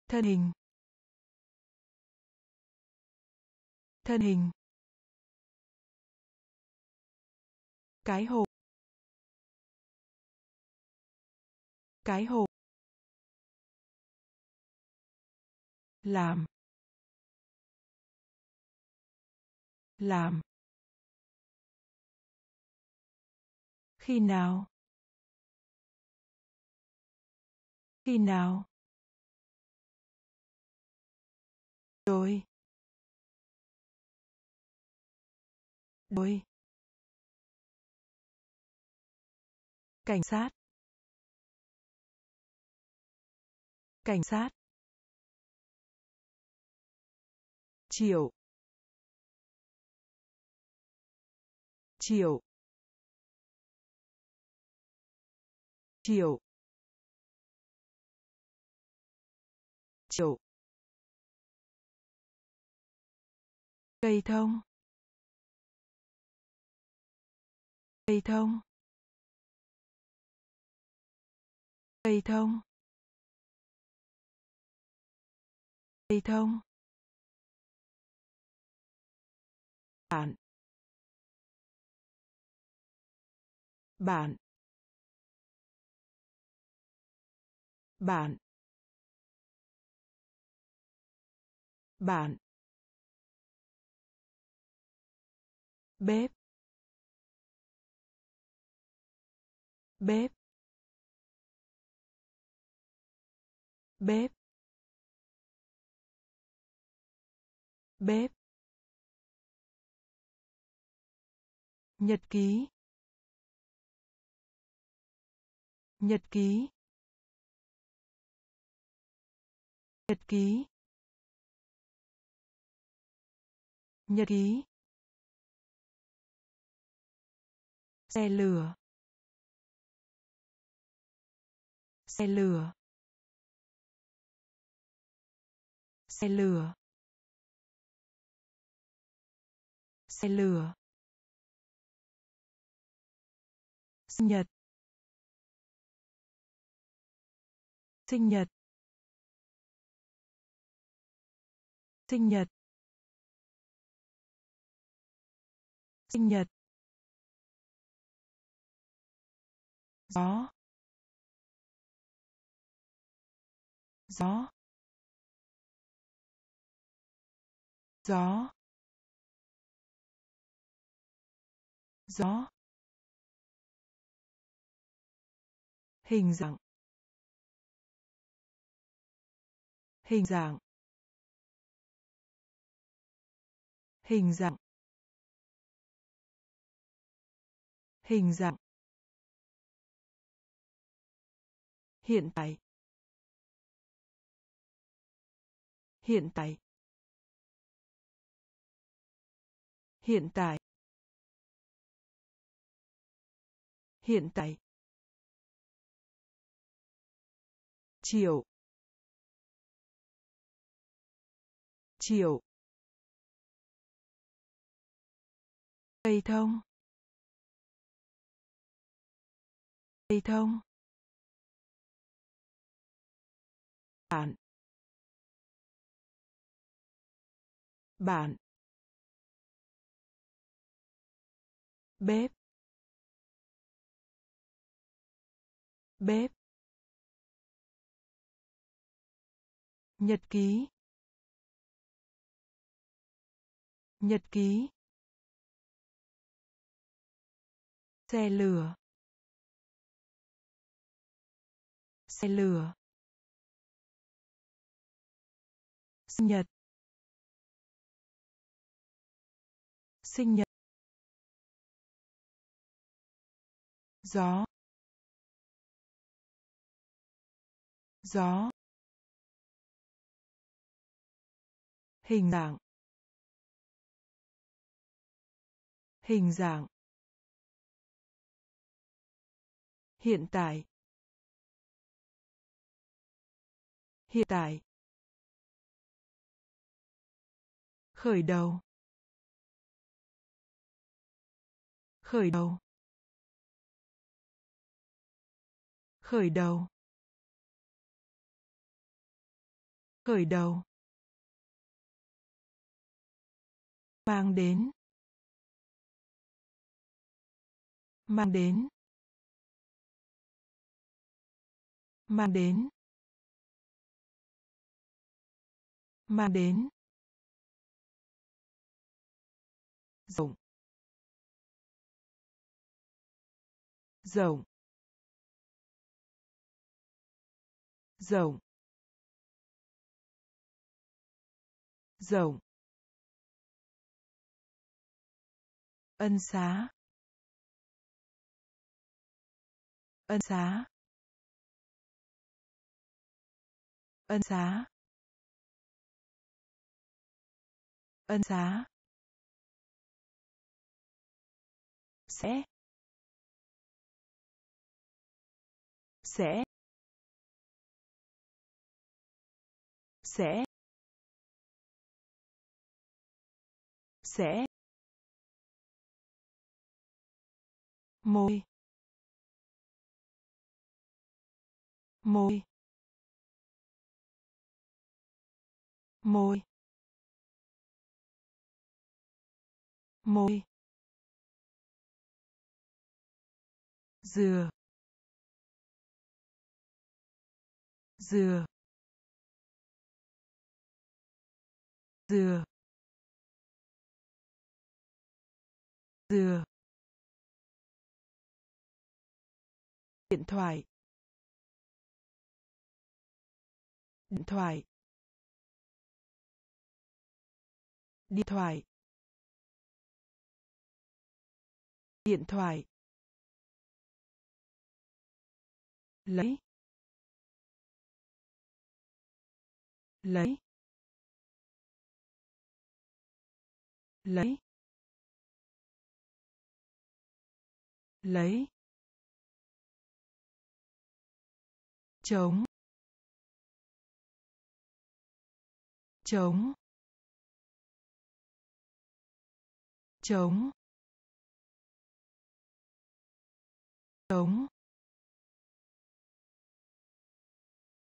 Thân hình. Thân hình. Cái hộp. Cái hộp. Làm làm. Khi nào? Khi nào? Đối đối cảnh sát. Cảnh sát. Chiều, chiều, chiều, chiều, cây thông. Cây thông. Cây thông. Cây thông. Bạn. Bạn. Bạn. Bạn. Bếp. Bếp. Bếp. Bếp. Nhật ký. Nhật ký. Nhật ký. Nhật ký. Xe lửa. Xe lửa. Xe lửa. Xe lửa. Sinh nhật. Sinh nhật. Sinh nhật. Sinh nhật. Gió. Gió. Gió. Gió. Hình dạng. Hình dạng. Hình dạng. Hình dạng. Hiện tại. Hiện tại. Hiện tại. Hiện tại. Chiều, chiều, cây thông. Cây thông. Bạn. Bạn. Bếp. Bếp. Nhật ký. Nhật ký. Xe lửa. Xe lửa. Sinh nhật. Sinh nhật. Gió. Gió. Hình dạng. Hình dạng. Hiện tại. Hiện tại. Khởi đầu. Khởi đầu. Khởi đầu. Khởi đầu. Mang đến. Mang đến. Mang đến. Mang đến. Rộng. Rộng. Rộng. Rộng. Ân xá. Ân xá. Ân xá. Ân xá. Sẽ. Sẽ. Sẽ. Sẽ. Môi môi môi môi dừa. Dừa. Dừa. Dừa. Điện thoại. Điện thoại. Điện thoại. Điện thoại. Lấy. Lấy. Lấy. Lấy. Chống. Chống. Chống. Chống.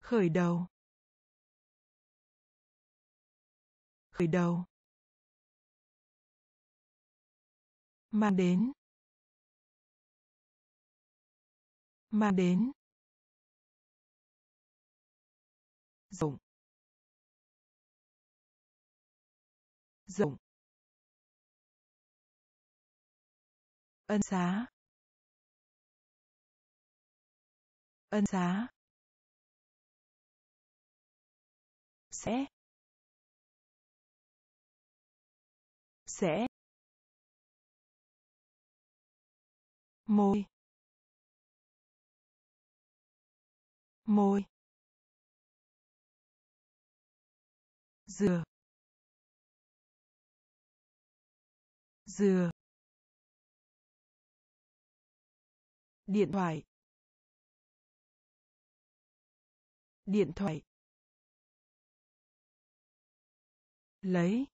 Khởi đầu. Khởi đầu. Mang đến. Mang đến. Rộng ân xá. Ân xá. Sẽ. Sẽ. Môi. Môi. Dừa. Dừa. Điện thoại. Điện thoại. Lấy.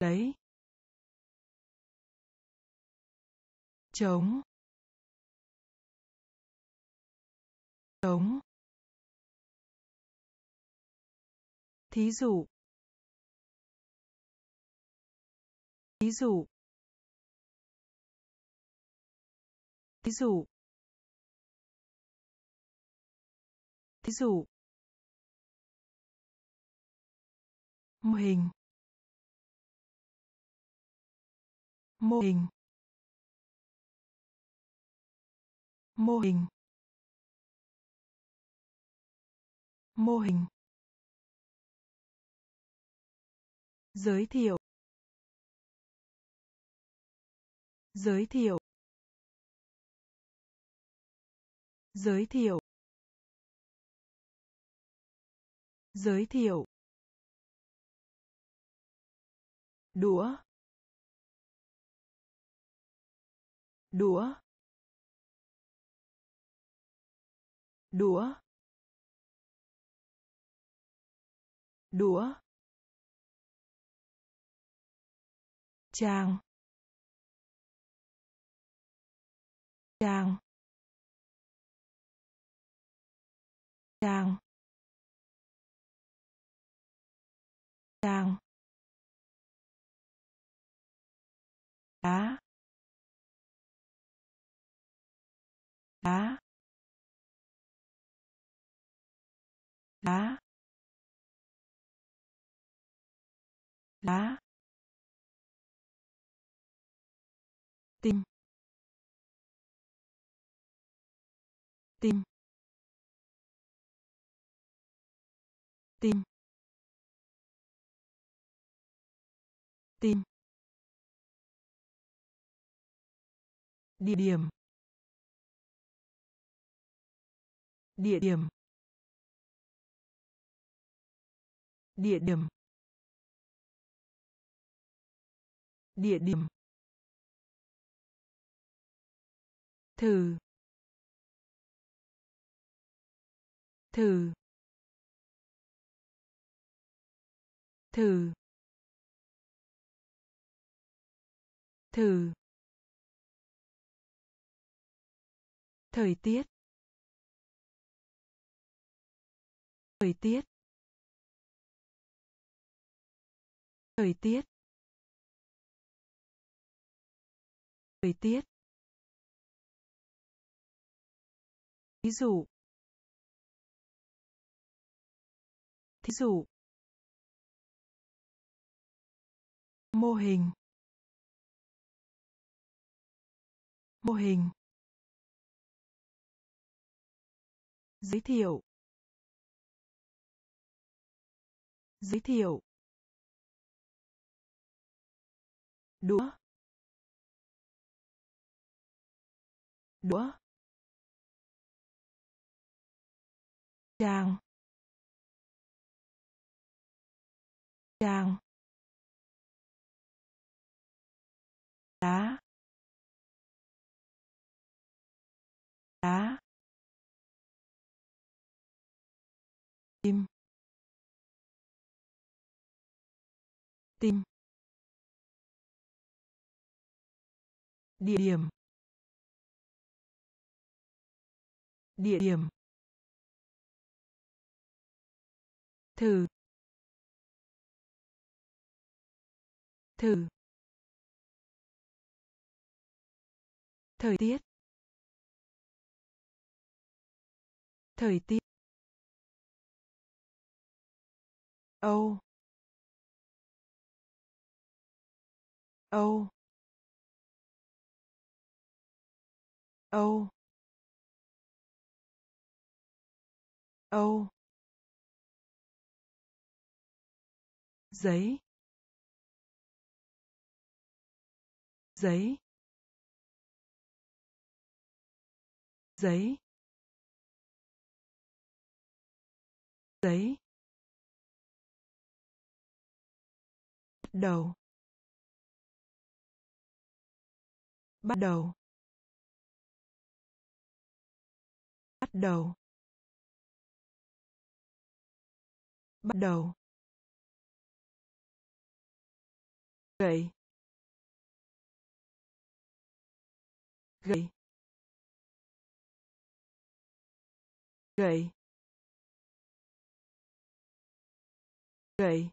Lấy. Chống. Chống. Thí dụ. Ví dụ. Ví dụ. Ví dụ. Mô hình. Mô hình. Mô hình. Mô hình. Giới thiệu. Giới thiệu. Giới thiệu. Giới thiệu. Đũa. Đũa. Đũa. Đũa. Chàng. Trang trang trang đá. Đá. Đá. Đá. Tim. Tim. Tim. Địa điểm. Địa điểm. Địa điểm. Địa điểm. Thử. Thử. Thử. Thử. Thời tiết. Thời tiết. Thời tiết. Thời tiết. Ví dụ. Thí dụ. Mô hình. Mô hình. Giới thiệu. Giới thiệu. Đũa. Đũa. Trang trang đá. Đá. Tim. Tim. Địa điểm. Địa điểm. Thử. Thử. Thời tiết. Thời tiết. Âu. Âu. Âu. Âu. Giấy. Giấy. Giấy. Giấy. Bắt đầu. Bắt đầu. Bắt đầu. Bắt đầu. Gậy. Gậy. Gậy. Gậy.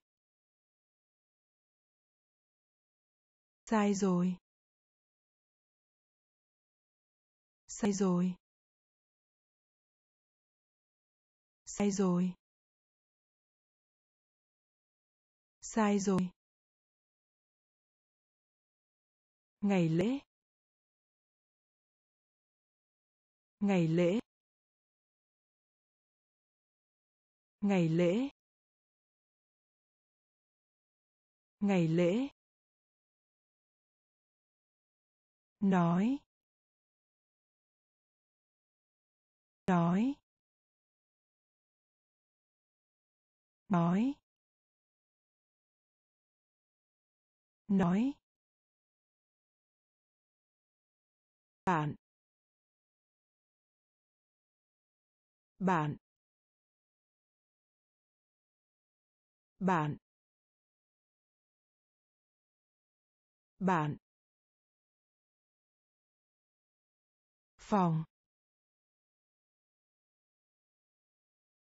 Sai rồi. Sai rồi. Sai rồi. Sai rồi. Ngày lễ. Ngày lễ. Ngày lễ. Ngày lễ. Nói. Nói. Nói. Nói. Bạn. Bạn bạn bạn. Phòng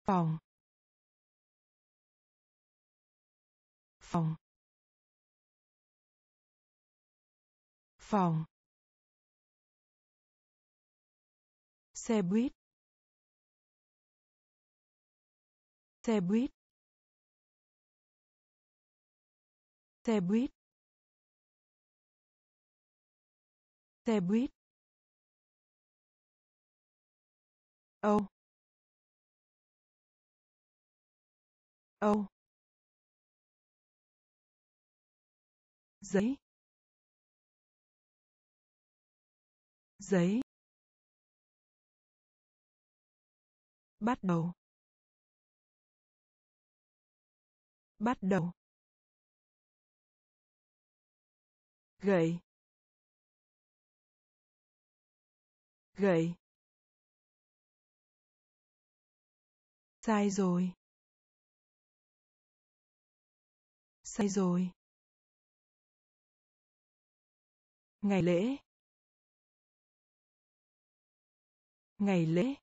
phòng. Phòng phòng. Xe buýt. Xe buýt. Xe buýt. Xe buýt. Âu. Âu. Giấy. Giấy. Bắt đầu. Bắt đầu. Gậy. Gậy. Sai rồi. Sai rồi. Ngày lễ. Ngày lễ.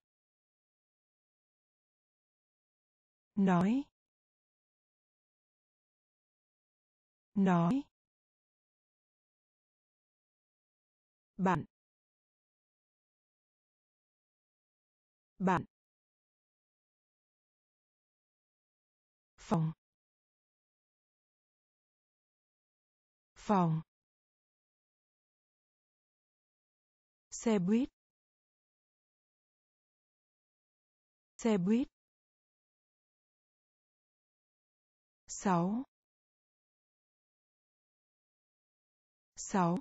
Nói. Nói. Bạn. Bạn. Phòng. Phòng. Xe buýt. Xe buýt. Sáu. Sáu.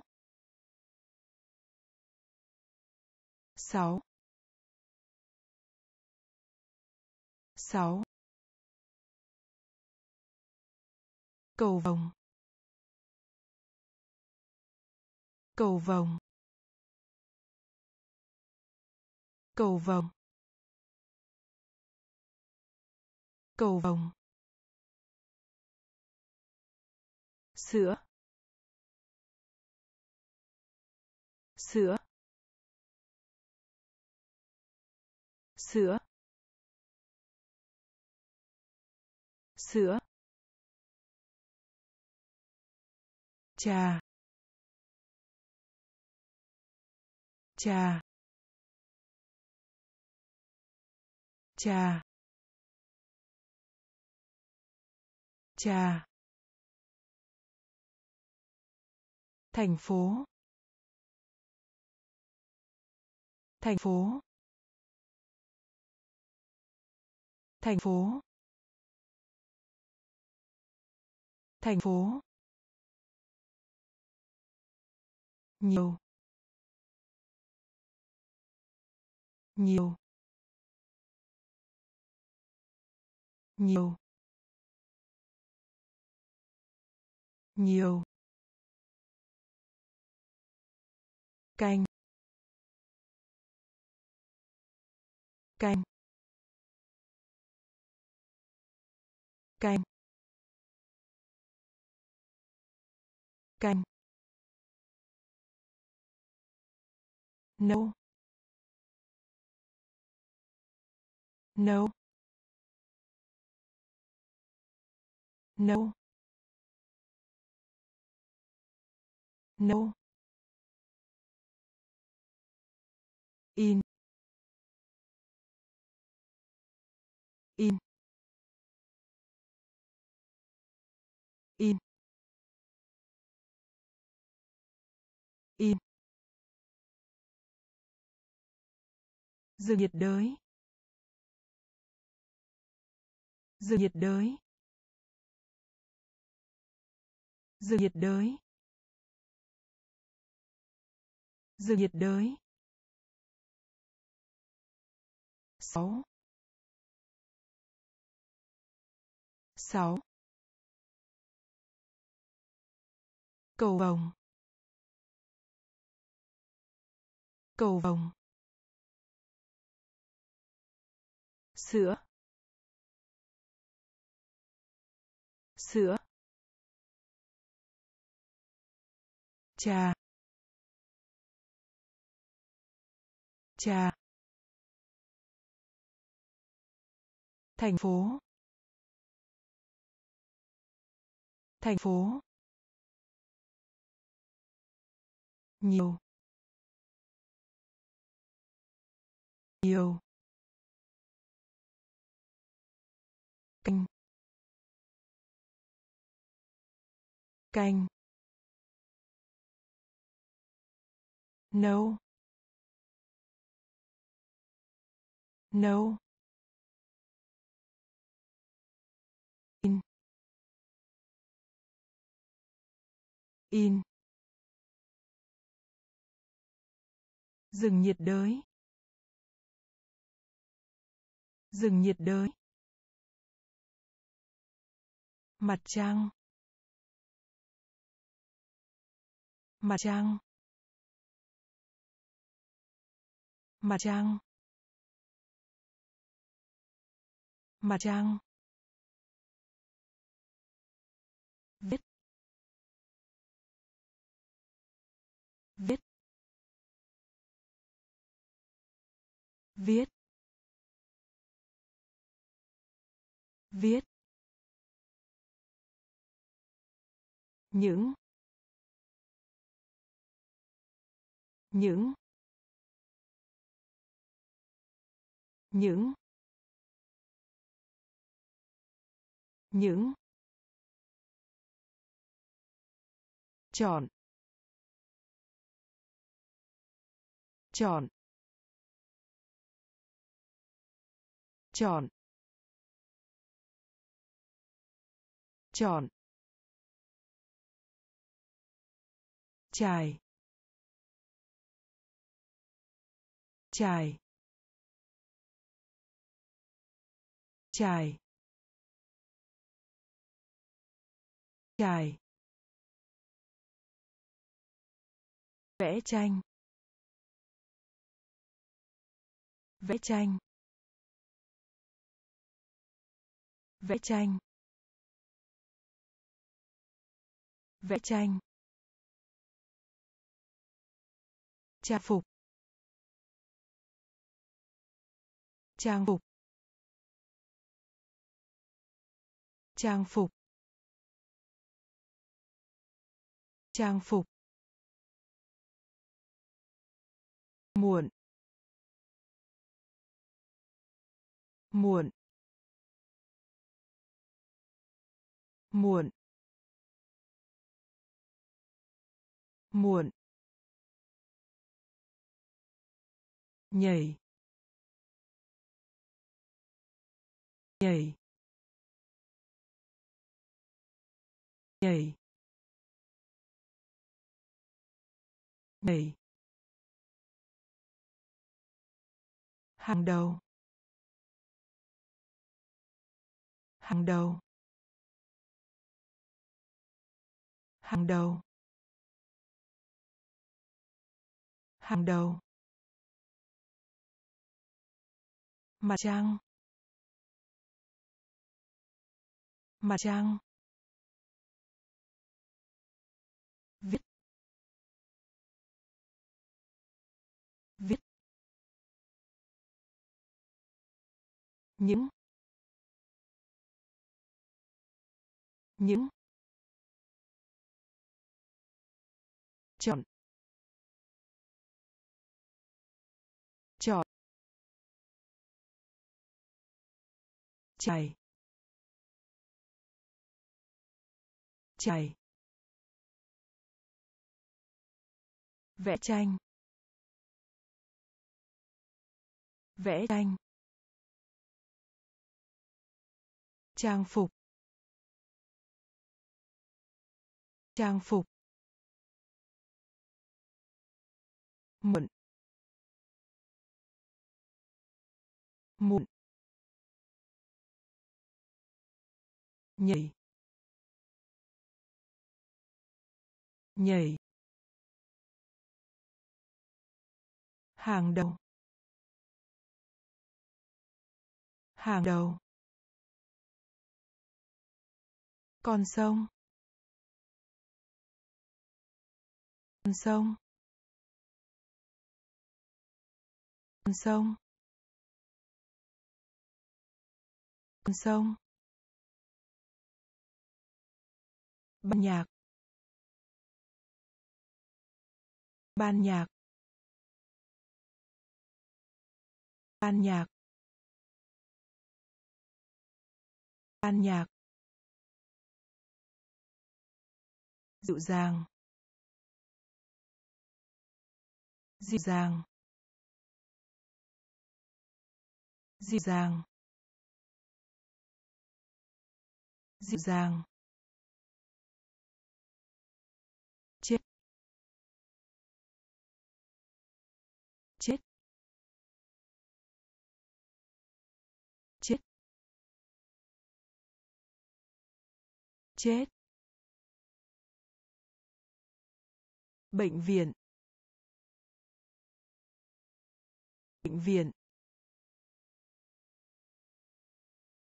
Sáu. Sáu. Cầu vồng. Cầu vồng. Cầu vồng. Cầu vồng. Sữa. Sữa. Sữa. Sữa. Trà. Trà. Trà. Trà. Thành phố. Thành phố. Thành phố. Thành phố. Nhiều. Nhiều. Nhiều. Nhiều. Canh. Canh. Canh. Canh. Nấu. Nấu. Nấu. Nấu. In. Rừng nhiệt đới. Rừng nhiệt đới. Rừng nhiệt đới. Rừng nhiệt đới. Sáu. Sáu. Cầu vồng. Cầu vồng. Sữa. Sữa. Trà. Trà. Thành phố. Thành phố. Nhiều. Nhiều. Canh. Canh. Nấu. Nấu. In. In. Rừng nhiệt đới. Rừng nhiệt đới mặt trăng. Mặt trăng. Mặt trăng. Mặt trăng. Viết. Viết. Viết. Viết. Những. Những. Những. Những. Chọn. Chọn. Chọn. Chọn. Trải trải trải trải vẽ tranh. Vẽ tranh. Vẽ tranh. Vẽ tranh. Trang phục. Trang phục. Trang phục. Trang phục. Muộn. Muộn. Muộn. Muộn. Nhảy nhảy nhảy nhảy hàng đầu hàng đầu hàng đầu hàng đầu. Mặt trăng mặt trăng viết. Viết. Những. Những. Chọn. Chọn. Chảy chảy vẽ tranh. Vẽ tranh. Trang phục. Trang phục. Muộn. Muộn. Nhảy nhảy hàng đầu hàng đầu con sông con sông con sông con sông. Ban nhạc. Ban nhạc. Ban nhạc. Ban nhạc. Dịu dàng. Dịu dàng. Dịu dàng. Dịu dàng. Chết. Bệnh viện. Bệnh viện.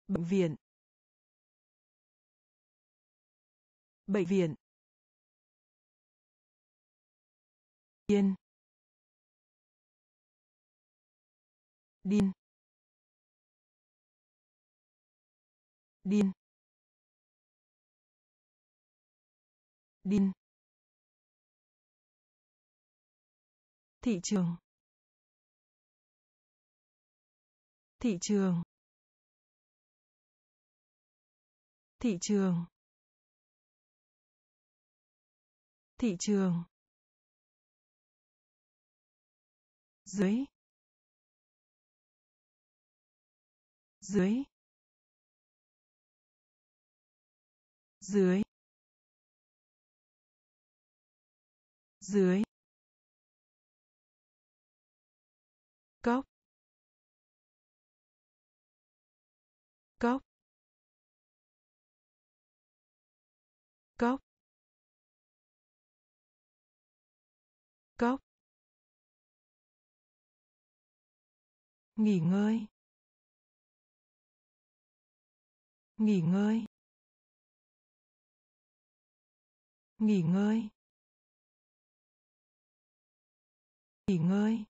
Bệnh viện. Bệnh viện. Điên. Điên. Điên. Điên thị trường. Thị trường. Thị trường. Thị trường. Dưới. Dưới. Dưới. Dưới. Cốc cốc cốc cốc nghỉ ngơi. Nghỉ ngơi. Nghỉ ngơi. Nghỉ ngơi.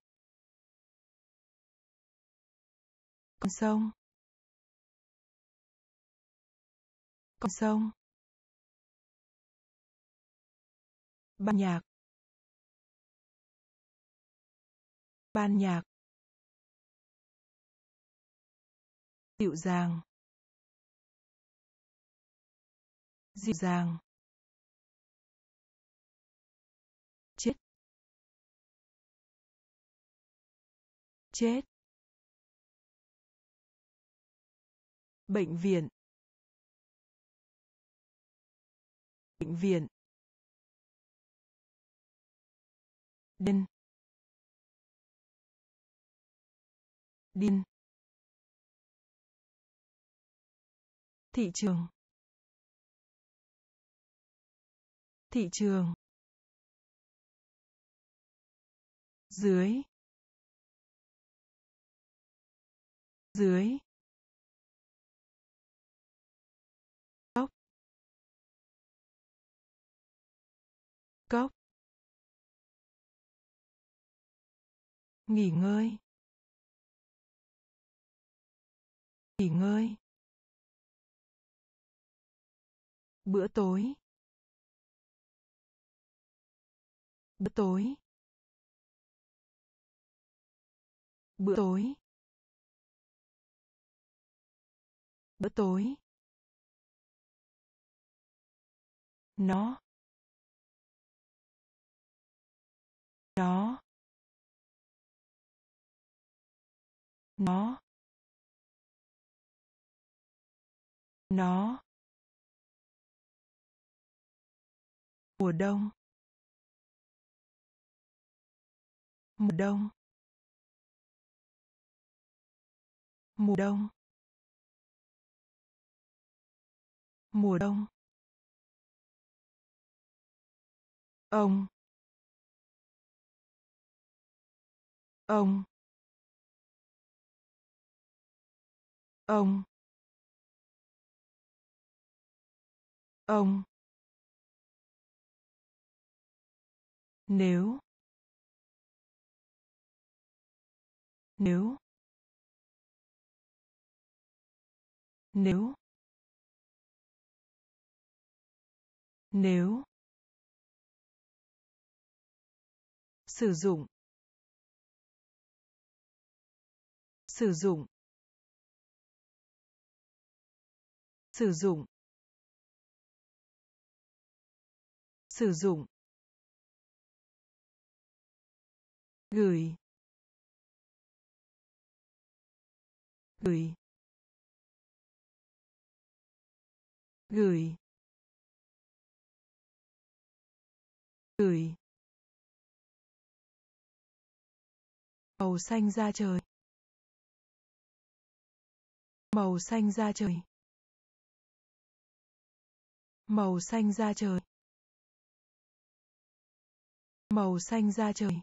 Con sông. Con sông. Ban nhạc. Ban nhạc. Dịu dàng. Dịu dàng. Chết. Bệnh viện. Bệnh viện. Điên. Điên. Thị trường. Thị trường. Dưới. Dưới. Cốc cốc nghỉ ngơi. Nghỉ ngơi. Bữa tối. Bữa tối. Bữa tối. Bữa tối. Nó. Nó. Nó. Nó. Mùa đông. Mùa đông. Mùa đông. Mùa đông. Ông. Ông. Ông. Ông. Nếu. Nếu. Nếu. Nếu. Sử dụng. Sử dụng. Sử dụng. Sử dụng. Gửi. Gửi. Gửi. Gửi màu xanh da trời. Màu xanh da trời. Màu xanh da trời. Màu xanh da trời.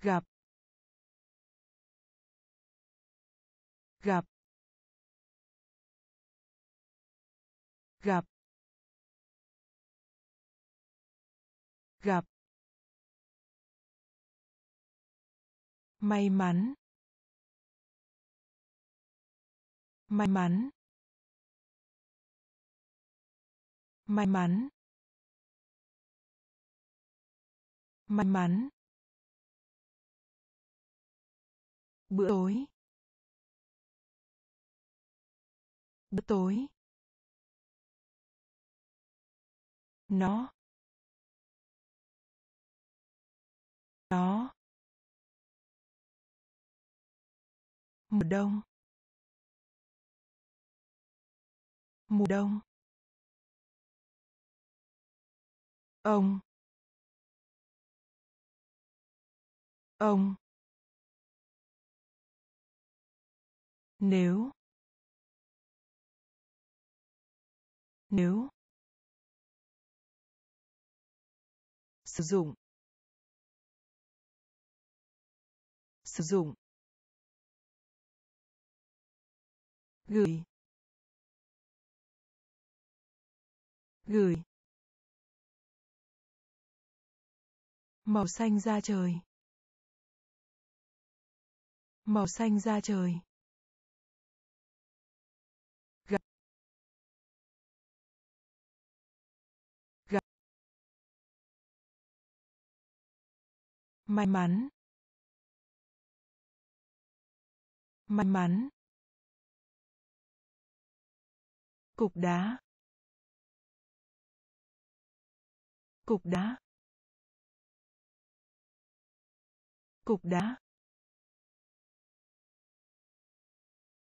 Gặp. Gặp. Gặp. Gặp. May mắn. May mắn. May mắn. May mắn. Bữa tối. Bữa tối. Nó. Nó mùa đông. Mùa đông. Ông. Ông. Nếu. Nếu. Sử dụng. Sử dụng. Gửi. Gửi. Màu xanh da trời. Màu xanh da trời. Gặp gặp may mắn. May mắn. Cục đá. Cục đá. Cục đá.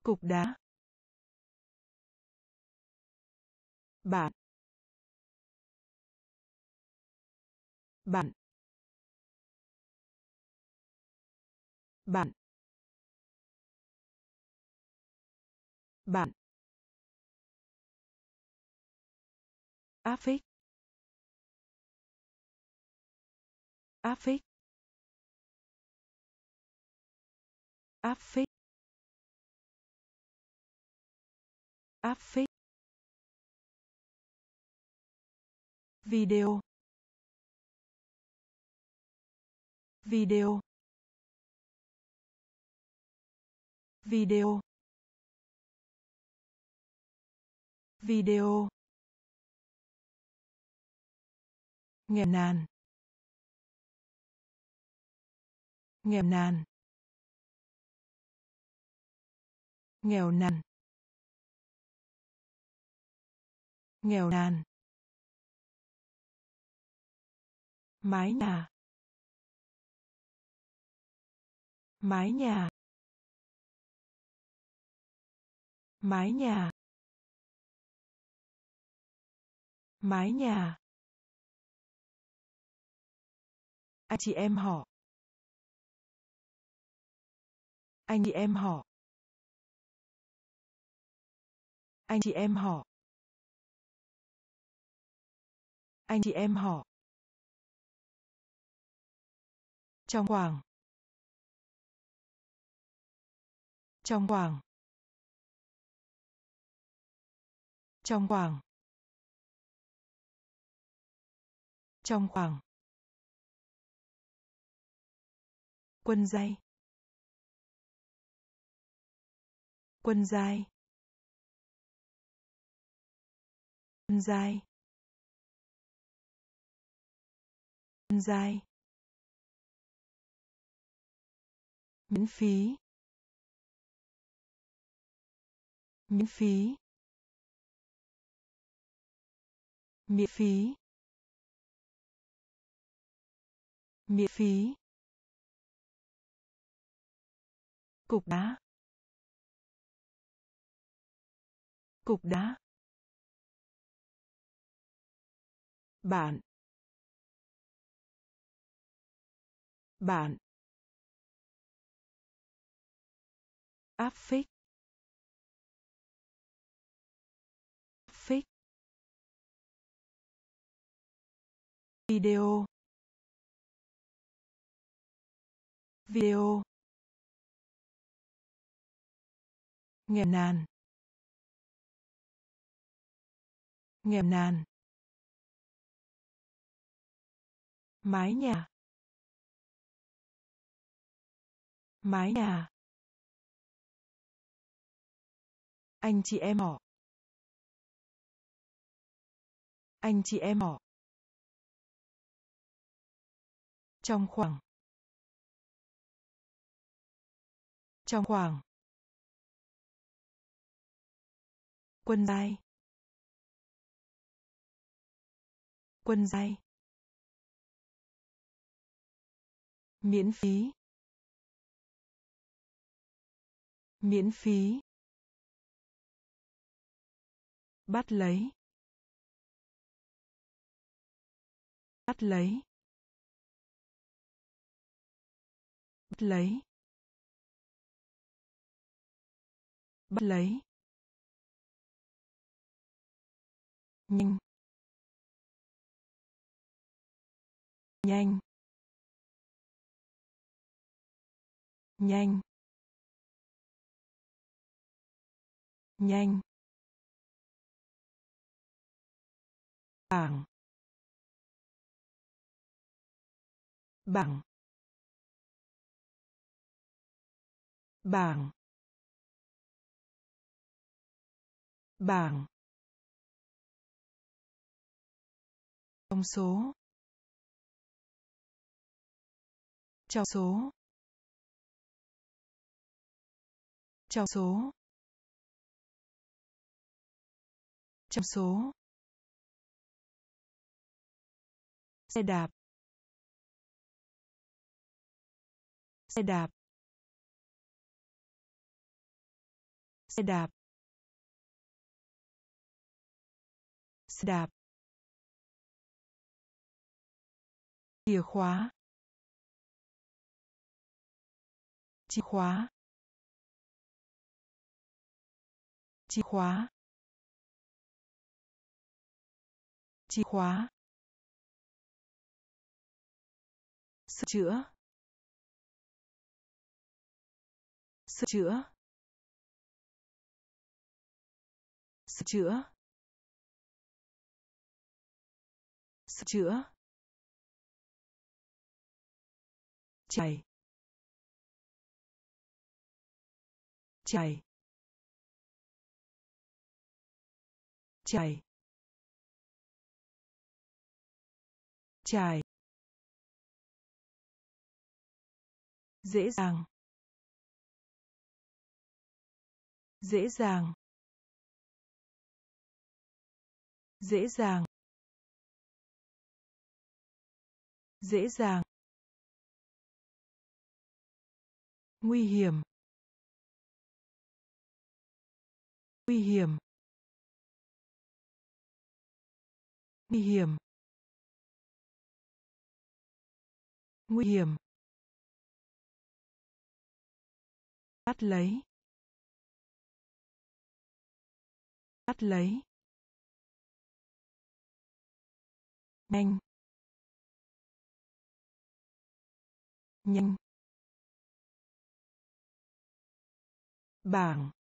Cục đá. Bạn. Bạn. Bạn. Bạn. Áp phích áp phích áp phích áp phích video. Video. Video. Video. Nghèo nàn. Nghèo nàn. Nghèo nàn. Nghèo nàn. Mái nhà. Mái nhà. Mái nhà. Mái nhà. Anh chị em họ. Anh chị em họ. Anh chị em họ. Anh chị em họ. Trong khoảng trong khoảng trong khoảng trong khoảng quân dây quân dài, quân dài, quân dài, miễn phí miễn phí miễn phí miễn phí. Cục đá. Cục đá. Bạn. Bạn. Áp phích. Phích. Video. Video. Nghèo nàn. Nghèo nàn. Mái nhà. Mái nhà. Anh chị em họ. Anh chị em họ. Trong khoảng trong khoảng. Quân giai quân giai miễn phí. Miễn phí. Bắt lấy. Bắt lấy. Bắt lấy. Bắt lấy. Nhanh. Nhanh. Nhanh. Nhanh. Bảng bảng bảng bảng. Trong số. Trong số. Trong số. Trong số. Xe đạp. Xe đạp. Xe đạp. Đạp. Chìa khóa. Chìa khóa. Chìa khóa. Chìa khóa. Sửa chữa. Sửa chữa. Sửa chữa. Chữa. Chảy. Chảy. Chảy. Chảy. Dễ dàng. Dễ dàng. Dễ dàng. Dễ dàng. Nguy hiểm. Nguy hiểm. Nguy hiểm. Nguy hiểm. Bắt lấy. Bắt lấy. Nhanh. Nhanh. Bảng.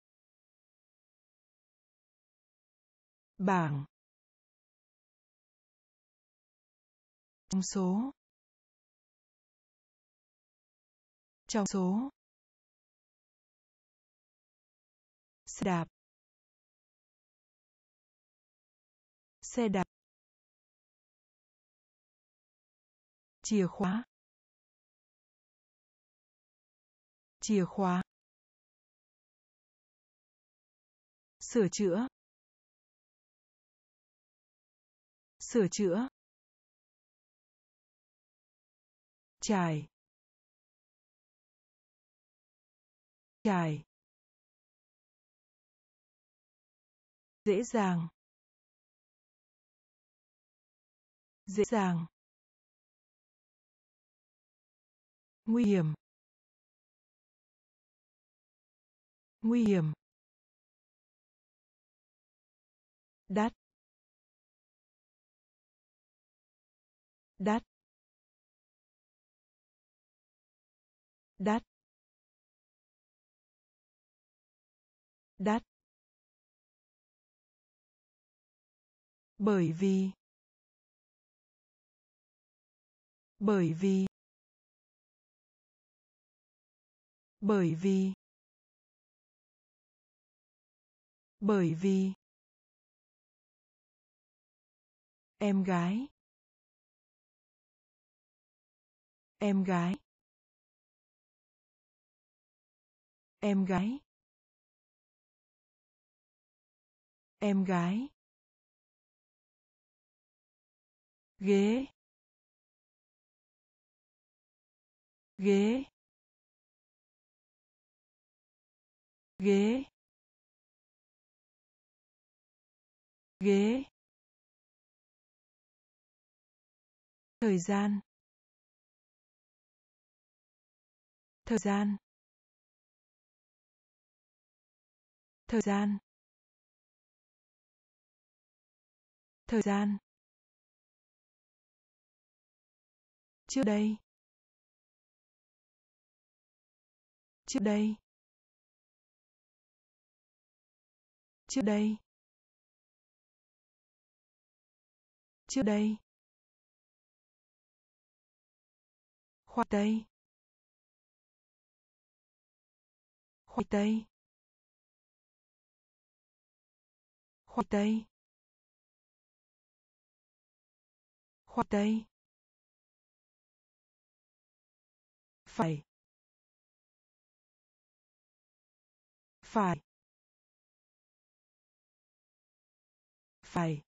Bảng. Trong số. Trong số. Xe đạp. Xe đạp. Chìa khóa. Chìa khóa. Sửa chữa. Sửa chữa. Trải trải dễ dàng. Dễ dàng. Nguy hiểm. Nguy hiểm. Đắt. Đắt. Đắt. Đắt. Bởi vì. Bởi vì. Bởi vì. Bởi vì em gái. Em gái. Em gái. Em gái. Ghế. Ghế. Ghế. Ghế. Thời gian. Thời gian. Thời gian. Thời gian. Trước đây. Trước đây. Trước đây. Trước đây. Khoai tây. Khoai tây. Khoai tây. Khoai tây. Phải. Phải. Phải.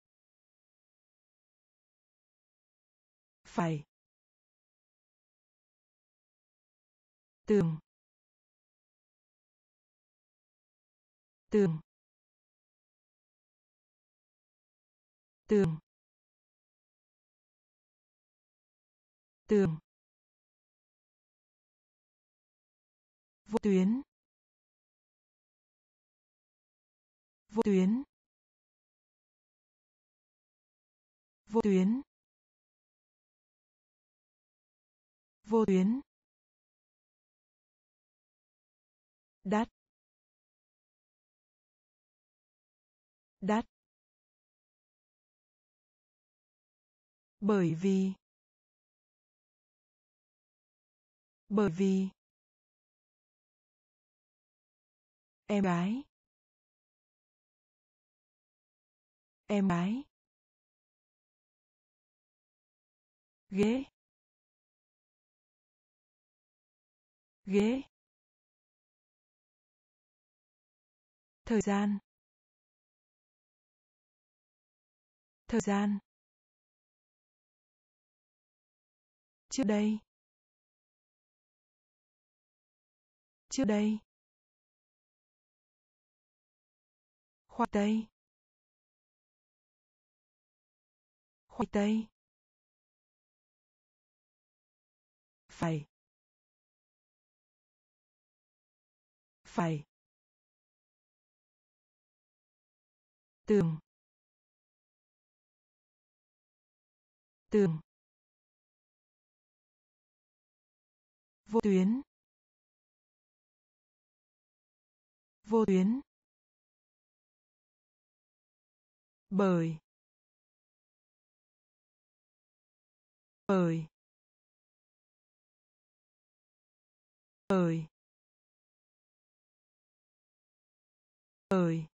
Phải tường. Tường. Tường. Tường. Vô tuyến. Vô tuyến. Vô tuyến. Vô tuyến. Đắt. Đắt. Bởi vì. Bởi vì. Em gái. Em gái. Ghế. Ghế. Thời gian. Thời gian. Trước đây. Trước đây. Khoai tây. Khoai tây. Phải. Phải tường. Tường. Vô tuyến. Vô tuyến. Bởi bởi, bởi. Ơi.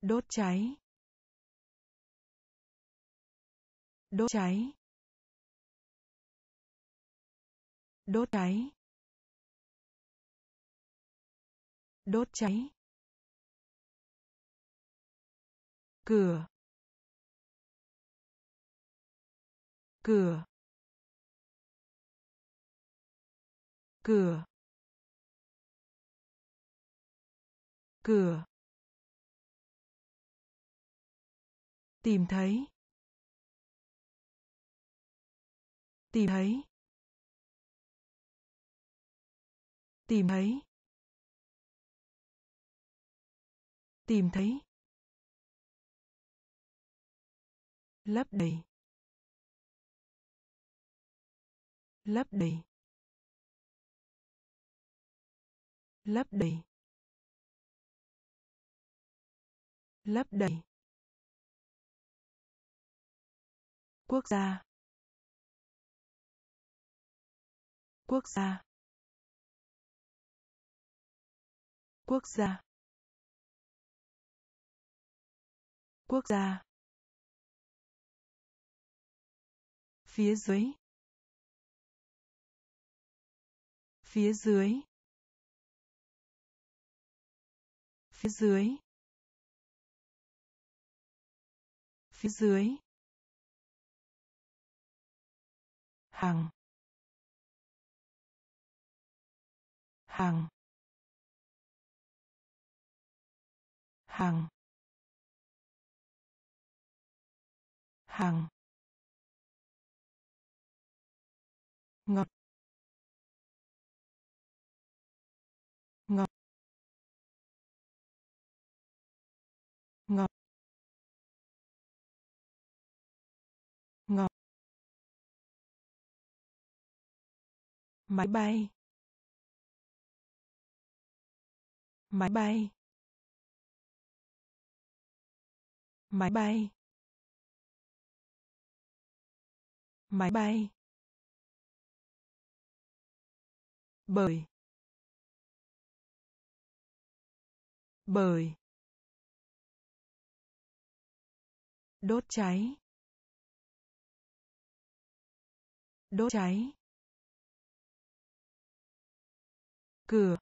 Đốt cháy. Đốt cháy. Đốt cháy. Đốt cháy. Cửa. Cửa. Cửa. Cửa. Tìm thấy. Tìm thấy. Tìm thấy. Tìm thấy. Lấp đầy. Lấp đầy. Lấp đầy. Lấp đầy. Quốc gia. Quốc gia. Quốc gia. Quốc gia. Phía dưới. Phía dưới. Phía dưới. Phía dưới. Hàng hàng hàng hàng ngọt ngọt máy bay. Máy bay. Máy bay. Máy bay. Bởi bởi đốt cháy. Đốt cháy. Cửa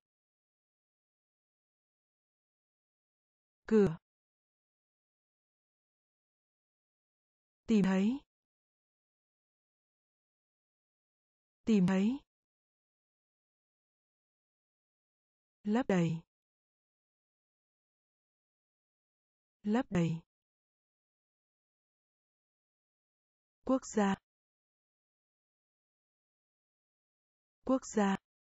cửa tìm thấy. Tìm thấy. Lấp đầy. Lấp đầy. Quốc gia. Quốc gia.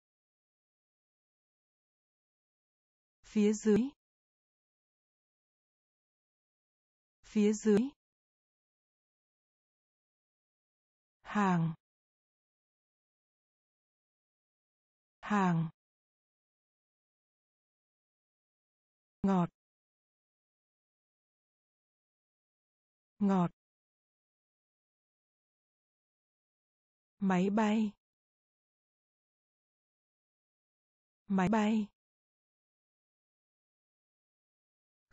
Phía dưới. Phía dưới. Hàng. Hàng. Ngọt. Ngọt. Máy bay. Máy bay.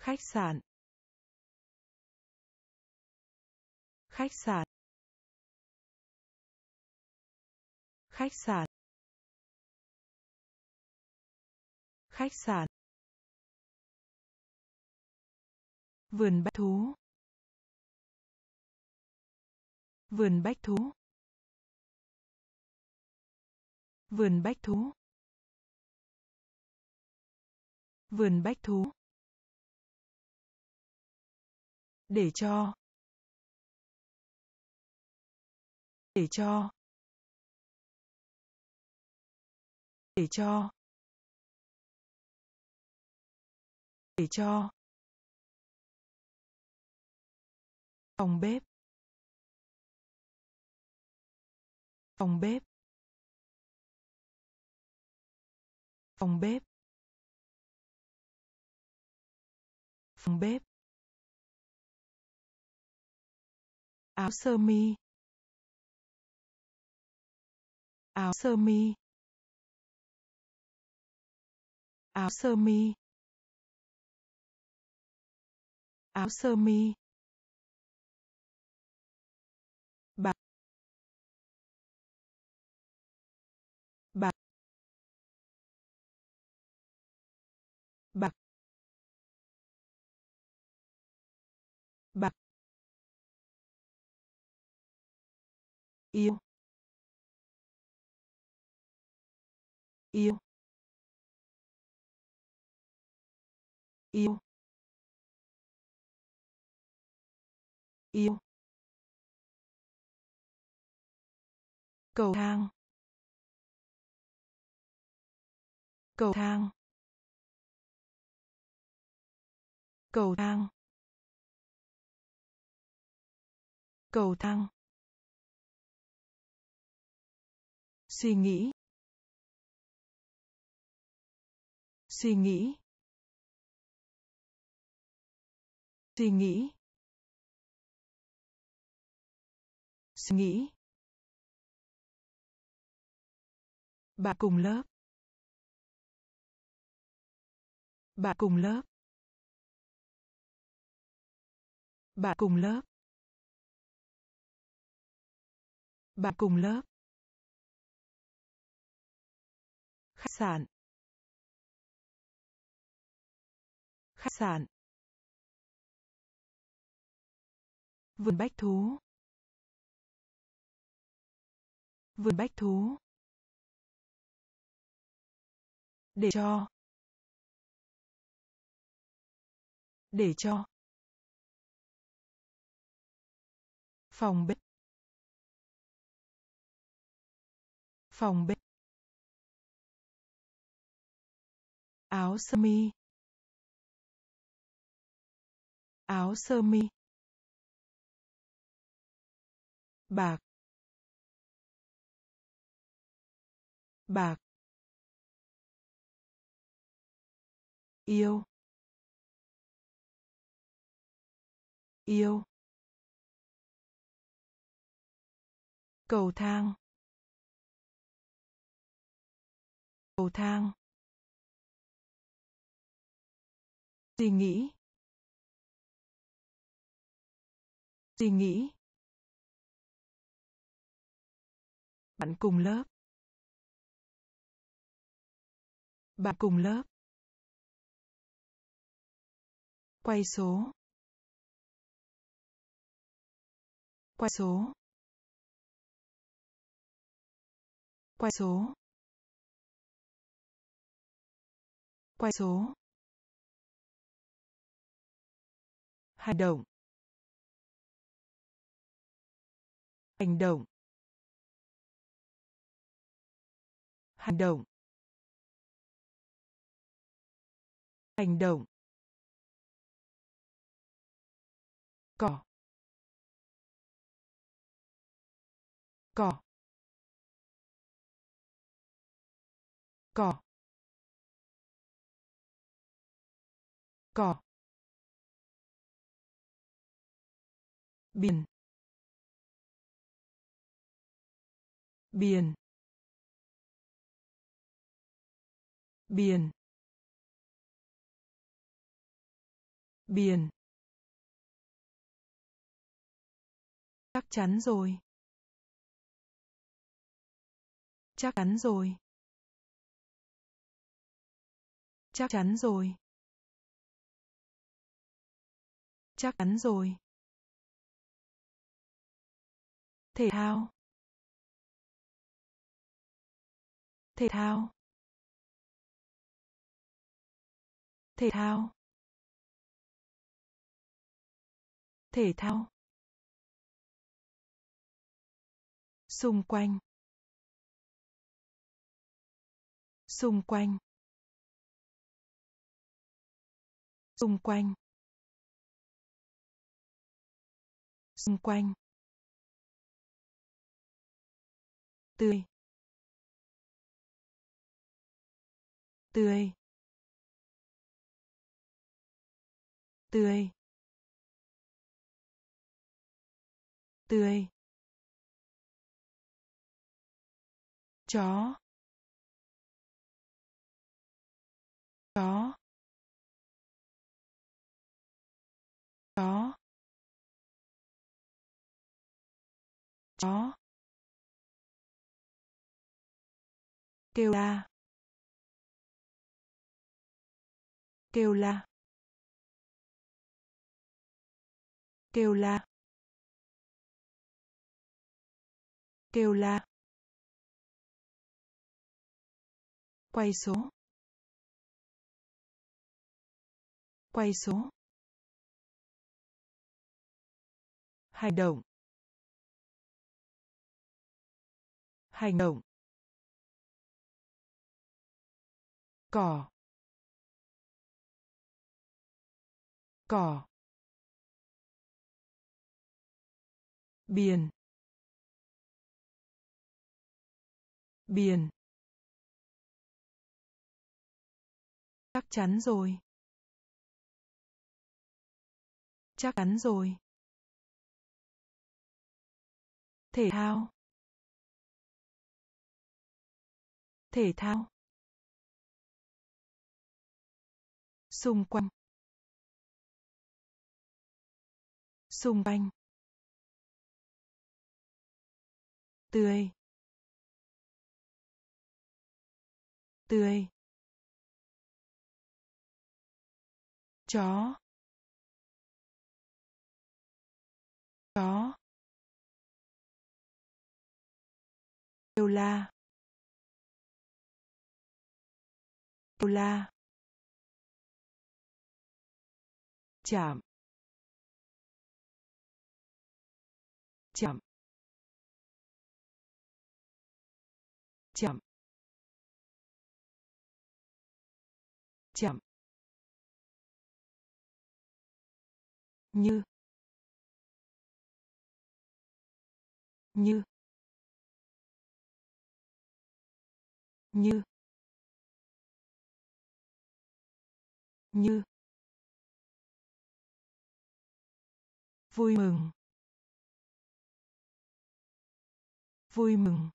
Khách sạn. Khách sạn. Khách sạn. Khách sạn. Vườn bách thú. Vườn bách thú. Vườn bách thú. Vườn bách thú. Để cho. Để cho. Để cho. Để cho. Phòng bếp. Phòng bếp. Phòng bếp. Phòng bếp. Áo sơ mi. Áo sơ mi. Áo sơ mi. Áo sơ mi. Yêu. Yêu. Yêu. Yêu. Cầu thang. Cầu thang. Cầu thang. Cầu thang. Suy nghĩ. Suy nghĩ. Suy nghĩ. Suy nghĩ. Bạn cùng lớp. Bạn cùng lớp. Bạn cùng lớp. Bạn cùng lớp. Khách sạn. Khách sạn. Vườn bách thú. Vườn bách thú. Để cho. Để cho. Phòng bếp. Phòng bếp. Áo sơ mi. Áo sơ mi. Bạc. Bạc. Yêu. Yêu. Cầu thang. Cầu thang. Suy nghĩ. Suy nghĩ. Bạn cùng lớp. Bạn cùng lớp. Quay số. Quay số. Quay số. Quay số. Hành động. Hành động. Hành động. Hành động. Cỏ. Cỏ. Cỏ. Cỏ. Biển. Biển. Biển. Biển. Chắc chắn rồi. Chắc chắn rồi. Chắc chắn rồi. Chắc chắn rồi. Thể thao. Thể thao. Thể thao. Thể thao. Xung quanh. Xung quanh. Xung quanh. Xung quanh. Tươi. Tươi. Tươi. Tươi. Chó. Chó. Chó. Chó. Kêu la. Kêu la. Kêu la. Kêu la. Quay số. Quay số. Hành động. Hành động. Cỏ cỏ biển biển. Chắc chắn rồi. Chắc chắn rồi. Thể thao. Thể thao. Xung quanh. Xung quanh. Tươi. Tươi. Chó. Chó. Kêu la. Kêu la. Chạm chạm chạm chạm như. Như. Như. Như. Vui mừng. Vui mừng.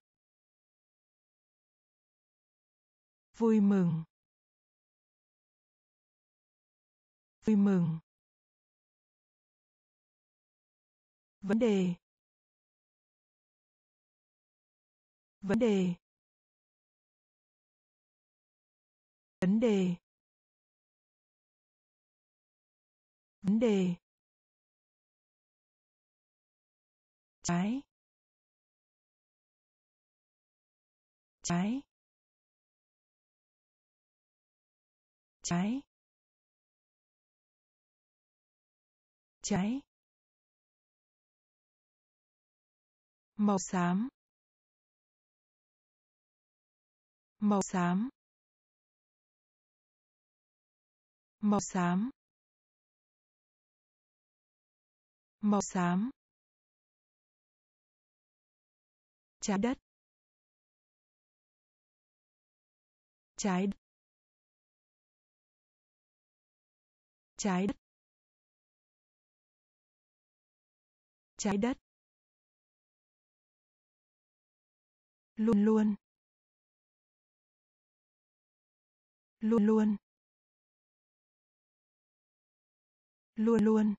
Vui mừng. Vui mừng. Vấn đề. Vấn đề. Vấn đề. Vấn đề. Trái. Trái. Trái. Trái. Màu xám. Màu xám. Màu xám. Màu xám. Trái đất. Trái đất. Trái đất. Trái đất. Luôn luôn. Luôn luôn. Luôn luôn.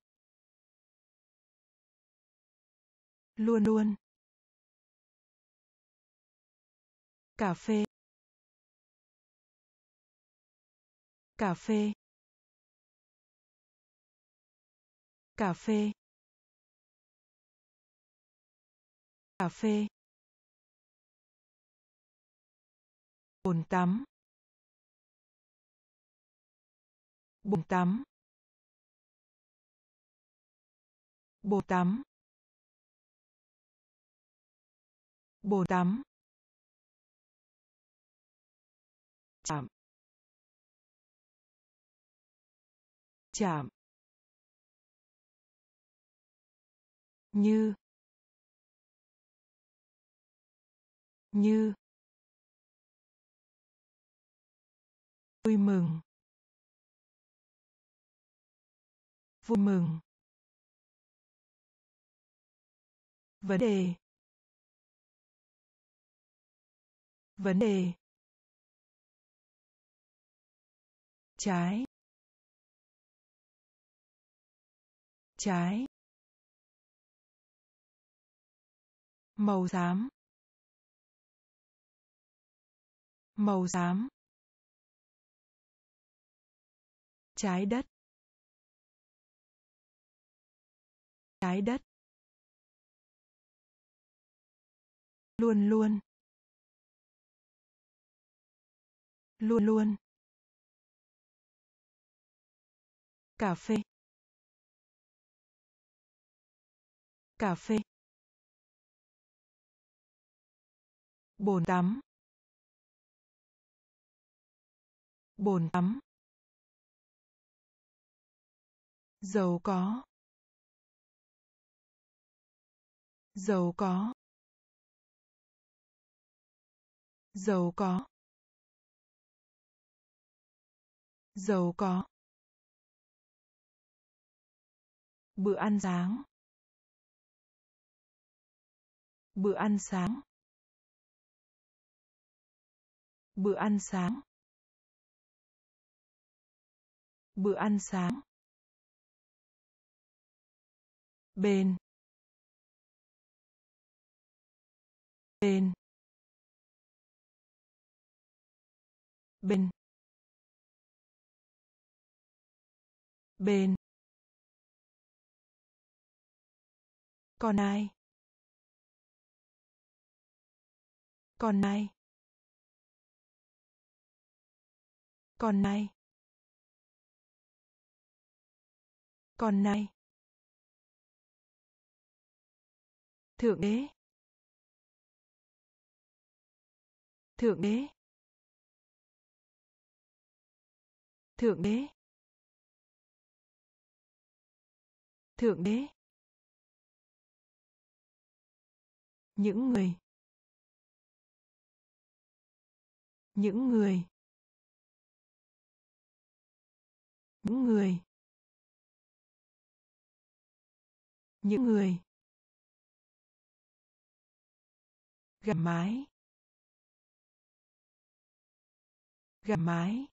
Luôn luôn. Cà phê. Cà phê. Cà phê. Cà phê. Bồn tắm. Bồn tắm. Bồn tắm. Bồn tắm. Chạm. Chạm. Như. Như. Vui mừng. Vui mừng. Vấn đề. Vấn đề. Trái. Trái. Màu xám. Màu xám. Trái đất. Trái đất. Luôn luôn. Luôn luôn. Cà phê. Cà phê. Bồn tắm. Bồn tắm. Giàu có. Giàu có. Giàu có. Giàu có. Bữa ăn sáng. Bữa ăn sáng. Bữa ăn sáng. Bữa ăn sáng. Bên. Bên. Bên. Bên. Còn ai? Còn ai? Còn ai? Còn ai? Thượng đế. Thượng đế. Thượng đế. Thượng đế. Những người. Những người. Những người. Những người. Gạt mái. Gạt mái.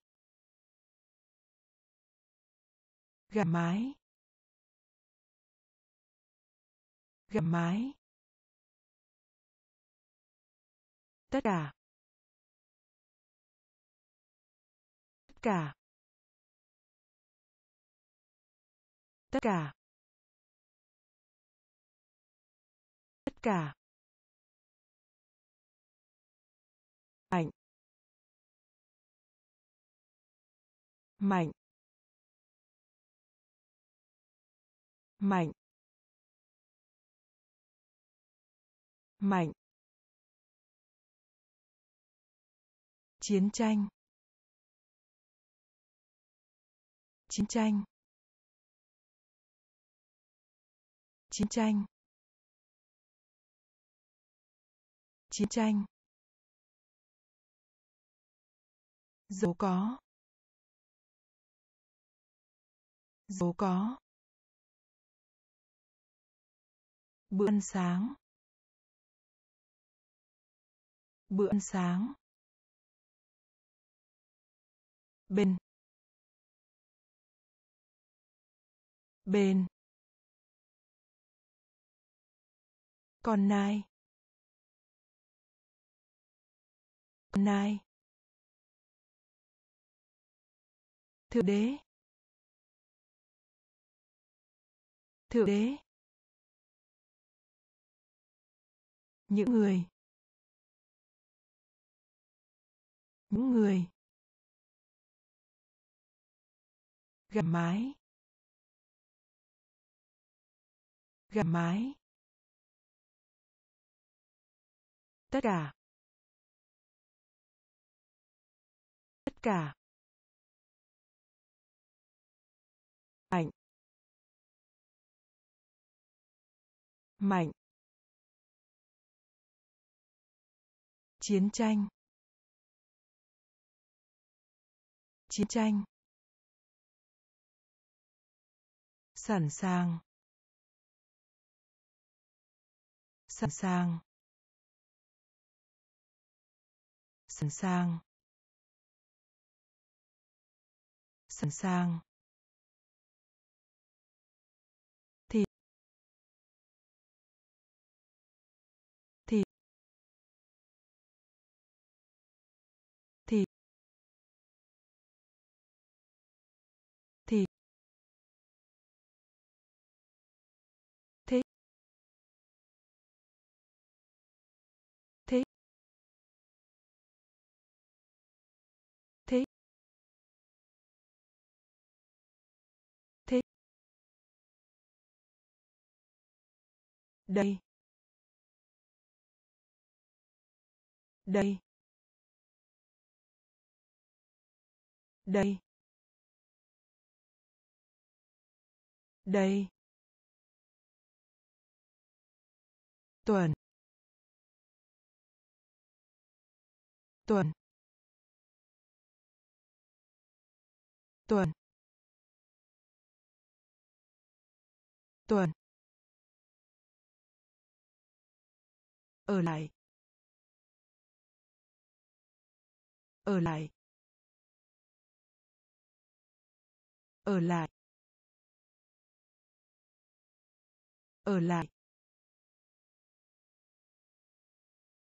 Gạt mái. Gạt mái. Tất cả. Tất cả. Tất cả. Tất cả. Mạnh. Mạnh. Mạnh. Mạnh. Chiến tranh. Chiến tranh. Chiến tranh. Chiến tranh. Giàu có. Giàu có. Bữa ăn sáng. Bữa ăn sáng. Bên. Bên. Còn nai. Con nai. Thượng đế. Thượng đế. Những người. Những người. Gà mái. Gà mái. Tất cả. Tất cả. Mạnh. Mạnh. Chiến tranh. Chiến tranh. Sẵn sàng. Sẵn sàng. Sẵn sàng. Sẵn sàng. Đây. Đây. Đây. Đây. Tuần. Tuần. Tuần. Tuần. Ở lại ở lại ở lại ở lại.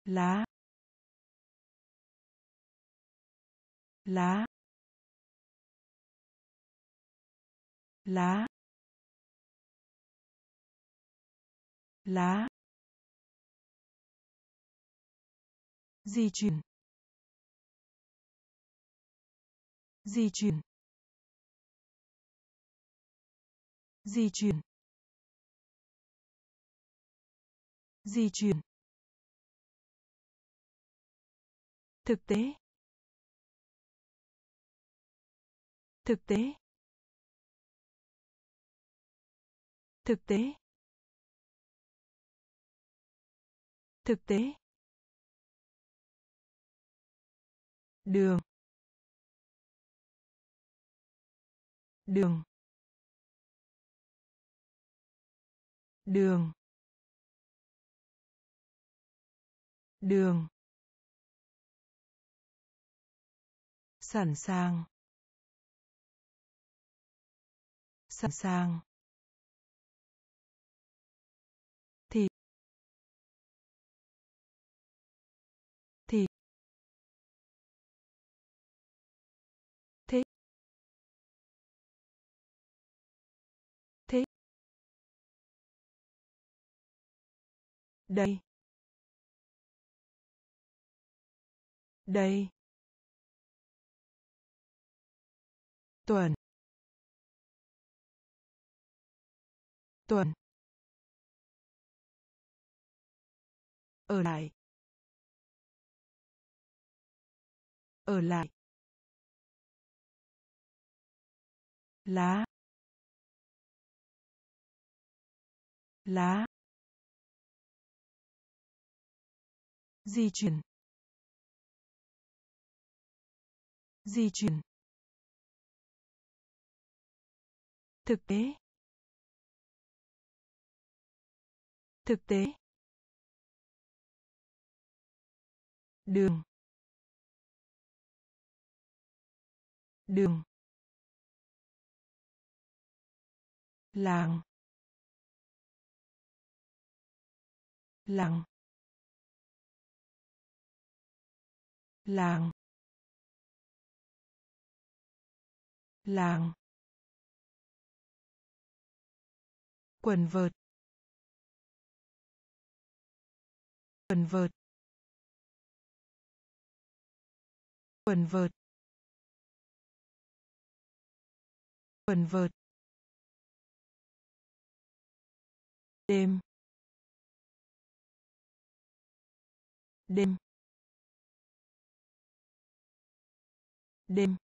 Lá. Lá. Lá. Lá. Di chuyển. Di chuyển. Di chuyển. Di chuyển. Thực tế. Thực tế. Thực tế. Thực tế. Đường. Đường. Đường. Đường. Sẵn sàng. Sẵn sàng. Đây. Đây. Tuần. Tuần. Ở lại. Ở lại. Lá. Lá. Di chuyển. Di chuyển. Thực tế. Thực tế. Đường. Đường. Làng. Làng. Làng. Làng. Quần vợt. Quần vợt. Quần vợt. Quần vợt. Đêm. Đêm. Đêm.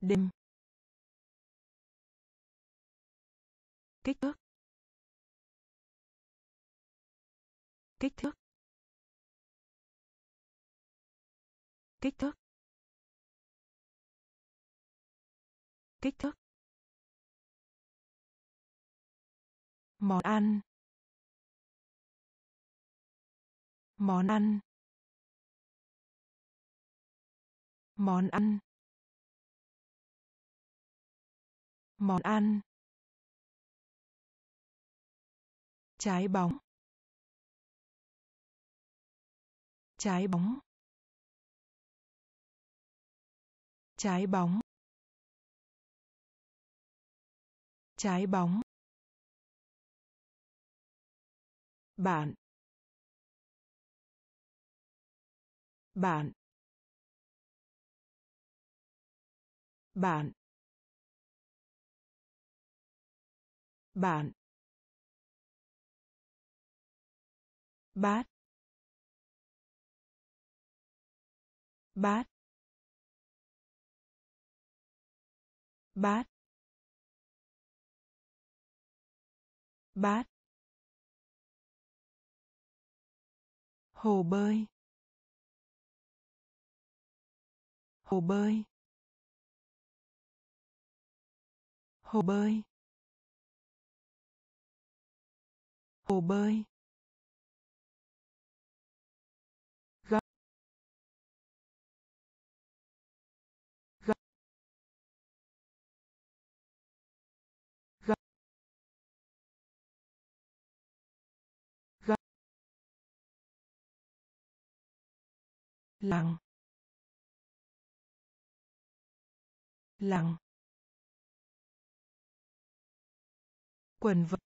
Đêm. Kích thước. Kích thước. Kích thước. Kích thước. Món ăn. Món ăn. Món ăn. Món ăn. Trái bóng. Trái bóng. Trái bóng. Trái bóng. Bạn. Bạn. Bạn bạn bát bát bát bát hồ bơi hồ bơi. Hồ bơi. Hồ bơi. Góc góc góc góc lặng. Lặng. Quần vợt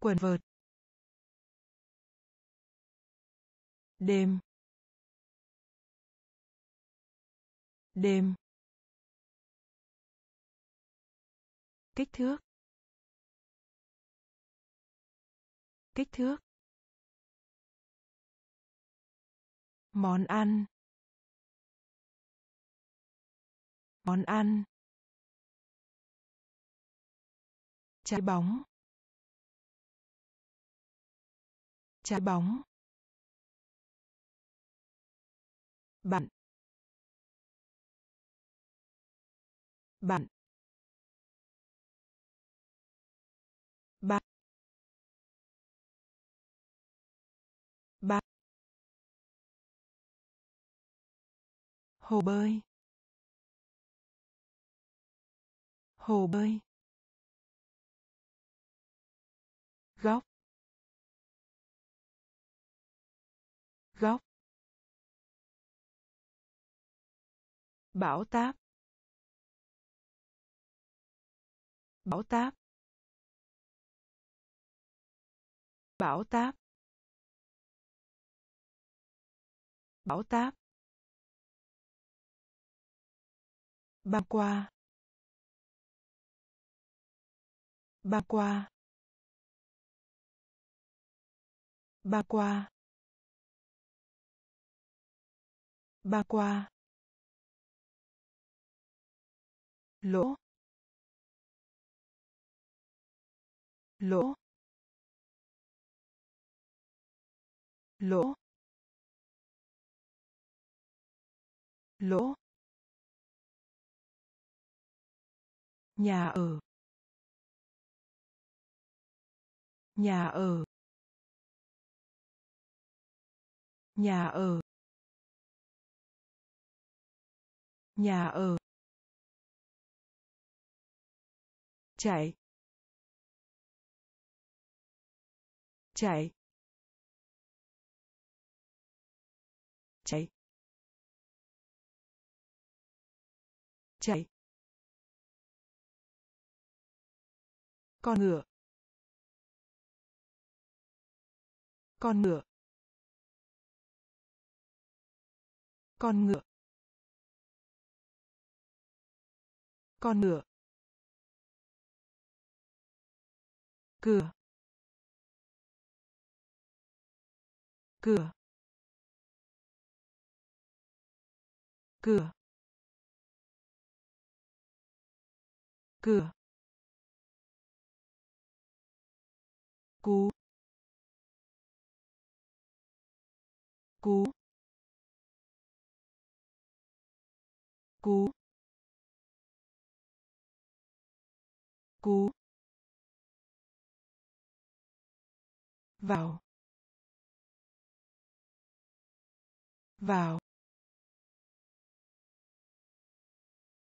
quần vợt đêm đêm kích thước kích thước món ăn món ăn trái bóng. Trái bóng. Bạn. Bạn. Bạn. Bạn. Hồ bơi. Hồ bơi. Góc. Góc. Bão táp. Bão táp. Bão táp. Bão táp. Băng qua. Băng qua. Ba qua. Ba qua. Lỗ. Lỗ. Lỗ. Lỗ. Nhà ở. Nhà ở. Nhà ở. Nhà ở. Chạy. Chạy. Chạy. Chạy. Con ngựa. Con ngựa. Con ngựa. Con ngựa. Cửa. Cửa. Cửa. Cửa. Cú. Cú. Cú. Cú. Vào. Vào.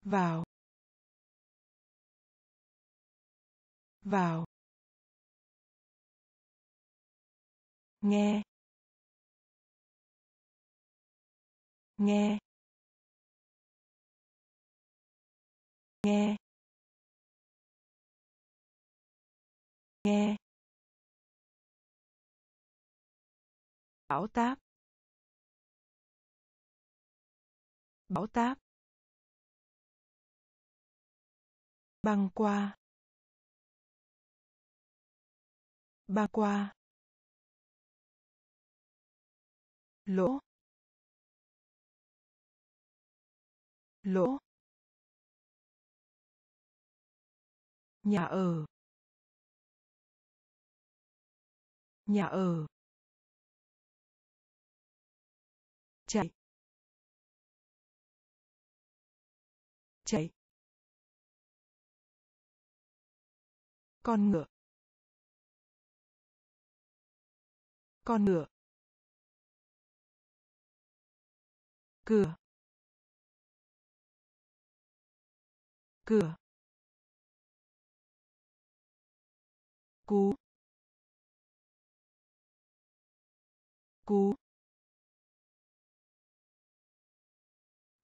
Vào. Vào. Nghe. Nghe. Nghe. Nghe. Bảo táp. Bảo táp. Băng qua. Băng qua. Lỗ. Lỗ. Nhà ở. Nhà ở. Chạy. Chạy. Con ngựa. Con ngựa. Cửa. Cửa. Cú. Cú.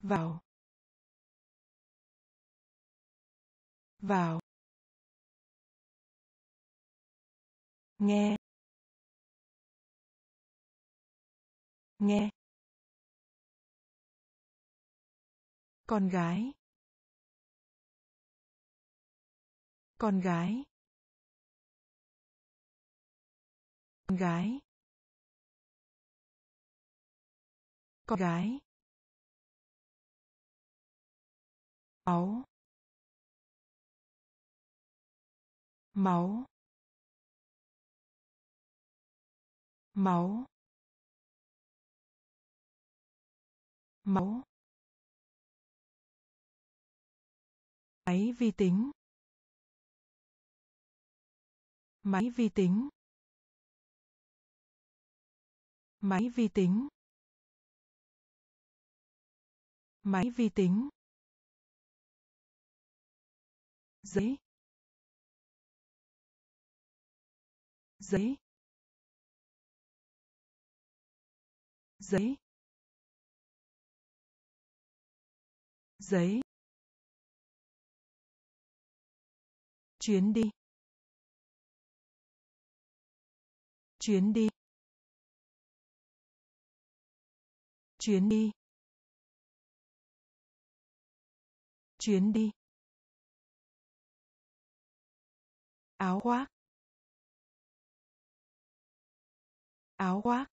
Vào. Vào. Nghe. Nghe. Con gái. Con gái. Con gái. Con gái. Máu. Máu. Máu. Máu. Máy vi tính. Máy vi tính máy vi tính. Máy vi tính. Giấy. Giấy. Giấy. Giấy. Chuyến đi. Chuyến đi. Chuyến đi. Chuyến đi. Áo khoác. Áo khoác.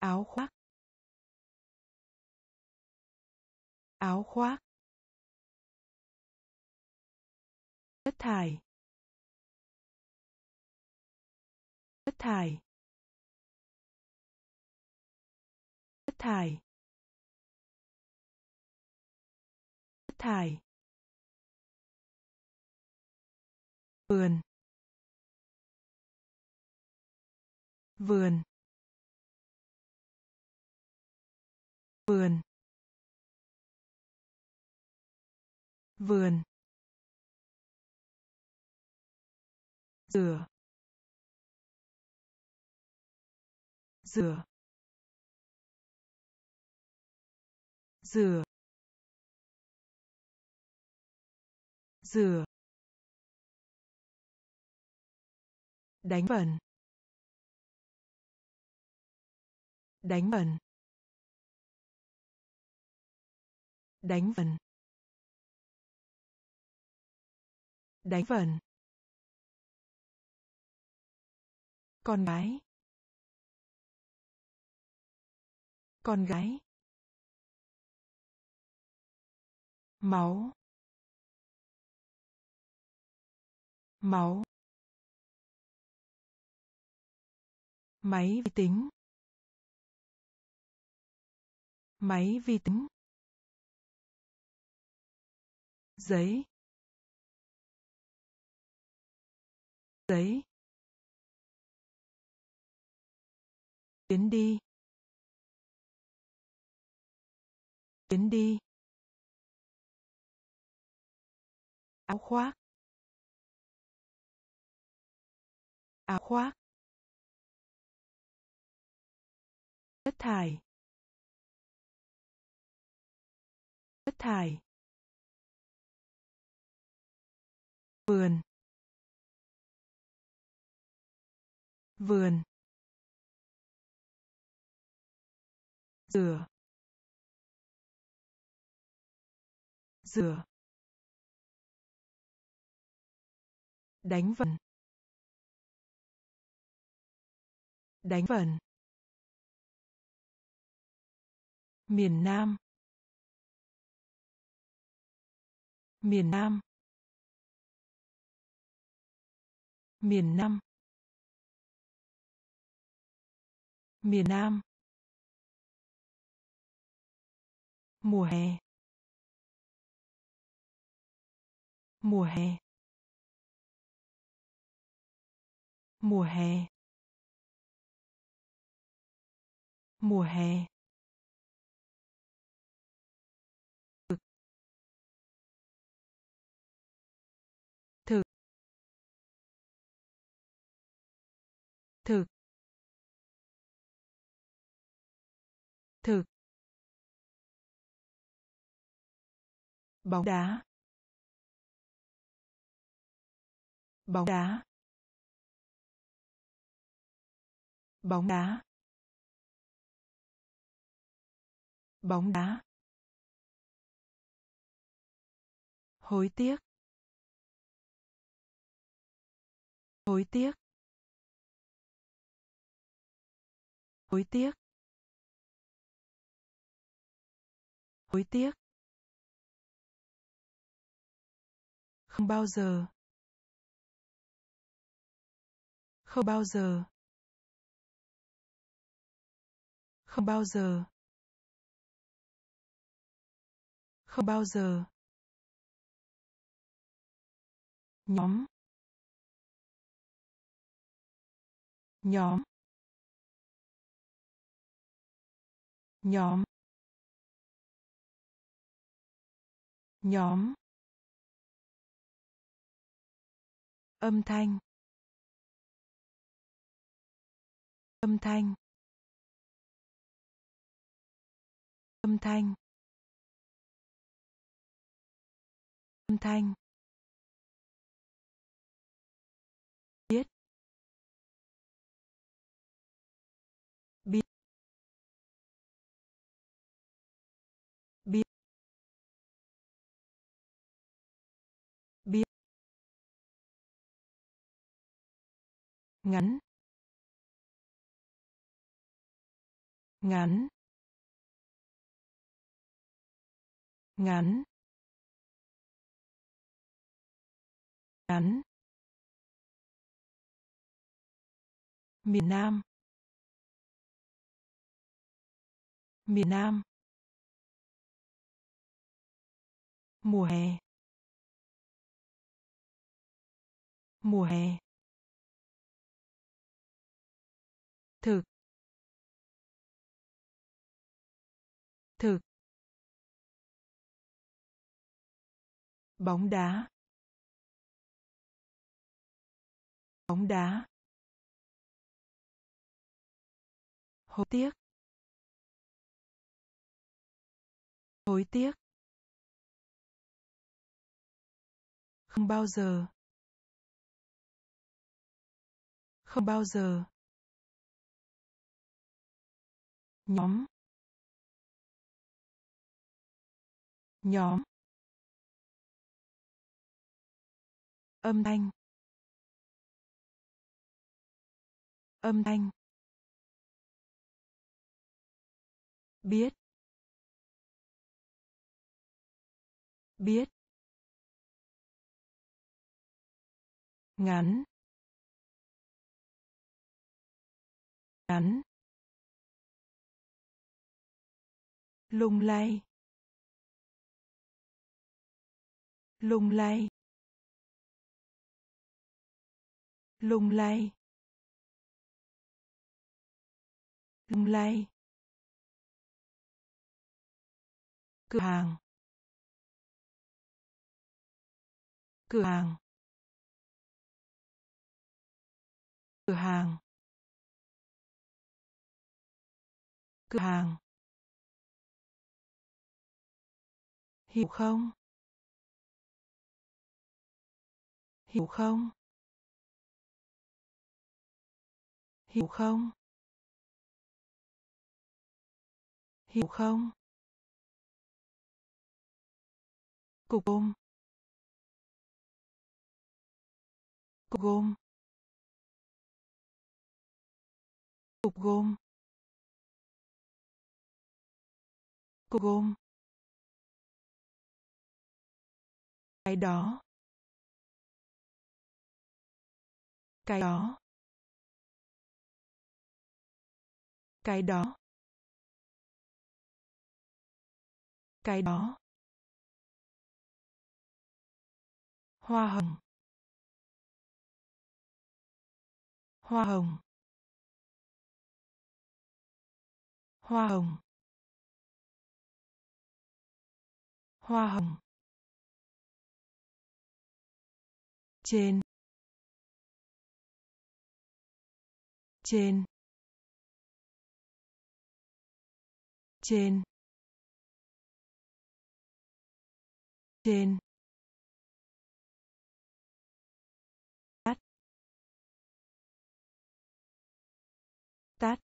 Áo khoác. Áo khoác. Chất thải. Chất thải. Thải. Thải. Vườn. Vườn. Vườn. Vườn. Rửa. Rửa. Rửa rửa đánh vần. Đánh vần. Đánh vần. Đánh vần. Con gái. Con gái. Máu. Máu. Máy vi tính. Máy vi tính. Giấy. Giấy. Chuyến đi. Chuyến đi. Áo khoác. Áo khoác. Chất thải. Chất thải. Vườn. Vườn. Rửa. Rửa. Đánh vần. Đánh vần. Miền Nam. Miền Nam. Miền Nam. Miền Nam. Mùa hè. Mùa hè. Mùa hè. Mùa hè. Thực. Thực. Thực. Bóng đá. Bóng đá. Bóng đá. Bóng đá. Hối tiếc. Hối tiếc. Hối tiếc. Hối tiếc. Không bao giờ. Không bao giờ. Không bao giờ. Không bao giờ. Nhóm. Nhóm. Nhóm. Nhóm. Âm thanh. Âm thanh. Âm thanh. Âm thanh. Biết. Biết. Biết. Biết. Ngắn. Ngắn. Ngắn. Ngắn. Miền Nam. Miền Nam. Mùa hè. Mùa hè. Thực. Thực. Bóng đá. Bóng đá. Hối tiếc. Hối tiếc. Không bao giờ. Không bao giờ. Nhóm. Nhóm. Âm thanh. Âm thanh. Biết. Biết. Ngắn. Ngắn. Lung lay. Lung lay. Lung lay. Lung lay. Cửa hàng. Cửa hàng. Cửa hàng. Cửa hàng. Hiểu không? Hiểu không? Hiểu không? Hiểu không? Cục ôm cục gôm cục gôm cục gôm cái đó. Cái đó. Cái đó. Cái đó. Hoa hồng. Hoa hồng. Hoa hồng. Hoa hồng. Trên. Trên. Trên. Trên. Tắt. Tắt.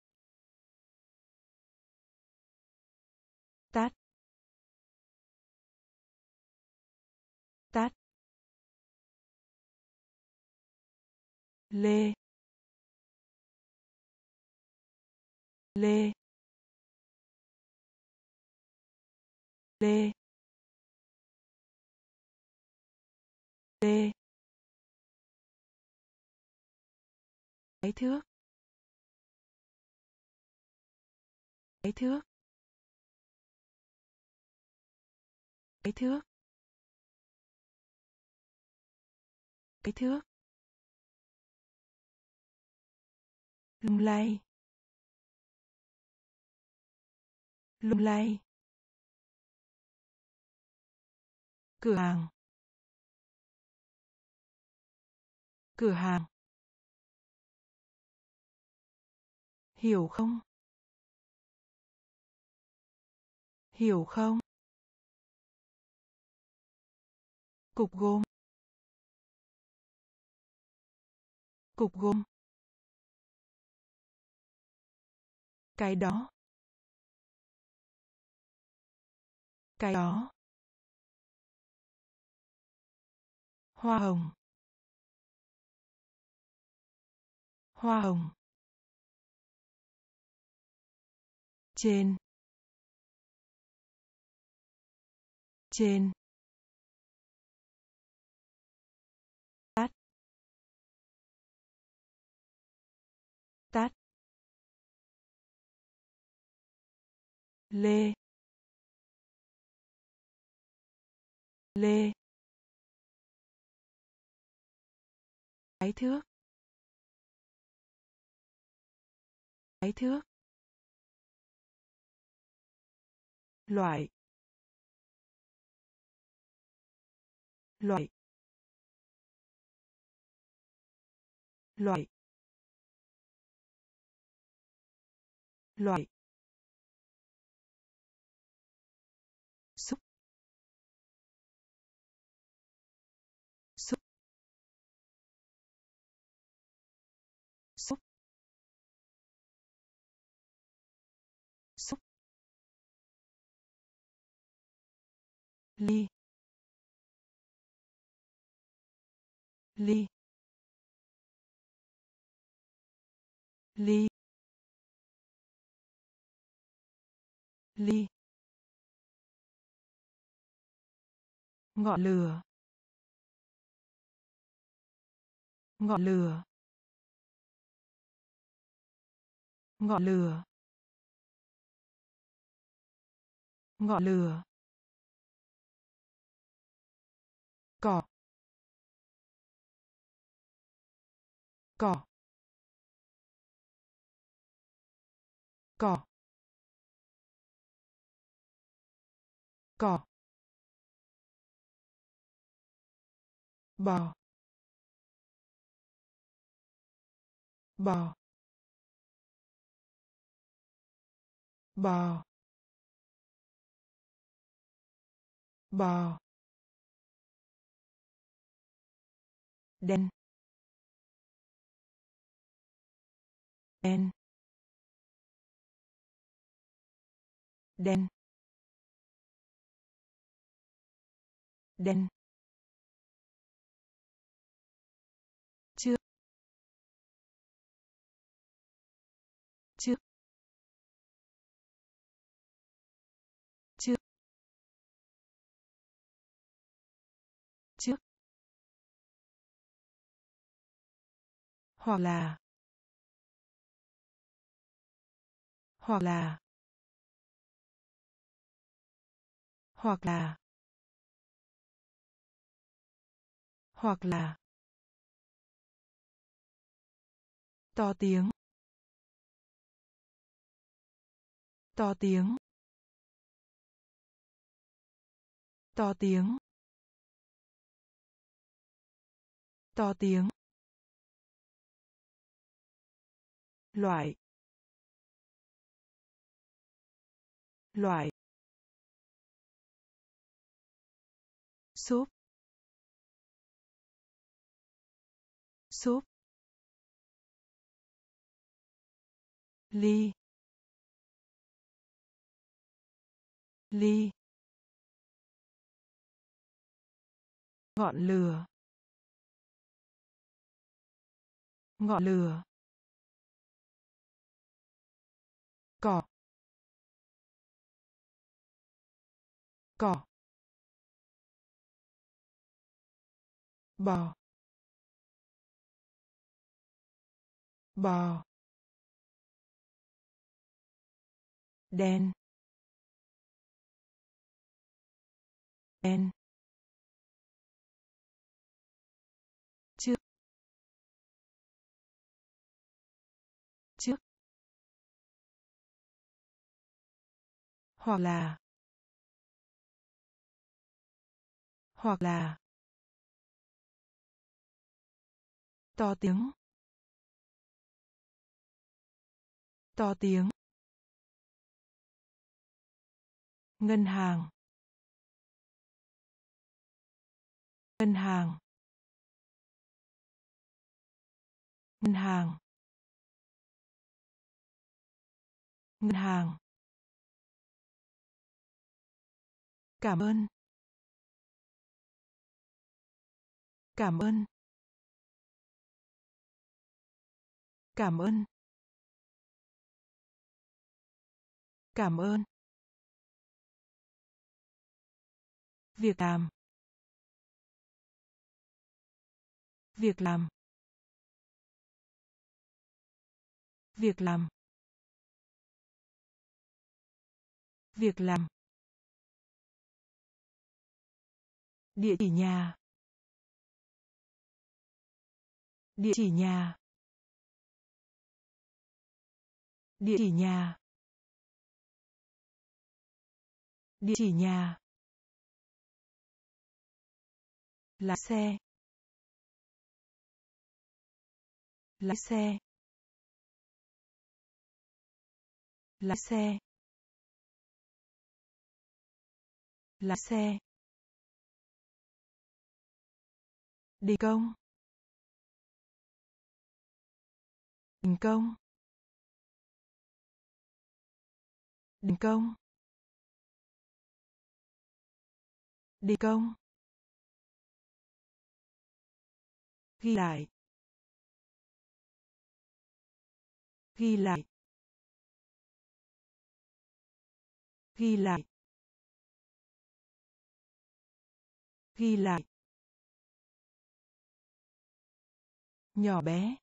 Tắt. Tắt. Lê. Lê. D. D. Cái thước. Cái thước. Cái thước. Cái thước. Lung lay. Lung lay. Cửa hàng. Cửa hàng. Hiểu không? Hiểu không? Cục gôm cục gôm cái đó. Cái đó. Hoa hồng. Hoa hồng. Trên. Trên. Tắt. Tắt. Lê. Lê. Cái thước. Cái thước. Loại. Loại. Loại. Loại. Ly. Ly. Ly. Ly. Ngọn lửa. Ngọn lửa. Ngọn lửa. Ngọn lửa. Cỏ. Cỏ. Cỏ. Cỏ. Bò. Bò. Bò. Bò. Đen. Đen. Đen. Đen. Hoặc là hoặc là hoặc là hoặc là. To tiếng. To tiếng. To tiếng. To tiếng. Loại. Loại. Súp. Súp. Ly. Ly. Ngọn lửa. Ngọn lửa. Cỏ. Cỏ. Bò. Bò. Đen. Đen. Hoặc là hoặc là, to tiếng to tiếng, ngân hàng ngân hàng ngân hàng ngân hàng. Cảm ơn. Cảm ơn. Cảm ơn. Cảm ơn. Việc làm. Việc làm. Việc làm. Việc làm. Địa chỉ nhà. Địa chỉ nhà. Địa chỉ nhà. Địa chỉ nhà. Lái xe. Lái xe. Lái xe. Lái xe. Đi công. Đình công. Đình công. Đi công. Ghi lại. Ghi lại. Ghi lại. Ghi lại. Nhỏ bé.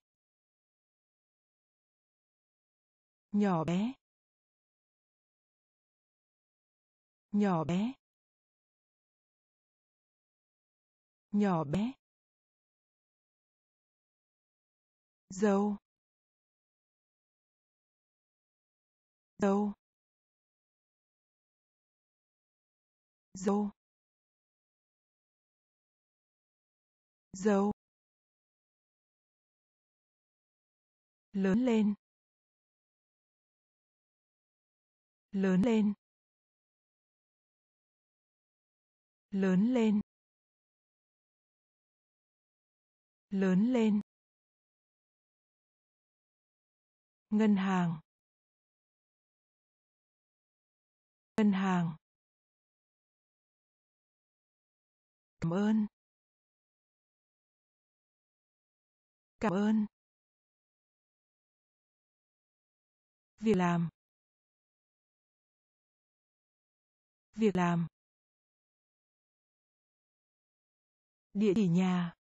Nhỏ bé. Nhỏ bé. Nhỏ bé. Dâu. Dâu. Dâu. Dâu. Lớn lên. Lớn lên. Lớn lên. Lớn lên. Ngân hàng. Ngân hàng. Cảm ơn. Cảm ơn. Việc làm. Việc làm. Địa chỉ nhà.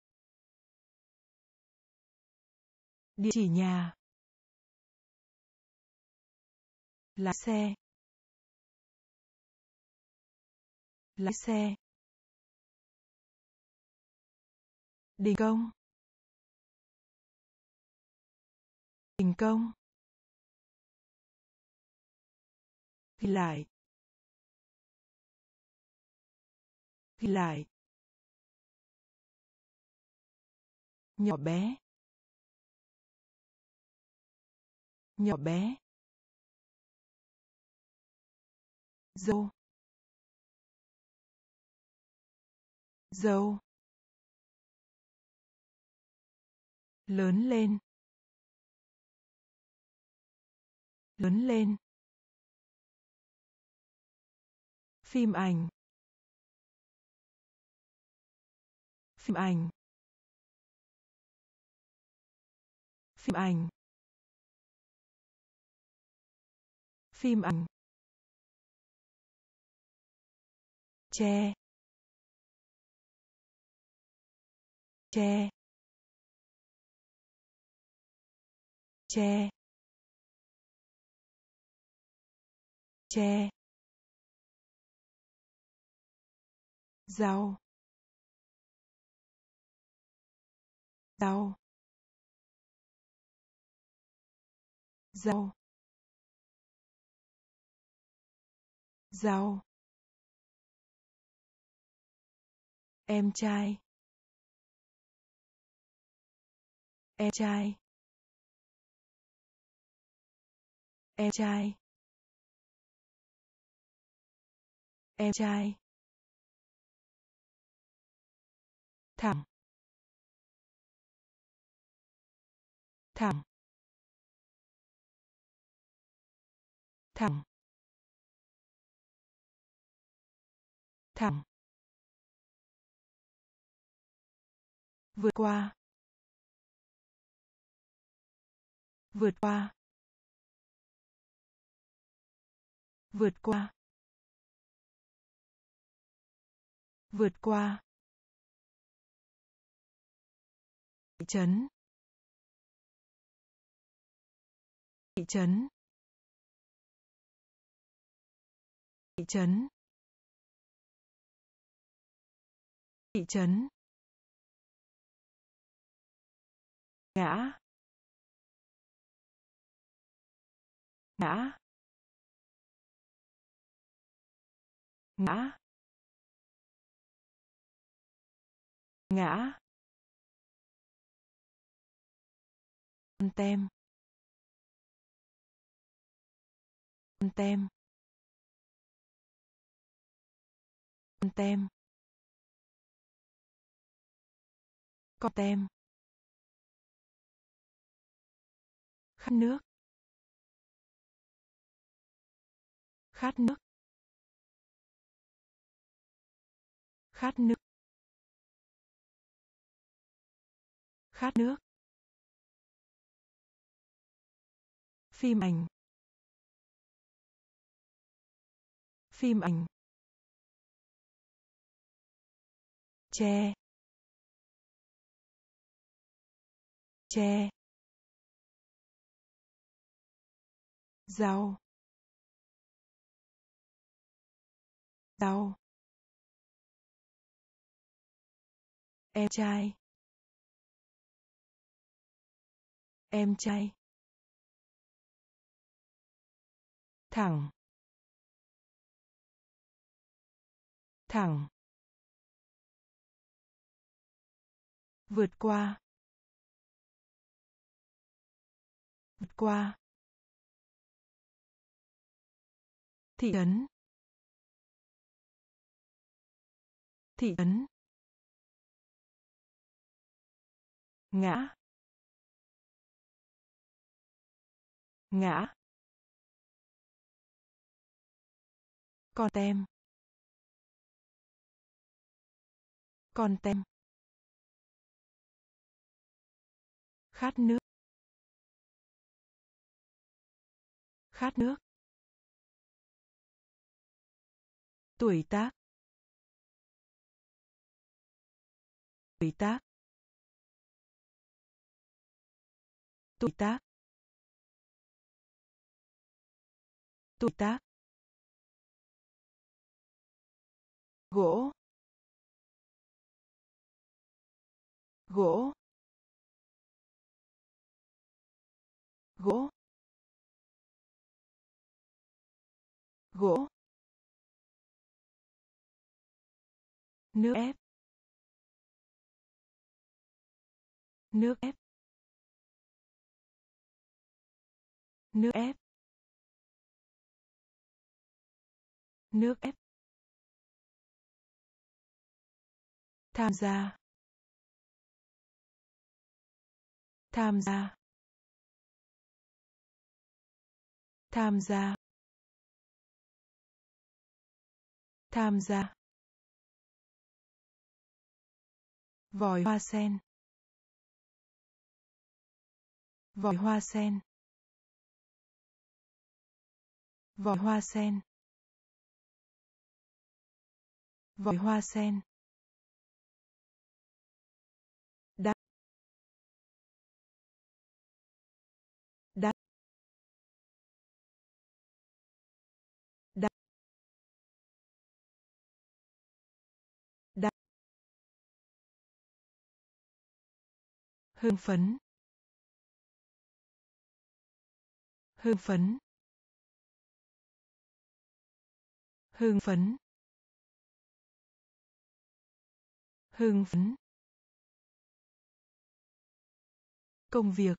Địa chỉ nhà. Lái xe. Lái xe. Đình công. Đình công. Lại. Ghi lại. Nhỏ bé. Nhỏ bé. Dâu. Dâu. Lớn lên. Lớn lên. Phim ảnh. Phim ảnh. Phim ảnh. Phim ảnh. Che. Che. Che. Che. Rau rau rau rau em trai. Em trai. Em trai. Em trai. Thẳng. Thẳng. Thẳng. Thẳng. Vượt qua. Vượt qua. Vượt qua. Vượt qua. Thị trấn thị trấn. Thị trấn. Thị trấn. Ngã. Ngã. Ngã. Ngã. Tem. Con tem. Con tem. Con tem. Khát nước. Khát nước. Khát nước. Khát nước. Phim ảnh. Phim ảnh. Che. Che. Rau. Rau. Em trai. Em trai. Thẳng. Thẳng. Vượt qua. Vượt qua. Thị trấn thị trấn ngã. Ngã. Con tem. Con tem. Khát nước. Khát nước. Tuổi tác. Tuổi tác. Tuổi tác. Tuổi tác. Gỗ. Gỗ. Gỗ. Gỗ. Nước ép. Nước ép. Nước ép. Nước ép. Tham gia. Tham gia. Tham gia. Tham gia. Vòi hoa sen. Vòi hoa sen. Vòi hoa sen. Vòi hoa sen. hưng phấn. Hưng phấn. Hưng phấn. Hưng phấn. Công việc.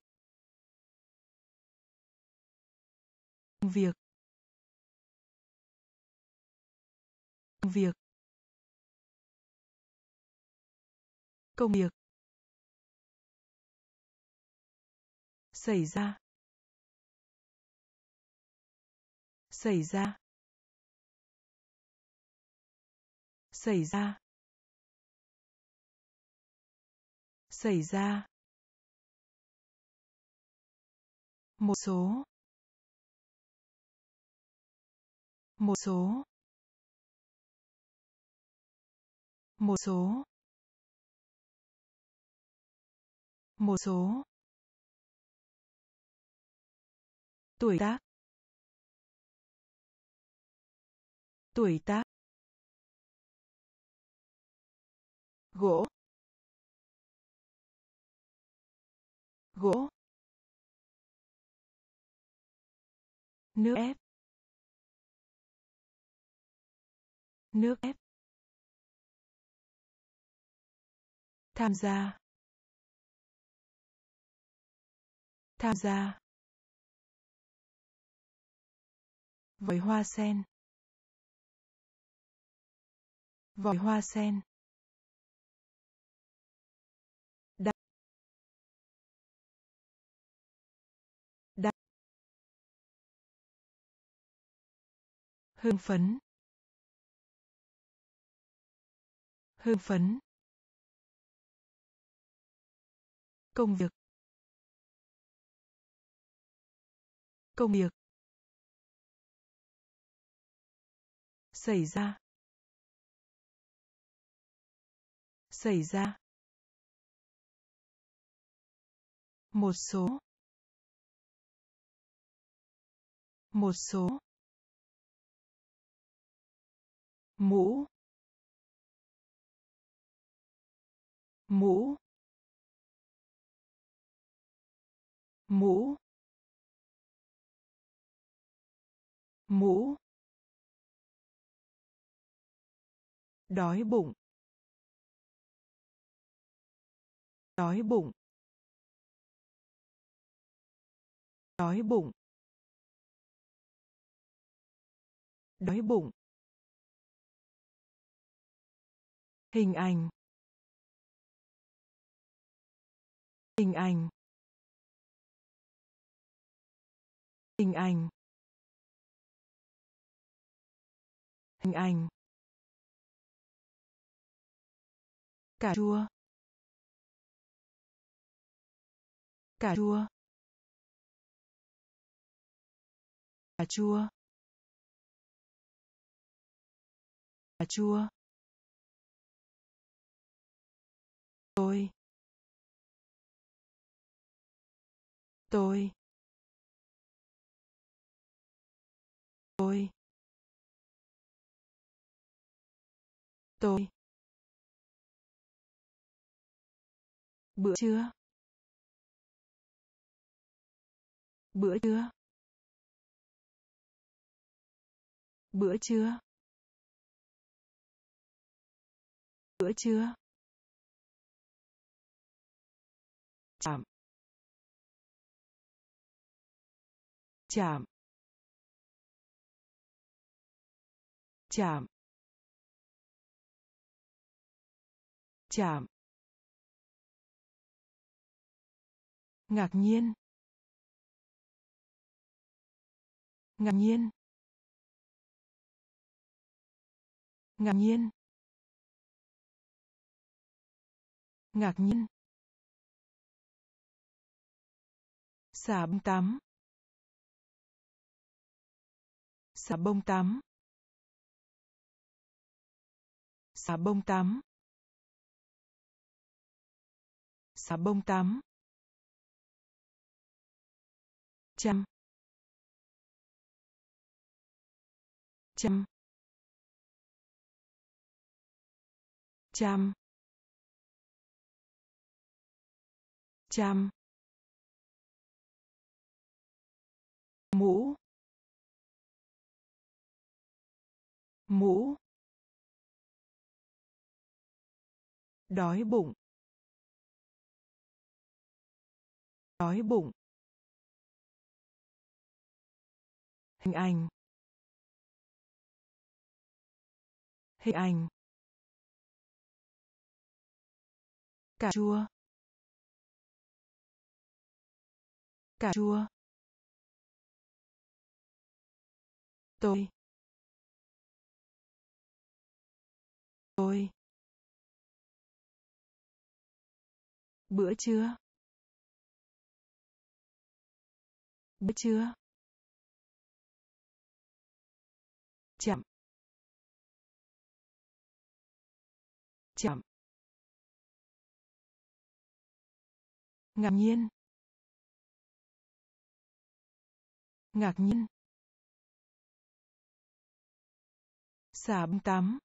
Công việc. Công việc. Công việc. Xảy ra? Xảy ra. Xảy ra. Xảy ra. Một số. Một số. Một số. Một số. Tuổi tác. Tuổi tác. Gỗ. Gỗ. Nước ép. Nước ép. Tham gia. Tham gia. Vòi hoa sen. Vòi hoa sen. Hưng phấn. Hưng phấn. Công việc. Công việc. Xảy ra? Xảy ra. Một số. Một số. Mũ. Mũ. Mũ. Mũ. Đói bụng. Đói bụng. Đói bụng. Đói bụng. Hình ảnh. Hình ảnh. Hình ảnh. Hình ảnh. Cà chua cà chua cà chua cà chua tôi. Tôi. Tôi. Tôi. Bữa trưa. Bữa trưa. Bữa trưa. Bữa trưa. Chạm. Chạm. Chạm. Chạm. Ngạc nhiên. Ngạc nhiên. Ngạc nhiên. Ngạc nhiên. Xả bông tắm. Xả bông tắm. Xả bông tắm. Xả bông tắm. Chăm. Chăm. Chăm. Chăm. Mũ. Mũ. Đói bụng. Đói bụng. Hình ảnh. Hình ảnh. Cà chua. Cà chua. Tôi. Tôi. Bữa trưa. Bữa trưa. Chậm. Chậm. Ngạc nhiên. Ngạc nhiên. Xả bông tắm.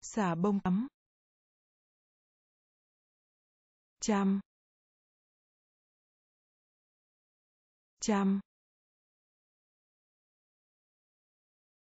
Xả bông tắm. Chăm. Chăm.